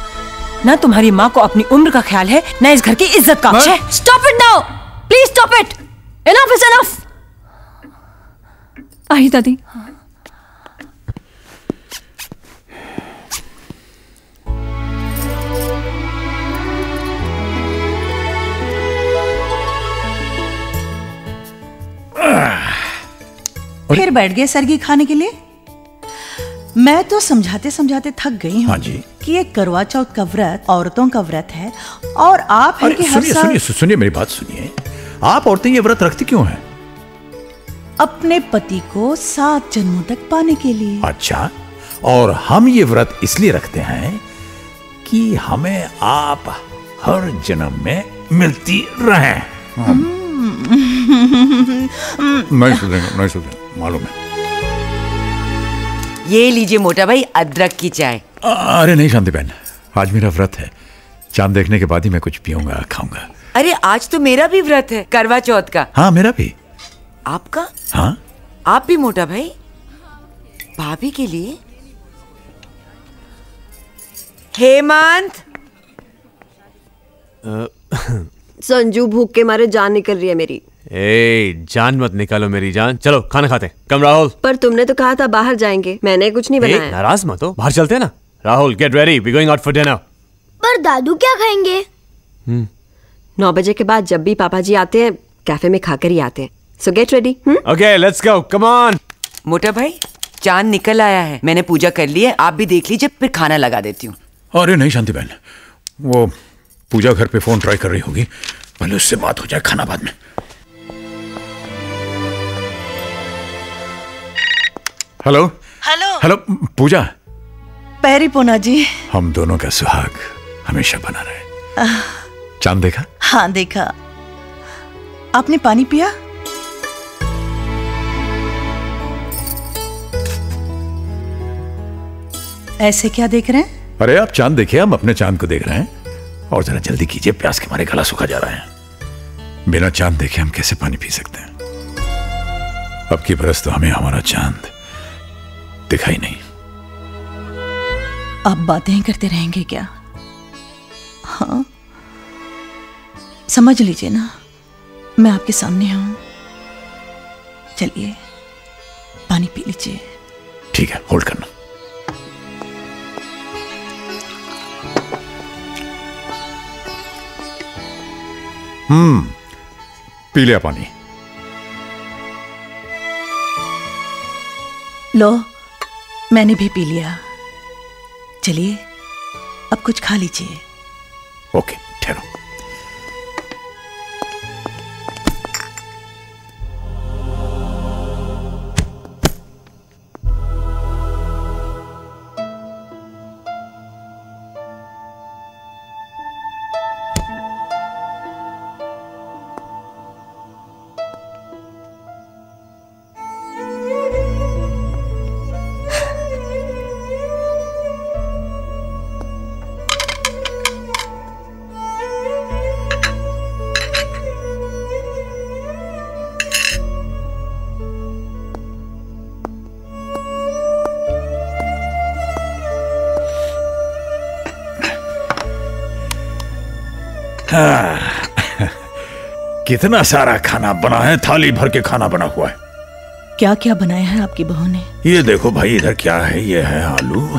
ना तुम्हारी माँ को अपनी उम्र का ख्याल है ना इस घर की इज़्ज़त का! Stop it now please stop it enough is enough आई दादी। [clears throat] फिर बैठ गए सरगी खाने के लिए। मैं तो समझाते समझाते थक गई हूँ हाँ जी। कि ये करवा चौथ का व्रत औरतों का व्रत है और आप हैं कि हर सुनिए सुनिए सुनिए मेरी बात सुनिए। आप औरतें ये व्रत रखती क्यों हैं? अपने पति को सात जन्मों तक पाने के लिए। अच्छा और हम ये व्रत इसलिए रखते हैं कि हमें आप हर जन्म में मिलती रहें। नहीं सुधरेंगे नहीं सुधरेंगे मालूम है। ये लीजिए मोटा भाई अदरक की चाय। अरे नहीं शांति बहन। आज मेरा व्रत है। चाँद देखने के बाद ही मैं कुछ पीऊँगा खाऊँगा। अरे आज तो मेरा भी व्रत है करवा चौथ का। हाँ मेरा भी। आपका? हाँ। आप भी मोटा भाई? भाभी के लिए? हेमंत! संजू भूख के मारे जान निकल रही है मेरी। ए जान मत निकालो मेरी जान। चलो खाना खाते कम राहुल। पर तुमने तो कहा था बाहर जाएँगे। मैंने कुछ नहीं बनाया। नाराज़ मत हो। बाहर चलते हैं ना। Rahul get ready we going out for dinner पर दादू क्या खाएँगे? नौ बजे के बाद जब भी पापा जी आते हैं कैफ़े में खाकर ही आते हैं। So get ready okay let's go come on मोटा भाई चाँद निकल आया है। मैंने पूजा कर ली है। आप भी देख लीजिए फिर खाना लगा देती हूँ। अरे नहीं शांति बहन। वो पूजा घर पे फ़ोन ट्राई कर रही होगी। पहले उससे बात हो जाए खाना बाद में। हेलो? हेलो। हेलो पूजा? पैरी पोना जी। हम दोनों का सुहाग हमेशा बना रहे। चाँद देखा? हाँ देखा। आपने पानी पिया? ऐसे क्या देख रहे हैं? अरे आप चाँद देखिए हम अपने चाँद को देख रहे हैं। और जरा जल्दी कीजिए प्यास के मारे गला सूखा जा रहा है। बिना चाँद देखे हम कैसे पानी पी सकते हैं? अब की बरस तो हमें हमारा चाँद दिखाई नहीं। आप बातें करते रहेंगे क्या? हाँ। समझ लीजिए ना मैं आपके सामने हूँ। चलिए पानी पी लीजिए। ठीक है होल्ड करना। हम्म पी लिया पानी लो मैंने भी पी लिया। चलिए अब कुछ खा लीजिए। ओके कितना सारा खाना बना है थाली भर के खाना बना हुआ है। क्या क्या बनाया है आपकी बहू ने? ये देखो भाई इधर क्या है? ये है आलू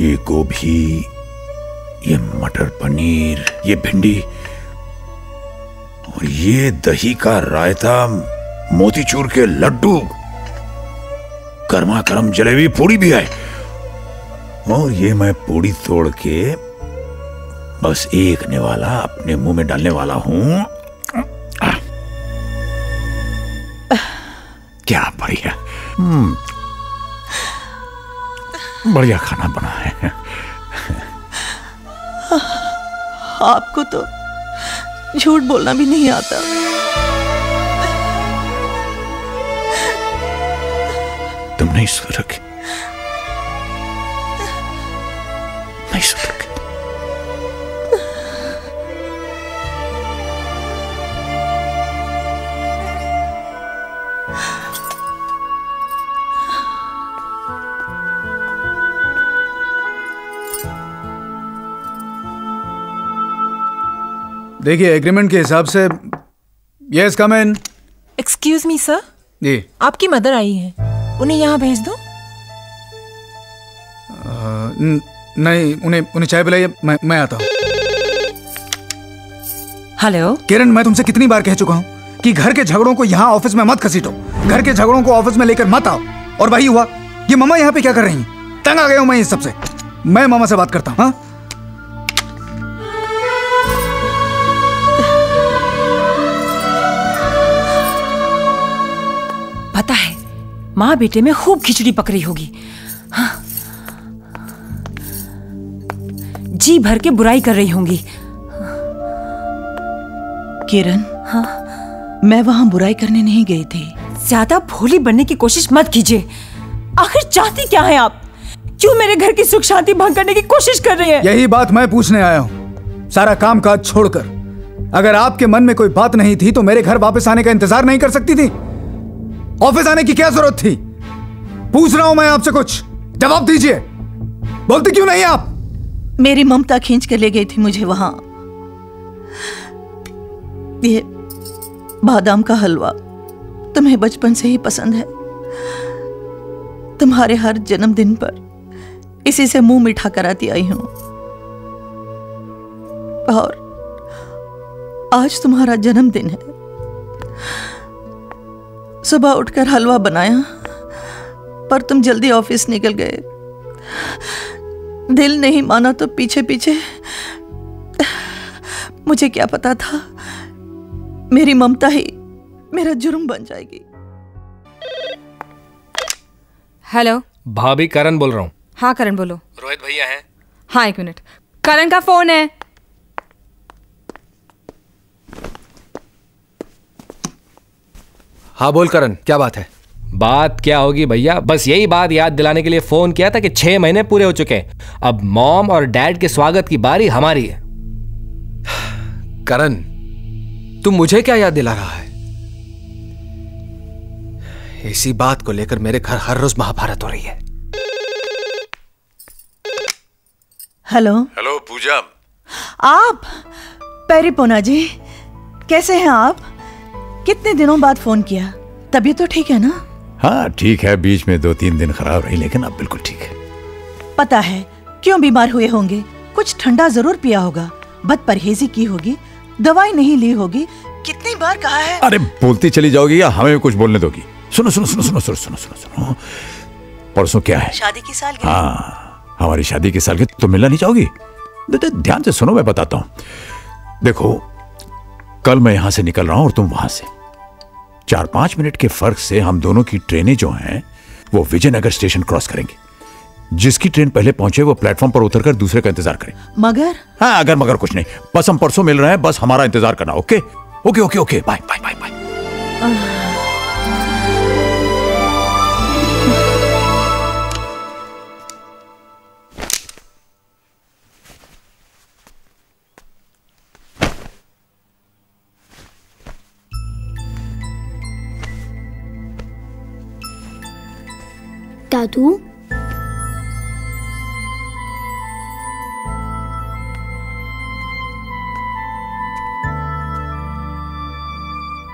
ये गोभी ये मटर पनीर ये भिंडी और ये दही का रायता मोतीचूर के लड्डू गर्मा गर्म जलेबी पूड़ी भी है और ये मैं पूड़ी तोड़ के बस एक निवाला अपने मुँह में डालने वाला हूँ। बढ़िया खाना बना है। आपको तो झूठ बोलना भी नहीं आता। तुमने इस सुधरोगे देखिए एग्रीमेंट के हिसाब से yes come in excuse me sir जी. आपकी मदर आई है। उन्हें यहाँ भेज दो। न- नहीं उन्हें उन्हें चाय पिलाइए मैं मैं आता हूँ। हेलो किरण मैं तुमसे कितनी बार कह चुका हूँ कि घर के झगड़ों को यहाँ ऑफ़िस में मत खसीटो घर के झगड़ों को ऑफ़िस में लेकर मत आओ। और वही हुआ ये मम्मा यहाँ पे क्या कर रही हैं? तंग आ गया हूँ मैं इस सबसे मैं मामा से बात करता हूँ? माँ बेटे में खूब खिचड़ी पकड़ी होगी। हाँ। जी भर के बुराई कर रही होंगी। किरण? हाँ। मैं वहाँ बुराई करने नहीं गई थी। ज़्यादा भोली बनने की कोशिश मत कीजिए। आखिर चाहती क्या है आप? क्यों मेरे घर की सुख शांति भंग करने की कोशिश कर रही हैं? यही बात मैं पूछने आया हूँ। सारा काम काज छोड़कर। अगर आपके मन में कोई बात नहीं थी तो मेरे घर वापस आने का इंतज़ार नहीं कर सकती थी? ऑफ़िस आने की क्या ज़रूरत थी? पूछ रहा हूँ मैं आपसे कुछ। जवाब दीजिए। बोलते क्यों नहीं आप? मेरी ममता खींच कर ले गई थी मुझे वहाँ। ये बादाम का हलवा तुम्हें बचपन से ही पसंद है। तुम्हारे हर जन्मदिन पर इसी से मुँह मीठा कराती आई हूँ। और आज तुम्हारा जन्मदिन है। सुबह उठकर हलवा बनाया पर तुम जल्दी ऑफ़िस निकल गए। दिल नहीं माना तो पीछे पीछे मुझे क्या पता था मेरी ममता ही मेरा जुर्म बन जाएगी। हेलो। भाभी करण बोल रहा हूँ। हाँ करण बोलो। रोहित भैया हैं। हाँ एक मिनट। करण का फ़ोन है। हाँ बोल करण क्या बात है? बात क्या होगी भैया? बस यही बात याद दिलाने के लिए फ़ोन किया था कि छह महीने पूरे हो चुके हैं। अब मॉम और डैड के स्वागत की बारी हमारी है। करण तू मुझे क्या याद दिला रहा है? इसी बात को लेकर मेरे घर हर रोज महाभारत हो रही है। हेलो। हेलो पूजा। आप पेरीपोना जी कैसे हैं आप? कितने दिनों बाद फ़ोन किया? तबीयत तो ठीक है ना? हाँ ठीक है। बीच में दो तीन दिन खराब रही लेकिन अब बिल्कुल ठीक है। पता है क्यों बीमार हुए होंगे? कुछ ठंडा ज़रूर पिया होगा। बद परहेजी की होगी दवाई नहीं ली होगी। कितनी बार कहा है? अरे बोलती चली जाओगी या हमें कुछ बोलने दोगी? सुनो सुनो सुनो सुनो सुनो सुनो सुनो सुनो। परसों क्या है? शादी की साल हाँ हमारी शादी की साल के तुम मिलना नहीं चाहोगी? ध्यान से सुनो मैं बताता हूँ। देखो कल मैं यहाँ से निकल रहा हूँ और तुम वहाँ से। चार पाँच मिनट के फ़र्क से हम दोनों की ट्रेनें जो हैं वो विजयनगर स्टेशन क्रॉस करेंगे। जिसकी ट्रेन पहले पहुँचे वो प्लेटफॉर्म पर उतरकर दूसरे का इंतज़ार करें। मगर? हाँ अगर मगर कुछ नहीं। बस हम परसों मिल रहे हैं बस हमारा इंतज़ार करना okay? Okay okay okay bye bye bye bye. दादू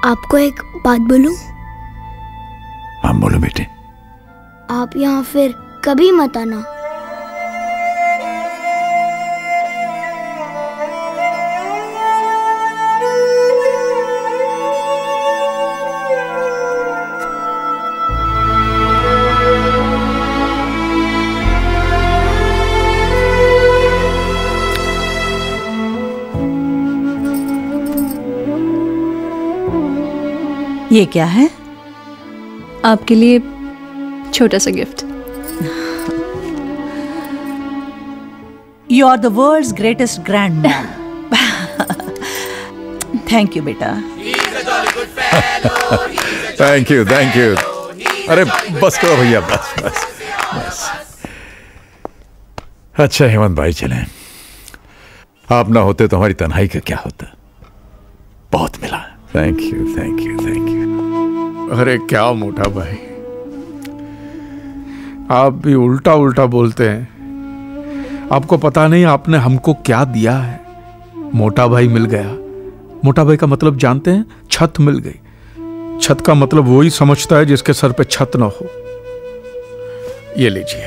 आपको एक बात बोलूँ? हाँ बोलो बेटे। आप यहाँ फिर कभी मत आना। ये क्या है? आपके लिए छोटा सा gift. You are the world greatest grand thank you बेटा। थैंक यू थैंक यू अरे बस करो भैया बस बस बस। अच्छा हेमंत भाई चले। आप ना होते तो हमारी तन्हाई का क्या होता? बहुत मिला। Thank you thank you thank you अरे क्या मोटा भाई। आप भी उल्टा उल्टा बोलते हैं। आपको पता नहीं आपने हमको क्या दिया है। मोटा भाई मिल गया। मोटा भाई का मतलब जानते हैं? छत मिल गई। छत का मतलब वही समझता है जिसके सर पे छत ना हो। ये लीजिए।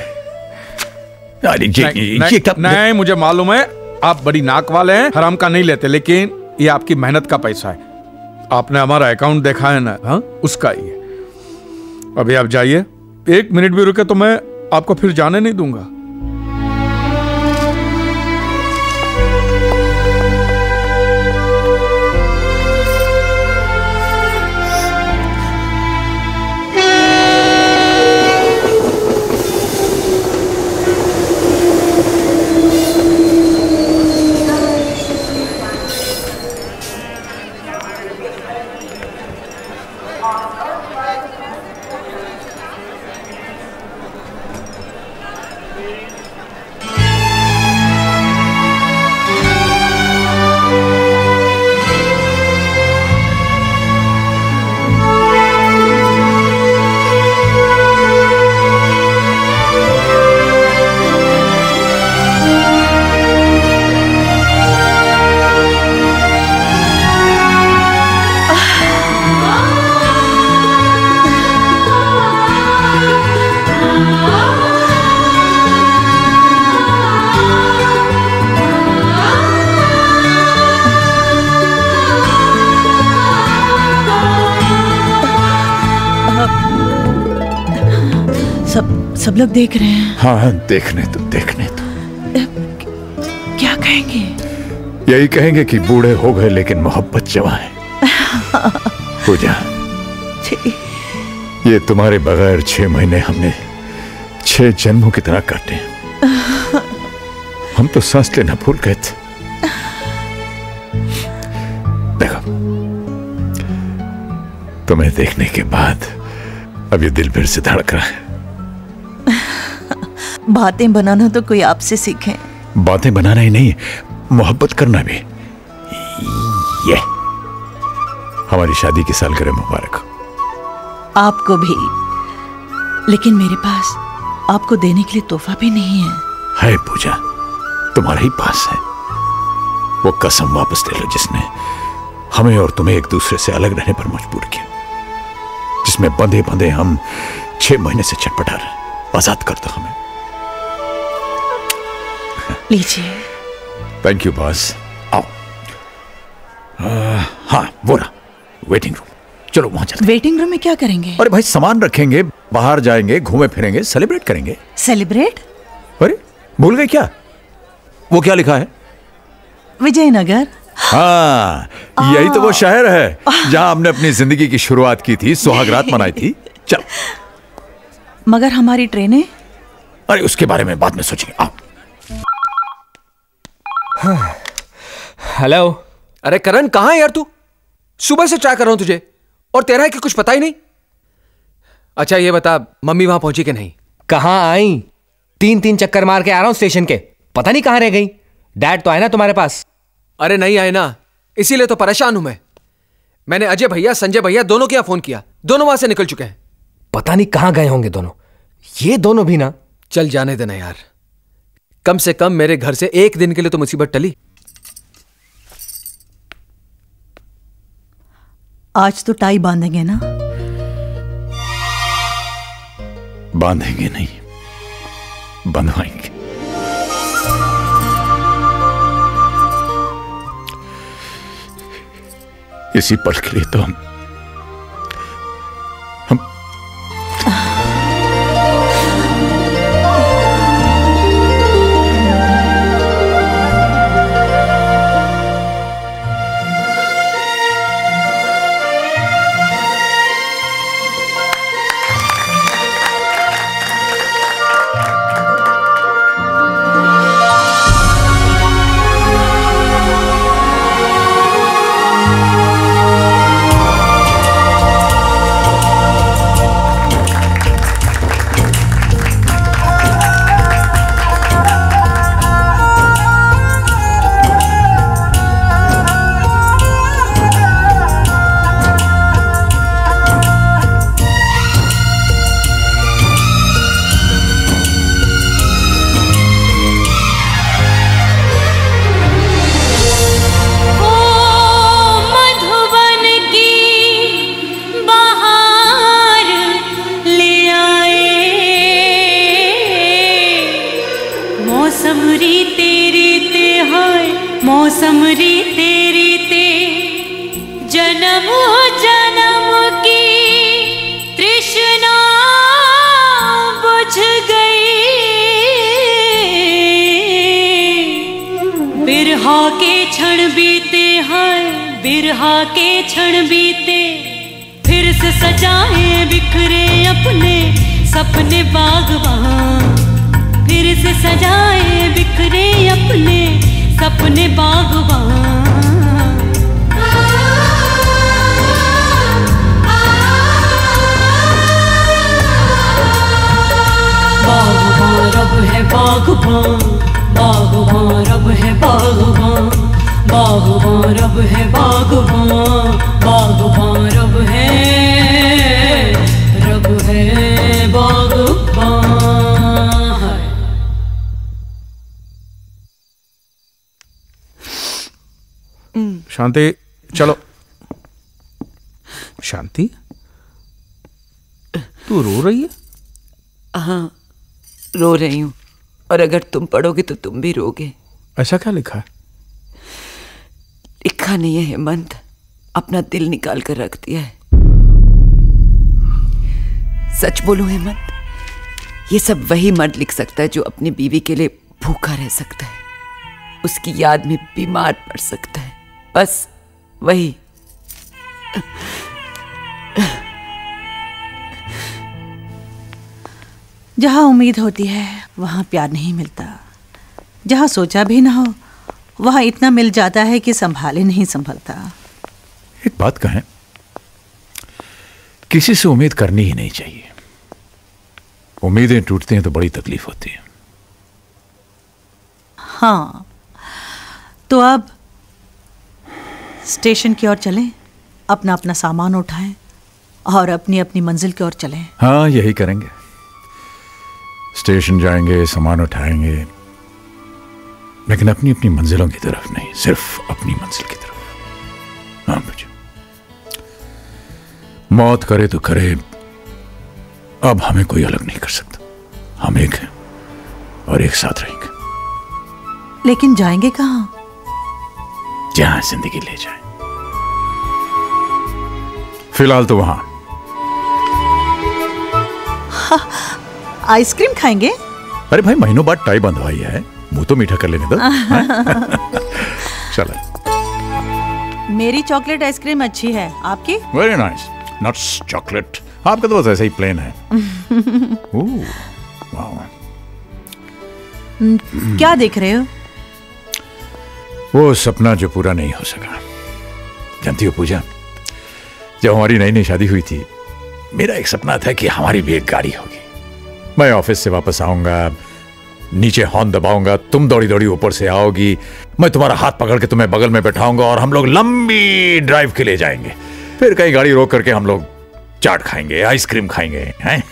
अरे ये- नहीं, ये कब- नहीं मुझे मालूम है आप बड़ी नाक वाले हैं हराम का नहीं लेते लेकिन ये आपकी मेहनत का पैसा है। आपने हमारा अकाउंट देखा है ना? हाँ उसका ही है। अभी आप जाइए। एक मिनट भी रुके तो मैं आपको फिर जाने नहीं दूँगा। सब लोग देख रहे हैं। हाँ हाँ देखने तो देखने तो। क्या कहेंगे? यही कहेंगे कि बूढ़े हो गए लेकिन मोहब्बत जवा है। पूजा ये तुम्हारे बगैर छह महीने हमने छह जन्मों की तरह काटे हम तो सांस लेना भूल गए थे। देखो तुम्हें देखने के बाद अब ये दिल फिर से धड़क रहा है। बातें बनाना तो कोई आपसे सीखे। बातें बनाना ही नहीं मोहब्बत करना भी। ये हमारी शादी की सालगिरह मुबारक आपको भी। लेकिन मेरे पास आपको देने के लिए तोहफा भी नहीं है। है पूजा तुम्हारे ही पास है। वो कसम वापस ले लो जिसने हमें और तुम्हें एक दूसरे से अलग रहने पर मजबूर किया। जिसमें बंधे बंधे हम छह महीने से छटपटा रहे। आज़ाद कर दो हमें। लीजिए। थैंक यू बॉस आओ। हाँ वो रहा वेटिंग रूम चलो वहाँ चलते वेटिंग रूम में क्या करेंगे? अरे भाई सामान रखेंगे बाहर जाएँगे घूमे फिरेंगे सेलिब्रेट करेंगे। सेलिब्रेट अरे भूल गए क्या? वो क्या लिखा है? विजयनगर। हाँ यही तो वो शहर है जहाँ हमने अपनी ज़िंदगी की शुरुआत की थी सुहागरात मनाई थी। चल। मगर हमारी ट्रेनें? अरे उसके बारे में बाद में सोचेंगे। आओ। हेलो अरे करण कहाँ है यार तू? सुबह से ट्राई कर रहा हूँ तुझे। और तेरा है कि कुछ पता ही नहीं? अच्छा ये बता मम्मी वहाँ पहुँची कि नहीं? कहाँ आई? तीन तीन चक्कर मार के आ रहा हूँ स्टेशन के। पता नहीं कहाँ रह गई। डैड तो आए ना तुम्हारे पास। अरे नहीं आए ना। इसीलिए तो परेशान हूँ मैं। मैंने अजय भैया संजय भैया दोनों के यहाँ फ़ोन किया। दोनों वहाँ से निकल चुके हैं। पता नहीं कहाँ गए होंगे दोनों। ये दोनों भी ना? चल जाने देना यार। कम से कम मेरे घर से एक दिन के लिए तो मुसीबत टली। आज तो टाई बांधेंगे ना? बांधेंगे नहीं बंधवाएँगे। इसी पल के लिए तो हम अगर तुम पढ़ोगे तो तुम भी रोगे। ऐसा क्या लिखा है? लिखा नहीं है हेमंत। अपना दिल निकाल कर रख दिया है। सच बोलो हेमंत ये सब वही मर्द लिख सकता है जो अपनी बीवी के लिए भूखा रह सकता है। उसकी याद में बीमार पड़ सकता है। बस वही। जहाँ उम्मीद होती है वहाँ प्यार नहीं मिलता। जहाँ सोचा भी ना हो वहाँ इतना मिल जाता है कि संभाले नहीं संभलता। एक बात कहें किसी से उम्मीद करनी ही नहीं चाहिए। उम्मीदें टूटती हैं तो बड़ी तकलीफ़ होती है। हाँ तो अब स्टेशन की ओर चलें अपना अपना सामान उठाएँ और अपनी अपनी मंजिल की ओर चलें। हाँ यही करेंगे। स्टेशन जाएँगे सामान उठाएँगे लेकिन अपनी अपनी मंजिलों की तरफ़ नहीं सिर्फ़ अपनी मंजिल की तरफ़। हाँ बच्चों मौत करे तो करे अब हमें कोई अलग नहीं कर सकता। हम एक हैं और एक साथ रहेंगे। लेकिन जाएँगे कहाँ? जहाँ ज़िंदगी ले जाए। फ़िलहाल तो वहाँ। आइसक्रीम खाएँगे? अरे भाई महीनों बाद टाई बंधवाई है। मुँह तो मीठा कर लेने दो। [laughs] चलो। मेरी चॉकलेट आइसक्रीम अच्छी है। आपकी? वेरी नाइस नट्स चॉकलेट आपका तो बस ऐसा ही प्लेन है। [laughs] क्या देख रहे हो? वो सपना जो पूरा नहीं हो सका। जानती हो पूजा? जब हमारी नई नई शादी हुई थी मेरा एक सपना था कि हमारी भी एक गाड़ी होगी। मैं ऑफ़िस से वापस आऊँगा। नीचे हॉर्न दबाऊँगा। तुम दौड़ी दौड़ी ऊपर से आओगी। मैं तुम्हारा हाथ पकड़ के तुम्हें बगल में बैठाऊँगा और हम लोग लंबी ड्राइव के लिए जाएँगे। फिर कहीं गाड़ी रोक करके हम लोग चाट खाएँगे आइसक्रीम खाएँगे हैं?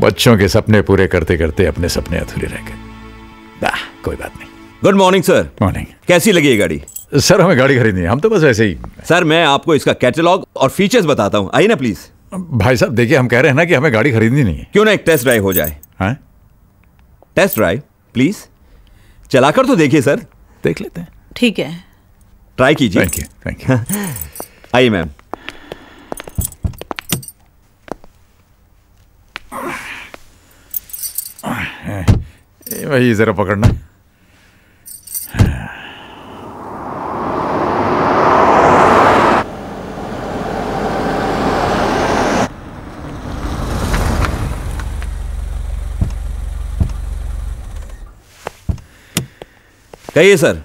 बच्चों के सपने पूरे करते करते अपने सपने अधूरे रह गए। कोई बात नहीं। गुड मॉर्निंग सर मॉर्निंग कैसी लगी ये गाड़ी? सर हमें गाड़ी खरीदनी है। हम तो बस ऐसे ही। सर मैं आपको इसका कैटलॉग और फीचर्स बताता हूँ। आइए ना प्लीज़ भाई साहब देखिए हम कह रहे हैं ना कि हमें गाड़ी खरीदनी नहीं है। क्यों ना एक टेस्ट ड्राइव हो जाए। हाँ? टेस्ट ड्राइव प्लीज़ चलाकर तो देखिए सर देख लेते हैं। ठीक है। ट्राई कीजिए। थैंक यू थैंक यू आइए मैम ये भाई जरा पकड़ना। कहिए सर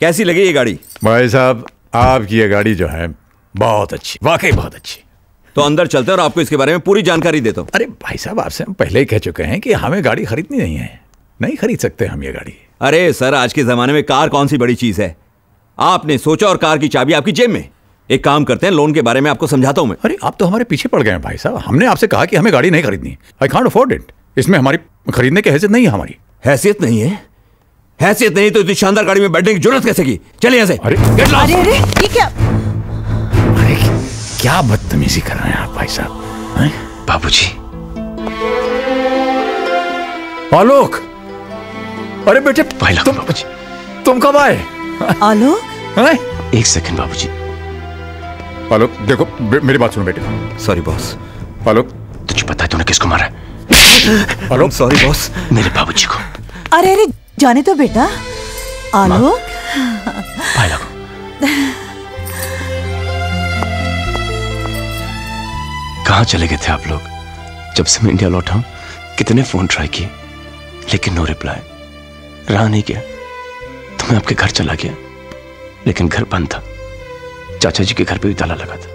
कैसी लगी ये गाड़ी? भाई साहब आपकी ये गाड़ी जो है बहुत अच्छी वाकई बहुत अच्छी। तो अंदर चलते हैं और आपको इसके बारे में पूरी जानकारी देता हूँ अरे भाई साहब आपसे हम पहले ही कह चुके हैं कि हमें गाड़ी खरीदनी नहीं है। नहीं खरीद सकते हम ये गाड़ी। अरे सर आज के जमाने में कार कौन सी बड़ी चीज़ है? आपने सोचा और कार की चाबी आपकी जेब में? एक काम करते हैं लोन के बारे में आपको समझाता हूँ मैं। अरे आप तो हमारे पीछे पड़ गए हैं भाई साहब। हमने आपसे कहा कि हमें गाड़ी नहीं खरीदनी। आई कॉन्ट अफोर्ड इट इसमें हमारी खरीदने की हैसियत नहीं है हमारी। हैसियत नहीं है? हैसियत नहीं तो इतनी शानदार गाड़ी में बैठने की ज़रूरत कैसे की? चले यहाँ से। अरे! अरे अरे ये क्या? अरे क्या बदतमीजी कर रहे हैं आप भाई साहब बाबूजी। आलोक! अरे बेटे तुम तुम कब आए? आलोक? एक सेकंड बाबूजी। आलोक देखो मेरी बात सुनो बेटे। Sorry boss Alok. तुझे पता है तूने किसको मारा? है आलोक सॉरी बॉस मेरे बाबूजी को। अरे अरे जाने तो बेटा। आलोक कहाँ चले गए थे आप लोग? जब से मैं इंडिया लौटा कितने फ़ोन ट्राई किए, लेकिन नो रिप्लाई। रहा नहीं गया। तो मैं आपके घर चला गया। लेकिन घर बंद था। चाचा जी के घर पे भी ताला लगा था।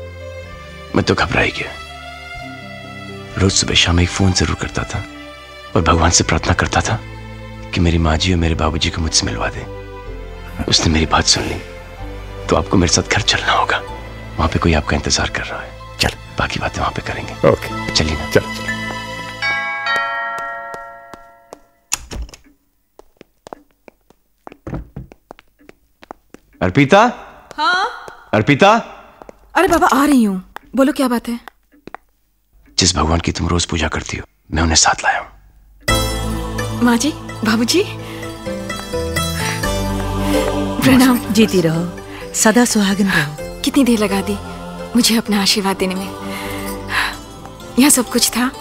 मैं तो घबरा ही गया। रोज सुबह शाम एक फ़ोन ज़रूर करता था और भगवान से प्रार्थना करता था। कि मेरी माँ जी और मेरे बाबूजी को मुझसे मिलवा दे। उसने मेरी बात सुन ली तो आपको मेरे साथ घर चलना होगा। वहाँ पे कोई आपका इंतज़ार कर रहा है। चल। बाकी बातें वहाँ पे करेंगे। ओके। चलिए ना। चल। अर्पिता? हाँ? अर्पिता? अरे बाबा आ रही हूँ। बोलो क्या बात है? जिस भगवान की तुम रोज पूजा करती हो मैं उन्हें साथ लाया हूँ। माँ जी? बाबूजी? प्रणाम। जीती रहो। सदा सुहागन रहो। कितनी देर लगा दी मुझे अपना आशीर्वाद देने में? यह सब कुछ था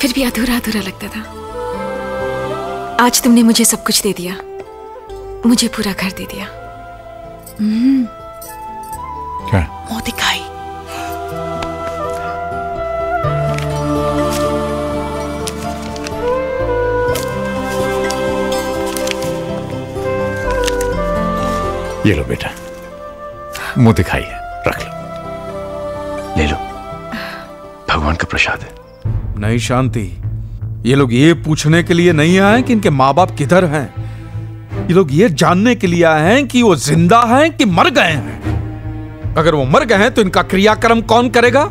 फिर भी अधूरा अधूरा लगता था। आज तुमने मुझे सब कुछ दे दिया। मुझे पूरा घर दे दिया। क्या? मुँह दिखाई। ये लो बेटा। मुँह दिखाई है रख लो। ले लो। भगवान का प्रसाद है। नहीं शांति ये लोग ये पूछने के लिए नहीं आए कि इनके माँ बाप किधर हैं। ये लोग ये जानने के लिए आए हैं कि वो ज़िंदा हैं कि मर गए हैं। अगर वो मर गए हैं तो इनका क्रियाक्रम कौन करेगा?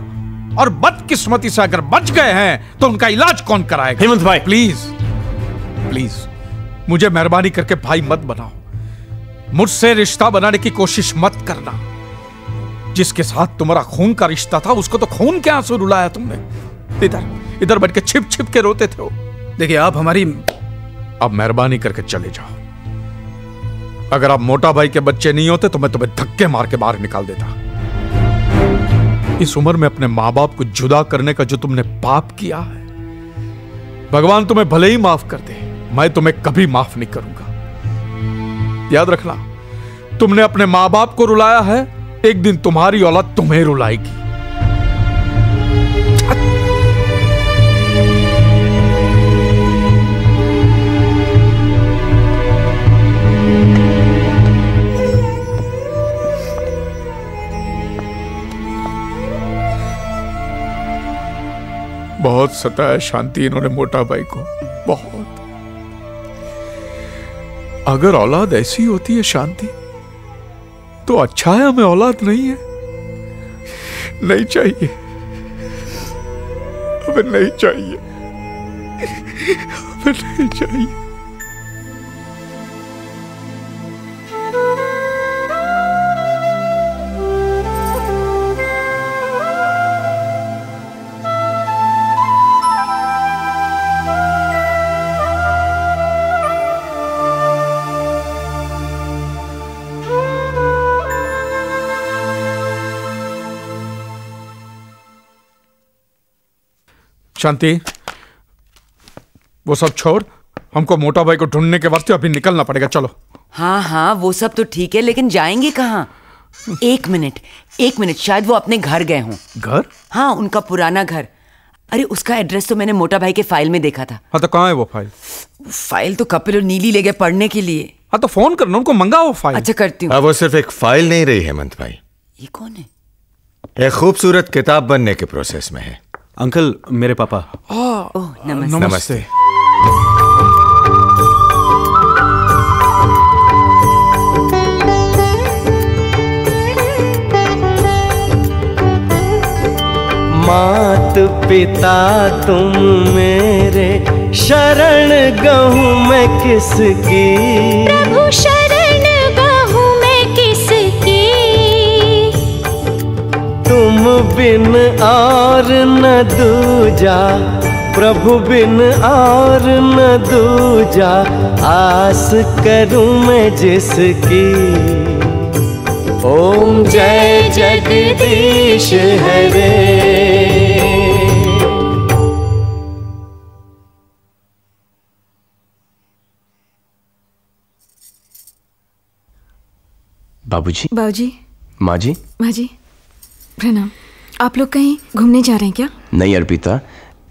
और बदकिस्मती से अगर बच गए हैं तो उनका इलाज कौन कराएगा? हेमंत भाई। प्लीज़ प्लीज़ मुझे मेहरबानी करके भाई मत बनाओ। मुझसे रिश्ता बनाने की कोशिश मत करना। जिसके साथ तुम्हारा खून का रिश्ता था उसको तो खून के आँसू रुलाया तुमने। इधर इधर बैठ के छिप छिप के रोते थे देखिए आप हमारी अब मेहरबानी करके चले जाओ। अगर आप मोटा भाई के बच्चे नहीं होते तो मैं तुम्हें धक्के मार के बाहर निकाल देता। इस उम्र में अपने माँ बाप को जुदा करने का जो तुमने पाप किया है भगवान तुम्हें भले ही माफ़ कर दे। मैं तुम्हें कभी माफ़ नहीं करूँगा। याद रखना, तुमने अपने माँ बाप को रुलाया है, एक दिन तुम्हारी औलाद तुम्हें रुलाएगी। बहुत सताया शांति इन्होंने मोटा भाई को, बहुत। अगर औलाद ऐसी होती है शांति तो अच्छा है हमें औलाद नहीं है। नहीं चाहिए। हमें नहीं चाहिए। हमें नहीं चाहिए। शांति। वो सब छोड़ हमको मोटा भाई को ढूँढने के वास्ते अभी निकलना पड़ेगा चलो। हाँ हाँ वो सब तो ठीक है लेकिन जाएँगे कहाँ? एक मिनट एक मिनट शायद वो अपने घर गए हों। घर? हाँ उनका पुराना घर। अरे उसका एड्रेस तो मैंने मोटा भाई के फ़ाइल में देखा था। हाँ तो कहाँ है वो फ़ाइल? फ़ाइल तो कपिल और नीली ले गए पढ़ने के लिए। हाँ तो फ़ोन करना उनको मंगाओ फ़ाइल। अच्छा करती हूँ। वो सिर्फ़ एक फ़ाइल नहीं रही हेमंत भाई। ये कौन है? एक खूबसूरत किताब बनने के प्रोसेस में है। अंकल मेरे पापा। ओह नमस्ते। नमस्ते। मात पिता तुम मेरे शरण गहूँ मैं किसकी? प्रभु शरण तुम बिन और न दूजा प्रभु बिन और न दूजा आस करूँ मैं जिसकी। ओम जय जगदीश हरे। बाबूजी? बाबूजी। माँ जी? माँ जी। प्रणाम आप लोग कहीं घूमने जा रहे हैं क्या? नहीं अर्पिता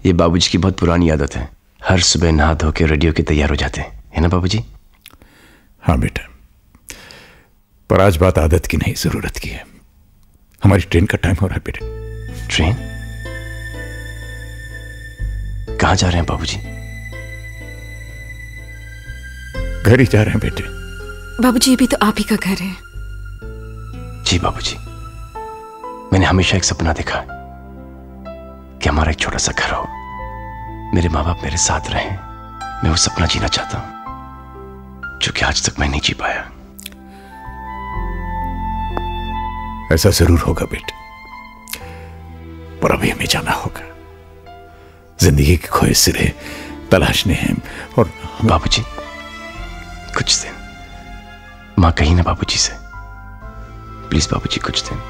ये बाबूजी की बहुत पुरानी आदत है। हर सुबह नहा धो के रेडियो के तैयार हो जाते हैं। है ना बाबूजी? हाँ बेटा। पर आज बात आदत की नहीं ज़रूरत की है। हमारी ट्रेन का टाइम हो रहा है बेटा। ट्रेन? कहाँ जा रहे हैं बाबूजी? घर ही जा रहे हैं बेटे। बाबूजी ये भी तो आप ही का घर है। जी बाबूजी। मैंने हमेशा एक सपना देखा कि हमारा एक छोटा सा घर हो। मेरे माँ बाप मेरे साथ रहें। मैं वो सपना जीना चाहता हूँ जो कि आज तक मैं नहीं जी पाया। ऐसा ज़रूर होगा बेटे पर अभी हमें जाना होगा। ज़िंदगी के खोए सिरे तलाशने हैं और बाबूजी कुछ दिन। माँ कही ना बाबूजी से। प्लीज़ बाबूजी कुछ दिन।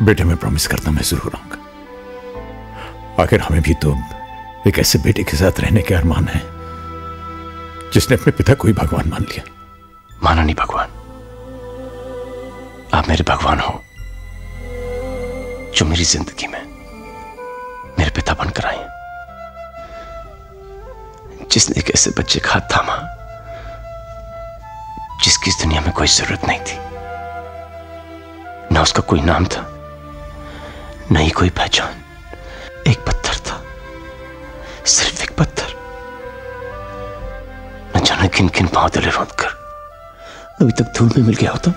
बेटे, मैं प्रॉमिस करता मैं ज़रूर आऊँगा। आखिर हमें भी तो एक ऐसे बेटे के साथ रहने के अरमान है, जिसने अपने पिता को ही भगवान मान लिया। माना नहीं भगवान। आप मेरे भगवान हो, जो मेरी ज़िंदगी में मेरे पिता बनकर आए जिसने एक ऐसे बच्चे का हाथ थामा, जिसकी इस दुनिया में कोई ज़रूरत नहीं थी। ना उसका कोई नाम था न ही कोई पहचान। एक पत्थर था। सिर्फ़ एक पत्थर। न जाने किन किन बादल रोंद कर। अभी तक धूल में मिल गया होता।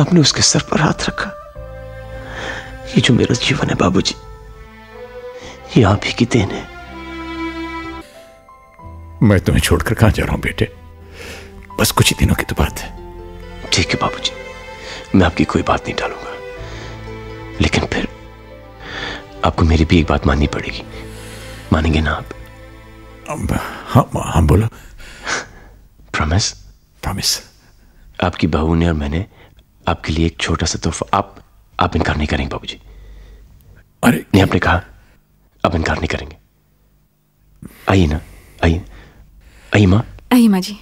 आपने उसके सर पर हाथ रखा। ये जो मेरा जीवन है बाबूजी ये आप ही की देन है। मैं तुम्हें छोड़कर कहाँ जा रहा हूँ बेटे? बस कुछ ही दिनों की तो बात है। ठीक है बाबूजी। मैं आपकी कोई बात नहीं डालूँगा लेकिन फिर आपको मेरी भी एक बात माननी पड़ेगी। मानेंगे ना आप? हाँ हाँ बोलो। प्रॉमिस प्रॉमिस आपकी बहू ने और मैंने आपके लिए एक छोटा सा तोहफा। आप आप इनकार नहीं करेंगे बाबूजी। अरे नहीं आपने कहा आप इनकार नहीं करेंगे। आइए ना आइए। आइए माँ। आइए माँ जी।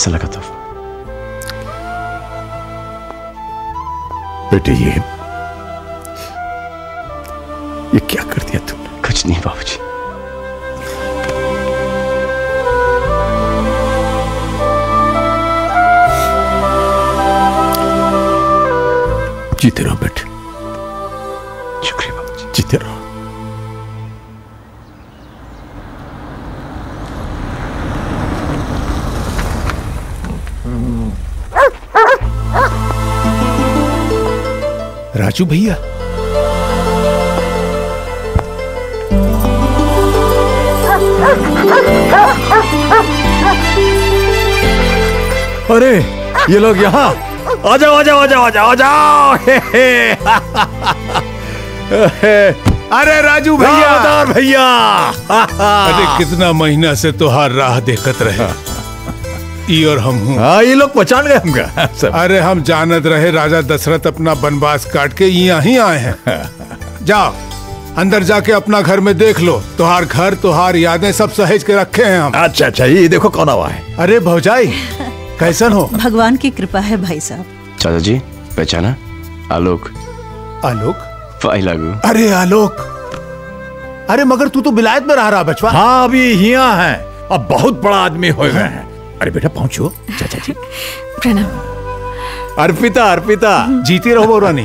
कैसा लगा तोहफा बेटे ये ये क्या कर दिया तुमने कुछ नहीं बाबूजी। जीते रहो बेटे। राजू भैया। अरे ये लोग यहाँ। आ जाओ आ जाओ आ जाओ आ जाओ आ जाओ। हे, हे। अरे राजू भैया। भैया। अरे कितना महीना से तुहार राह देखत रहे। ई और हम हूँ। हाँ ये लोग पहचान गए हमका। सब। अरे हम जानत रहे राजा दशरथ अपना वनवास काट के यहाँ ही आए हैं। जाओ अंदर जाके अपना घर में देख लो। तुहार घर तुहार यादें सब सहेज के रखे हैं हम। अच्छा अच्छा ये देखो कौन आवा है। अरे भौजाई कैसन हो? भगवान की कृपा है भाई साहब। चाचा जी पहचाना? आलोक। आलोक? फ़ाइल लागू अरे आलोक! अरे मगर तू तो बिलायत में रह रहा बचवा। हाँ अभी यहाँ है। अब बहुत बड़ा आदमी हो गए हैं। अरे बेटा पहुंचो। चाचा जी। प्रणाम। अर्पिता अर्पिता। जीती रहो रानी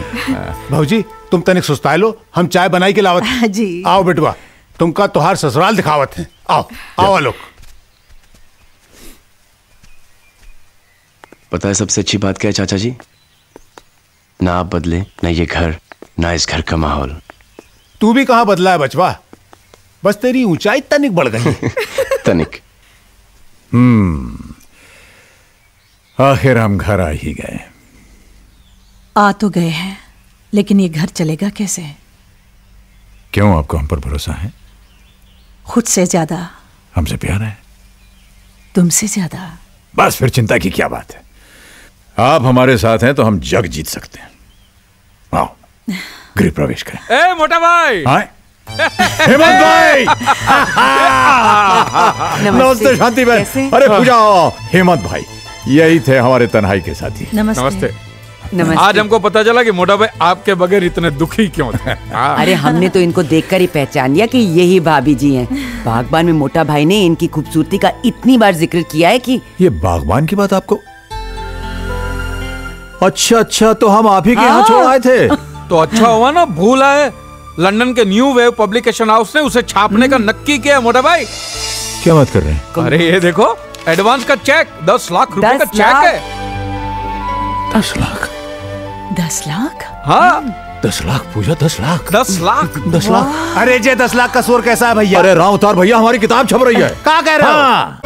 भाजी तुम तनिक सुस्ताए लो। हम चाय बनाई के लावत जी। आओ बेटवा तुमका तुहार ससुराल दिखावत है। आओ आओ आलोक। पता है सबसे अच्छी बात क्या है चाचा जी? ना आप बदले ना ये घर ना इस घर का माहौल। तू भी कहाँ बदला है बचवा? बस तेरी ऊंचाई तनिक बढ़ गई [laughs] तनिक। हम्म। आखिर हम घर आ ही गए। आ तो गए हैं लेकिन ये घर चलेगा कैसे? क्यों आपको हम पर भरोसा है? खुद से ज़्यादा। हमसे प्यार है। तुमसे ज़्यादा। बस फिर चिंता की क्या बात है? आप हमारे साथ हैं तो हम जग जीत सकते हैं। आओ गृह प्रवेश करें। ए मोटा भाई! आए हेमंत भाई नमस्ते शांति बहन अरे पूजा हेमंत भाई यही थे हमारे तन्हाई के साथी। नमस्ते। नमस्ते। आज हमको पता चला कि मोटा भाई आपके बगैर इतने दुखी क्यों थे? [laughs] हाँ। अरे हमने तो इनको देखकर ही पहचान लिया कि यही भाभी जी हैं। बागबान में मोटा भाई ने इनकी खूबसूरती का इतनी बार ज़िक्र किया है कि ये बागबान की बात आपको? अच्छा अच्छा तो हम आप ही के यहाँ हाँ। छोड़ आए थे। [laughs] तो अच्छा हुआ ना भूल आए। लंदन के न्यू वेव पब्लिकेशन हाउस ने उसे छापने का नक्की किया मोटा भाई। क्या बात कर रहे हैं? अरे ये देखो एडवांस का चेक दस लाख रुपए का चेक है। दस लाख? दस लाख? हाँ। दस लाख पूजा दस लाख। दस लाख? दस लाख। अरे जय दस लाख का शोर कैसा है भैया? अरे राव उतार भैया हमारी किताब छप रही है। कहा कह रहे हो? हाँ।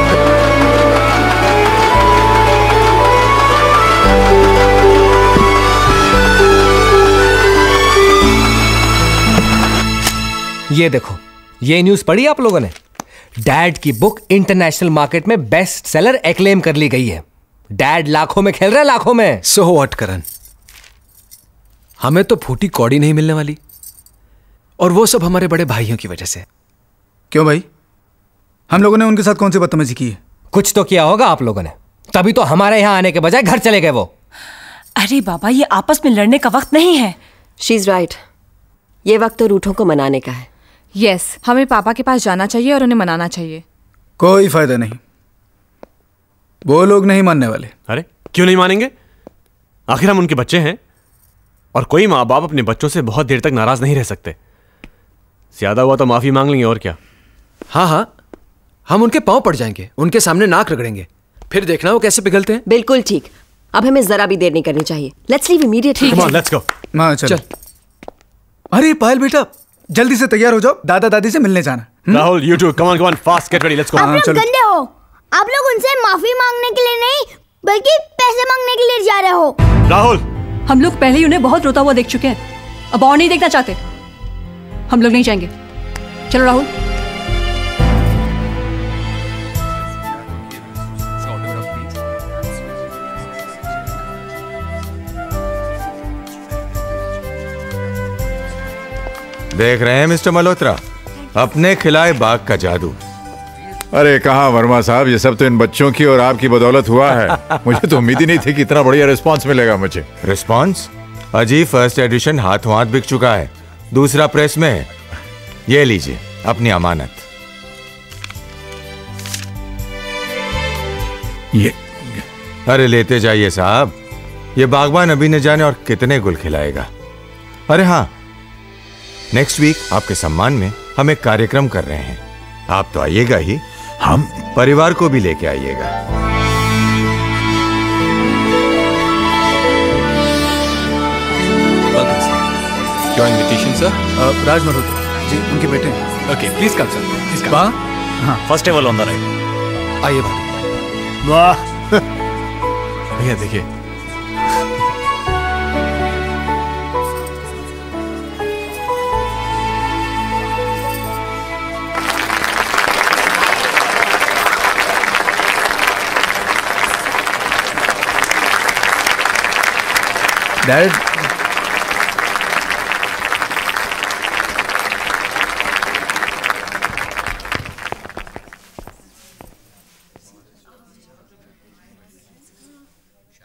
ये देखो ये न्यूज़ पढ़ी आप लोगों ने? डैड की बुक इंटरनेशनल मार्केट में बेस्ट सेलर एक्लेम कर ली गई है। डैड लाखों में खेल रहा है लाखों में। सो व्हाट करण हमें तो फूटी कौड़ी नहीं मिलने वाली। और वो सब हमारे बड़े भाइयों की वजह से। क्यों भाई? हम लोगों ने उनके साथ कौन सी बदतमीजी की है? कुछ तो किया होगा आप लोगों ने। तभी तो हमारे यहाँ आने के बजाय घर चले गए वो। अरे बाबा ये आपस में लड़ने का वक्त नहीं है। शी इज़ राइट ये वक्त तो रूठों को मनाने का है। यस हमें पापा के पास जाना चाहिए और उन्हें मनाना चाहिए। कोई फ़ायदा नहीं। वो लोग नहीं मानने वाले। अरे क्यों नहीं मानेंगे? आखिर हम उनके बच्चे हैं और कोई माँ बाप अपने बच्चों से बहुत देर तक नाराज़ नहीं रह सकते। ज़्यादा हुआ तो माफ़ी मांग लेंगे और क्या? हाँ हाँ हम उनके पाँव पड़ जाएँगे उनके सामने नाक रगड़ेंगे। फिर देखना वो कैसे पिघलते हैं। बिल्कुल ठीक। अब हमें जरा भी देर नहीं करनी चाहिए। Let's leave immediately let's go चल। अरे पायल बेटा जल्दी से तैयार हो जाओ दादा दादी से मिलने जाना। Rahul you too come on come on fast get ready let's आप गो लोग गंदे हो। आप लोग उनसे माफ़ी मांगने के लिए नहीं बल्कि पैसे मांगने के लिए जा रहे हो। राहुल! हम लोग पहले ही उन्हें बहुत रोता हुआ देख चुके हैं। अब और नहीं देखना चाहते। हम लोग नहीं जाएँगे। चलो राहुल। देख रहे हैं मिस्टर मल्होत्रा? अपने खिलाए बाग का जादू। अरे कहा वर्मा साहब? ये सब तो इन बच्चों की और आपकी बदौलत हुआ है। [laughs] मुझे तो उम्मीद ही नहीं थी कि इतना बढ़िया रिस्पांस मिलेगा मुझे। रिस्पांस अजी फ़र्स्ट एडिशन हाथों हाथ बिक चुका है। दूसरा प्रेस में है। ये लीजिए अपनी अमानत। ये अरे लेते जाइए साहब। ये बागवान अभी न जाने और कितने गुल खिलाएगा। अरे हाँ नेक्स्ट वीक आपके सम्मान में हम एक कार्यक्रम कर रहे हैं। आप तो आइएगा ही। हम? परिवार को भी लेके आइएगा। इनविटेशन सर राज मल्होत्रा जी उनके बेटे हैं। Okay please come sir please come हाँ। First table on the right आइए वाह। [laughs] भैया देखिए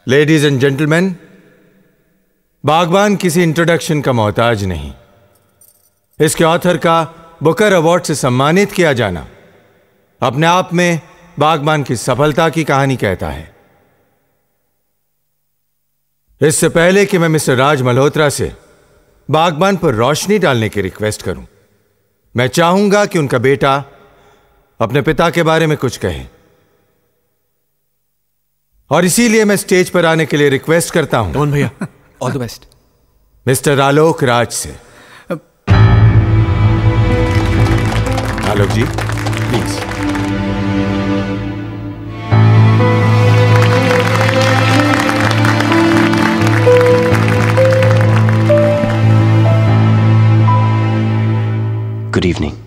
लेडीज़ एंड जेंटलमैन बागबान किसी इंट्रोडक्शन का मोहताज नहीं। इसके ऑथर का बुकर अवार्ड से सम्मानित किया जाना, अपने आप में बागबान की सफलता की कहानी कहता है। इससे पहले कि मैं मिस्टर राज मल्होत्रा से बागबान पर रोशनी डालने की रिक्वेस्ट करूँ मैं चाहूँगा कि उनका बेटा अपने पिता के बारे में कुछ कहे। और इसीलिए मैं स्टेज पर आने के लिए रिक्वेस्ट करता हूँ। कौन भैया all the best mister Alok Raj से। Alok ji please good evening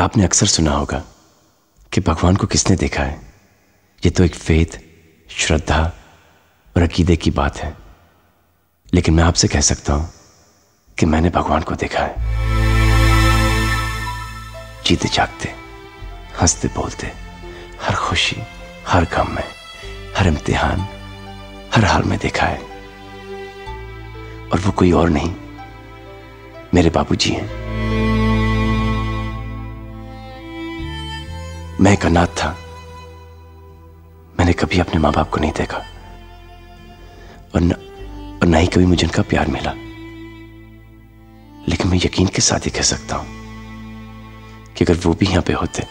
आपने अक्सर सुना होगा कि भगवान को किसने देखा है? ये तो एक फेथ श्रद्धा और अकीदे की बात है। लेकिन मैं आपसे कह सकता हूँ कि मैंने भगवान को देखा है। जीते जागते, हँसते बोलते, हर खुशी, हर गम में, हर इम्तिहान, हर हाल में देखा है। और वो कोई और नहीं मेरे बाबूजी हैं। मैं एक अनाथ था। मैंने कभी अपने माँ बाप को नहीं देखा। और न, और ना ही कभी मुझे उनका प्यार मिला। लेकिन मैं यकीन के साथ ही कह सकता हूँ कि अगर वो भी यहाँ पे होते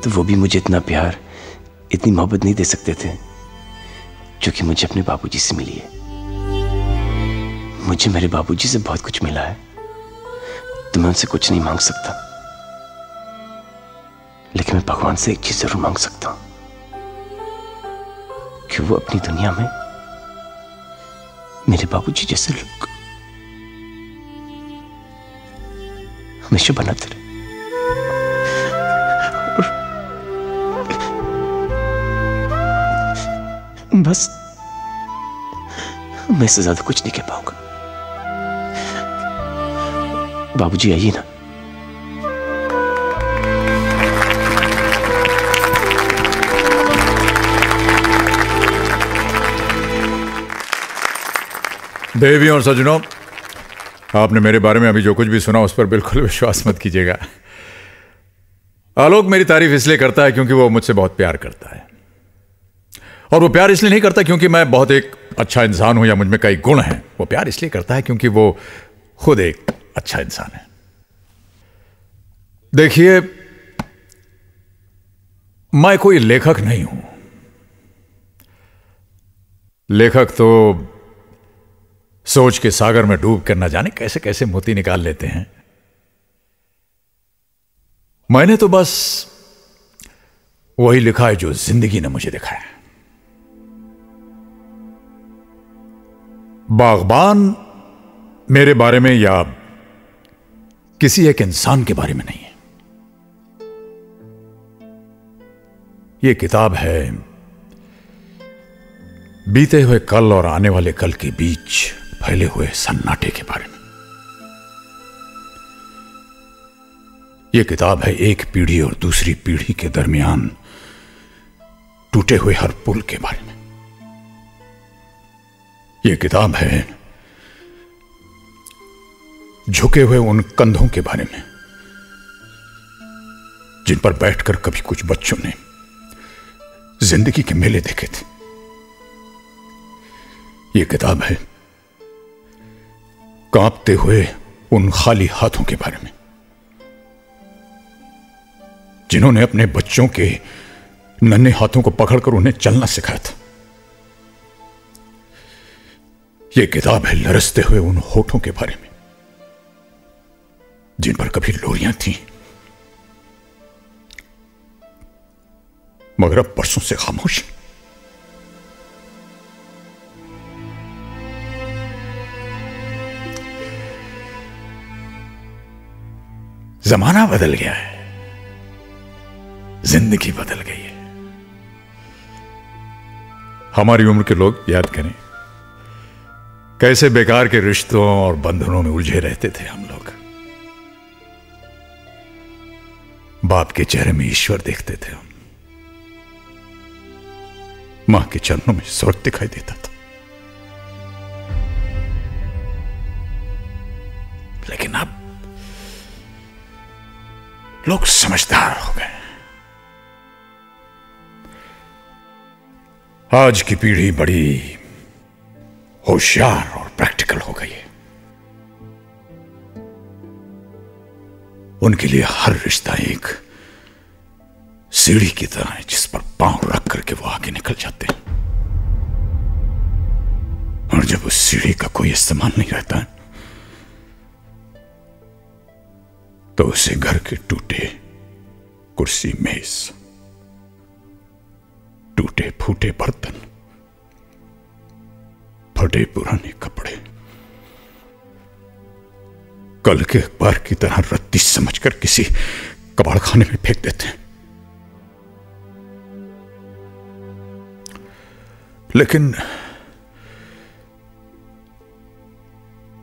तो वो भी मुझे इतना प्यार इतनी मोहब्बत नहीं दे सकते थे जो कि मुझे अपने बाबूजी से मिली है। मुझे मेरे बाबूजी से बहुत कुछ मिला है। तो मैं उनसे कुछ नहीं मांग सकता। लेकिन मैं भगवान से एक चीज़ ज़रूर मांग सकता हूँ कि वो अपनी दुनिया में मेरे बाबूजी जैसे लोग हमेशा बनाते रहे बस मैं इससे ज़्यादा कुछ नहीं कह पाऊँगा। बाबूजी, आइए ना। देवी और सजनों आपने मेरे बारे में अभी जो कुछ भी सुना, उस पर बिल्कुल विश्वास मत कीजिएगा। आलोक मेरी तारीफ़ इसलिए करता है क्योंकि वो मुझसे बहुत प्यार करता है। और वो प्यार इसलिए नहीं करता क्योंकि मैं बहुत एक अच्छा इंसान हूँ या मुझमें कई गुण हैं। वो प्यार इसलिए करता है क्योंकि वो खुद एक अच्छा इंसान है। देखिए, मैं कोई लेखक नहीं हूँ। लेखक तो सोच के सागर में डूब कर न जाने कैसे कैसे मोती निकाल लेते हैं। मैंने तो बस वही लिखा है जो ज़िंदगी ने मुझे दिखाया। बागबान मेरे बारे में या किसी एक इंसान के बारे में नहीं है। यह किताब है, बीते हुए कल और आने वाले कल के बीच फैले हुए सन्नाटे के बारे में। यह किताब है एक पीढ़ी और दूसरी पीढ़ी के दरमियान टूटे हुए हर पुल के बारे में। यह किताब है झुके हुए उन कंधों के बारे में, जिन पर बैठकर कभी कुछ बच्चों ने ज़िंदगी के मेले देखे थे। ये किताब है कांपते हुए उन खाली हाथों के बारे में, जिन्होंने अपने बच्चों के नन्हे हाथों को पकड़कर उन्हें चलना सिखाया था। यह किताब है लरसते हुए उन होठों के बारे में। जिन पर कभी लोरियाँ थीं। मगर अब परसों से खामोश। जमाना बदल गया है। ज़िंदगी बदल गई है। हमारी उम्र के लोग याद करें, कैसे बेकार के रिश्तों और बंधनों में उलझे रहते थे हम लोग। बाप के चेहरे में ईश्वर देखते थे। हम माँ के चरणों में स्वर्ग दिखाई देता था। लेकिन अब लोग समझदार हो गए। आज की पीढ़ी बड़ी होशियार और प्रैक्टिकल हो गई है। उनके लिए हर रिश्ता एक सीढ़ी की तरह है, जिस पर पाँव रख करके वो आगे निकल जाते हैं। और जब उस सीढ़ी का कोई इस्तेमाल नहीं रहता है तो उसे घर के टूटे कुर्सी, मेज, टूटे फूटे बर्तन, फटे पुराने कपड़े कल के अखबार की तरह रत्ती समझकर किसी कबाड़ खाने में फेंक देते हैं। लेकिन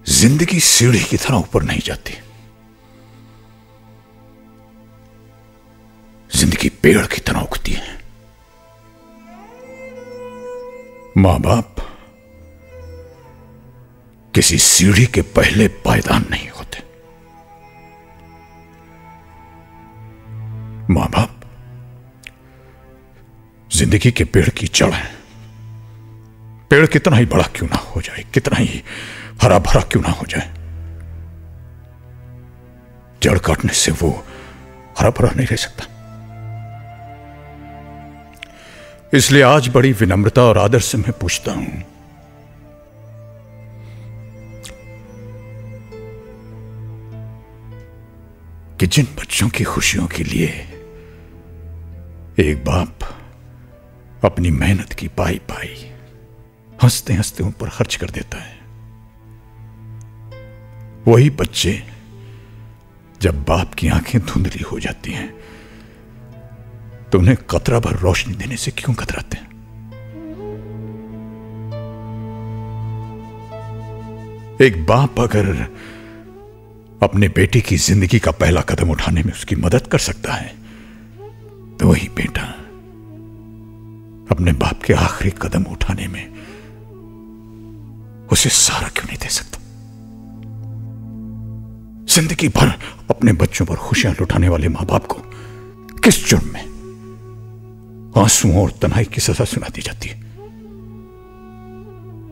ज़िंदगी सीढ़ी की तरह ऊपर नहीं जाती। ज़िंदगी पेड़ की तरह उगती है। माँ बाप किसी सीढ़ी के पहले पायदान नहीं माँ बाप ज़िंदगी के पेड़ की जड़ है। पेड़ कितना ही बड़ा क्यों ना हो जाए, कितना ही हरा भरा क्यों ना हो जाए। जड़ काटने से वो हरा भरा नहीं रह सकता। इसलिए आज बड़ी विनम्रता और आदर से मैं पूछता हूँ, कि जिन बच्चों की खुशियों के लिए एक बाप अपनी मेहनत की पाई पाई हँसते हँसते उन पर खर्च कर देता है। वही बच्चे जब बाप की आँखें धुंधली हो जाती हैं तो उन्हें कतरा भर रोशनी देने से क्यों कतराते हैं? एक बाप अगर अपने बेटे की ज़िंदगी का पहला कदम उठाने में उसकी मदद कर सकता है तो वही बेटा, अपने बाप के आखिरी कदम उठाने में उसे सारा क्यों नहीं दे सकता? ज़िंदगी भर अपने बच्चों पर खुशियाँ लुटाने वाले माँ बाप को किस जुर्म में आंसुओं और तनाई की सजा सुना दी जाती है?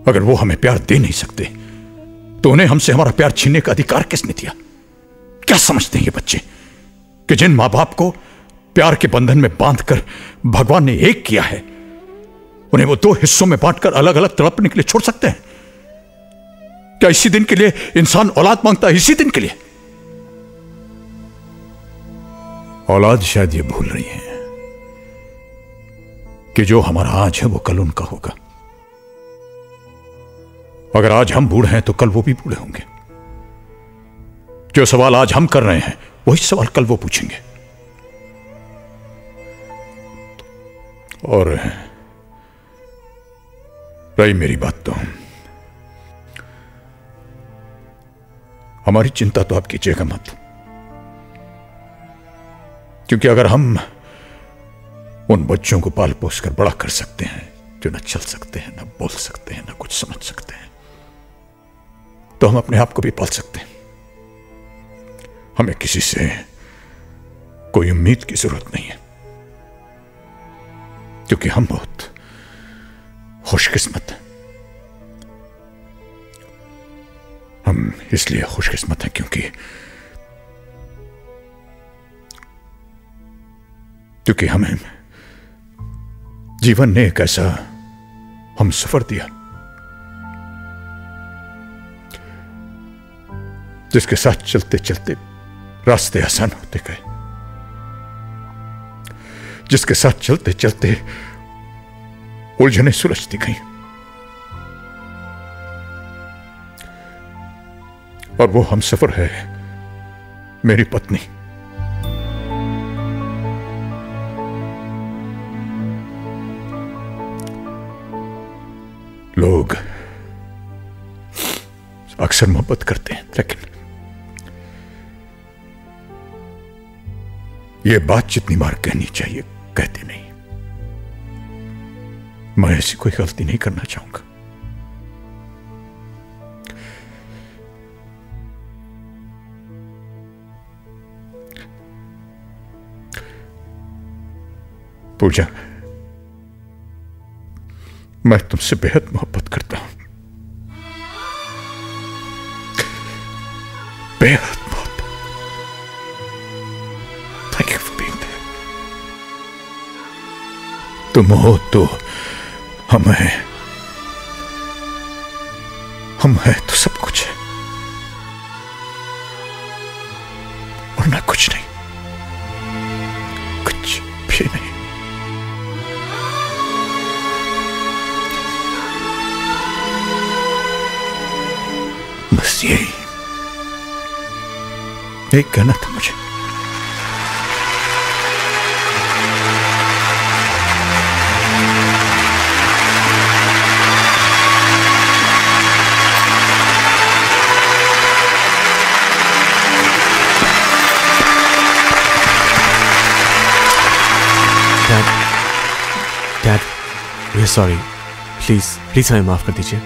अगर वो हमें प्यार दे नहीं सकते तो उन्हें हमसे हमारा प्यार छीनने का अधिकार किसने दिया? क्या समझते हैं ये बच्चे कि जिन माँ बाप को प्यार के बंधन में बांधकर भगवान ने एक किया है। उन्हें वो दो हिस्सों में बांटकर अलग अलग तड़पने के लिए छोड़ सकते हैं। क्या इसी दिन के लिए इंसान औलाद माँगता है? इसी दिन के लिए। औलाद शायद ये भूल रही है कि जो हमारा आज है, वो कल उनका होगा। अगर आज हम बूढ़े हैं तो कल वो भी बूढ़े होंगे। जो सवाल आज हम कर रहे हैं, वही सवाल कल वो पूछेंगे। और रही मेरी बात तो। हमारी चिंता तो आप कीजिएगा मत। क्योंकि अगर हम उन बच्चों को पाल पोस कर बड़ा कर सकते हैं, जो न चल सकते हैं, न बोल सकते हैं, न कुछ समझ सकते हैं तो हम अपने आप को भी पाल सकते हैं। हमें किसी से कोई उम्मीद की ज़रूरत नहीं है। क्योंकि हम बहुत खुशकिस्मत हैं। हम इसलिए खुशकिस्मत हैं क्योंकि क्योंकि हमें जीवन ने एक ऐसा हम सफ़र दिया, जिसके साथ चलते चलते रास्ते आसान होते गए। जिसके साथ चलते चलते उलझने सुलझती गई और वो हम सफ़र है, मेरी पत्नी। लोग अक्सर मोहब्बत करते हैं, लेकिन ये बात जितनी बार कहनी चाहिए कहते नहीं। मैं ऐसी कोई गलती नहीं करना चाहूँगा। पूजा, मैं तुमसे बेहद मोहब्बत करता हूँ। बेहद। तुम हो तो हम हैं हम हैं तो सब कुछ है। वरना कुछ नहीं, कुछ भी नहीं। बस यही। एक था। वी सॉरी प्लीज़ प्लीज़ हमें माफ़ कर दीजिए।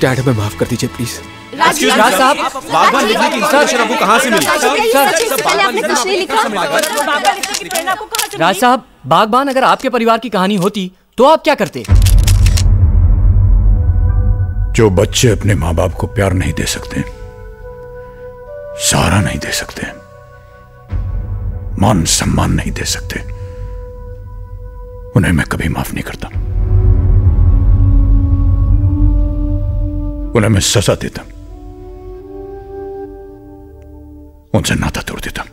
डैड हमें माफ़ कर दीजिए प्लीज़ राज साहब। बागवान लिखने की कहाँ से मिली राज साहब बागबान अगर आपके परिवार की कहानी होती तो आप क्या करते? जो बच्चे अपने माँ बाप को प्यार नहीं दे सकते सहारा नहीं दे सकते मान सम्मान नहीं दे सकते उन्हें मैं कभी माफ़ नहीं करता। उन्हें मैं सजा देता उनसे नाता तोड़ देता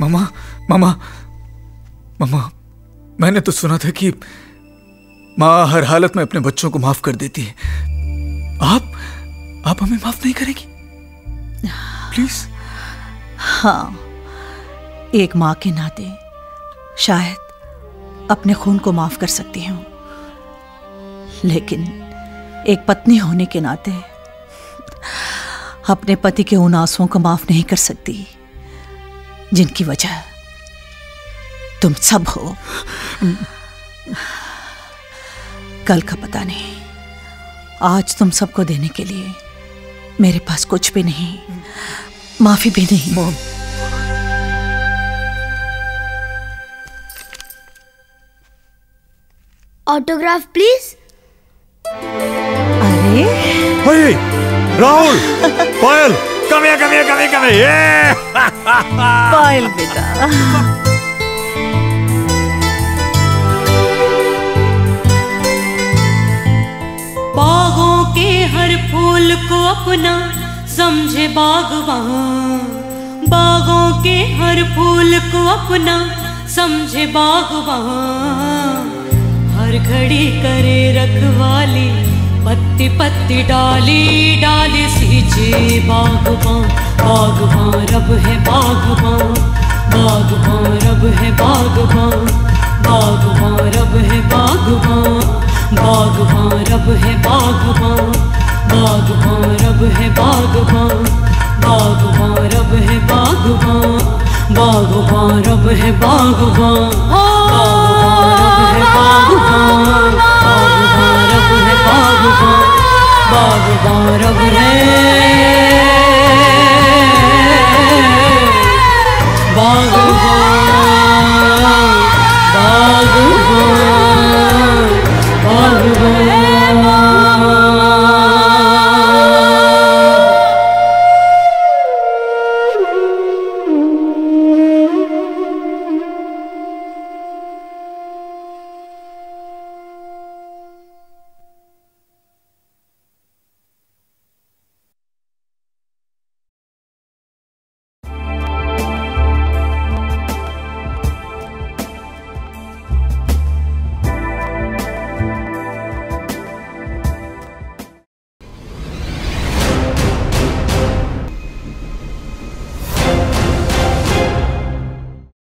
मामा मामा मामा मैंने तो सुना था कि माँ हर हालत में अपने बच्चों को माफ़ कर देती है। आप आप हमें माफ़ नहीं करेगी? प्लीज़ हाँ। एक माँ के नाते शायद अपने खून को माफ़ कर सकती हूँ। लेकिन एक पत्नी होने के नाते अपने पति के उन आंसुओं को माफ़ नहीं कर सकती, जिनकी वजह तुम सब हो। कल का पता नहीं, आज तुम सबको देने के लिए मेरे पास कुछ भी नहीं, माफ़ी भी नहीं। ऑटोग्राफ प्लीज़ अरे। Hey, Rahul Payal come here, come here, come here, come here. Payal बेटा। बागों के हर फूल को अपना समझे बागवान। बागों के हर फूल को अपना समझे बागवान। और घड़ी करे रखवाली। पत्ती पत्ती डाली डाली सींचे बागबां बागबां रब है बागबां बागबां रब है बाग बागबां रब है बागबां बागबां रब है बाग बागबां रब है बागबां बाग रब है बागबां बागबां रब है बागबां है बागबां बागबां रब है बागबां बागबां रब रे बागबां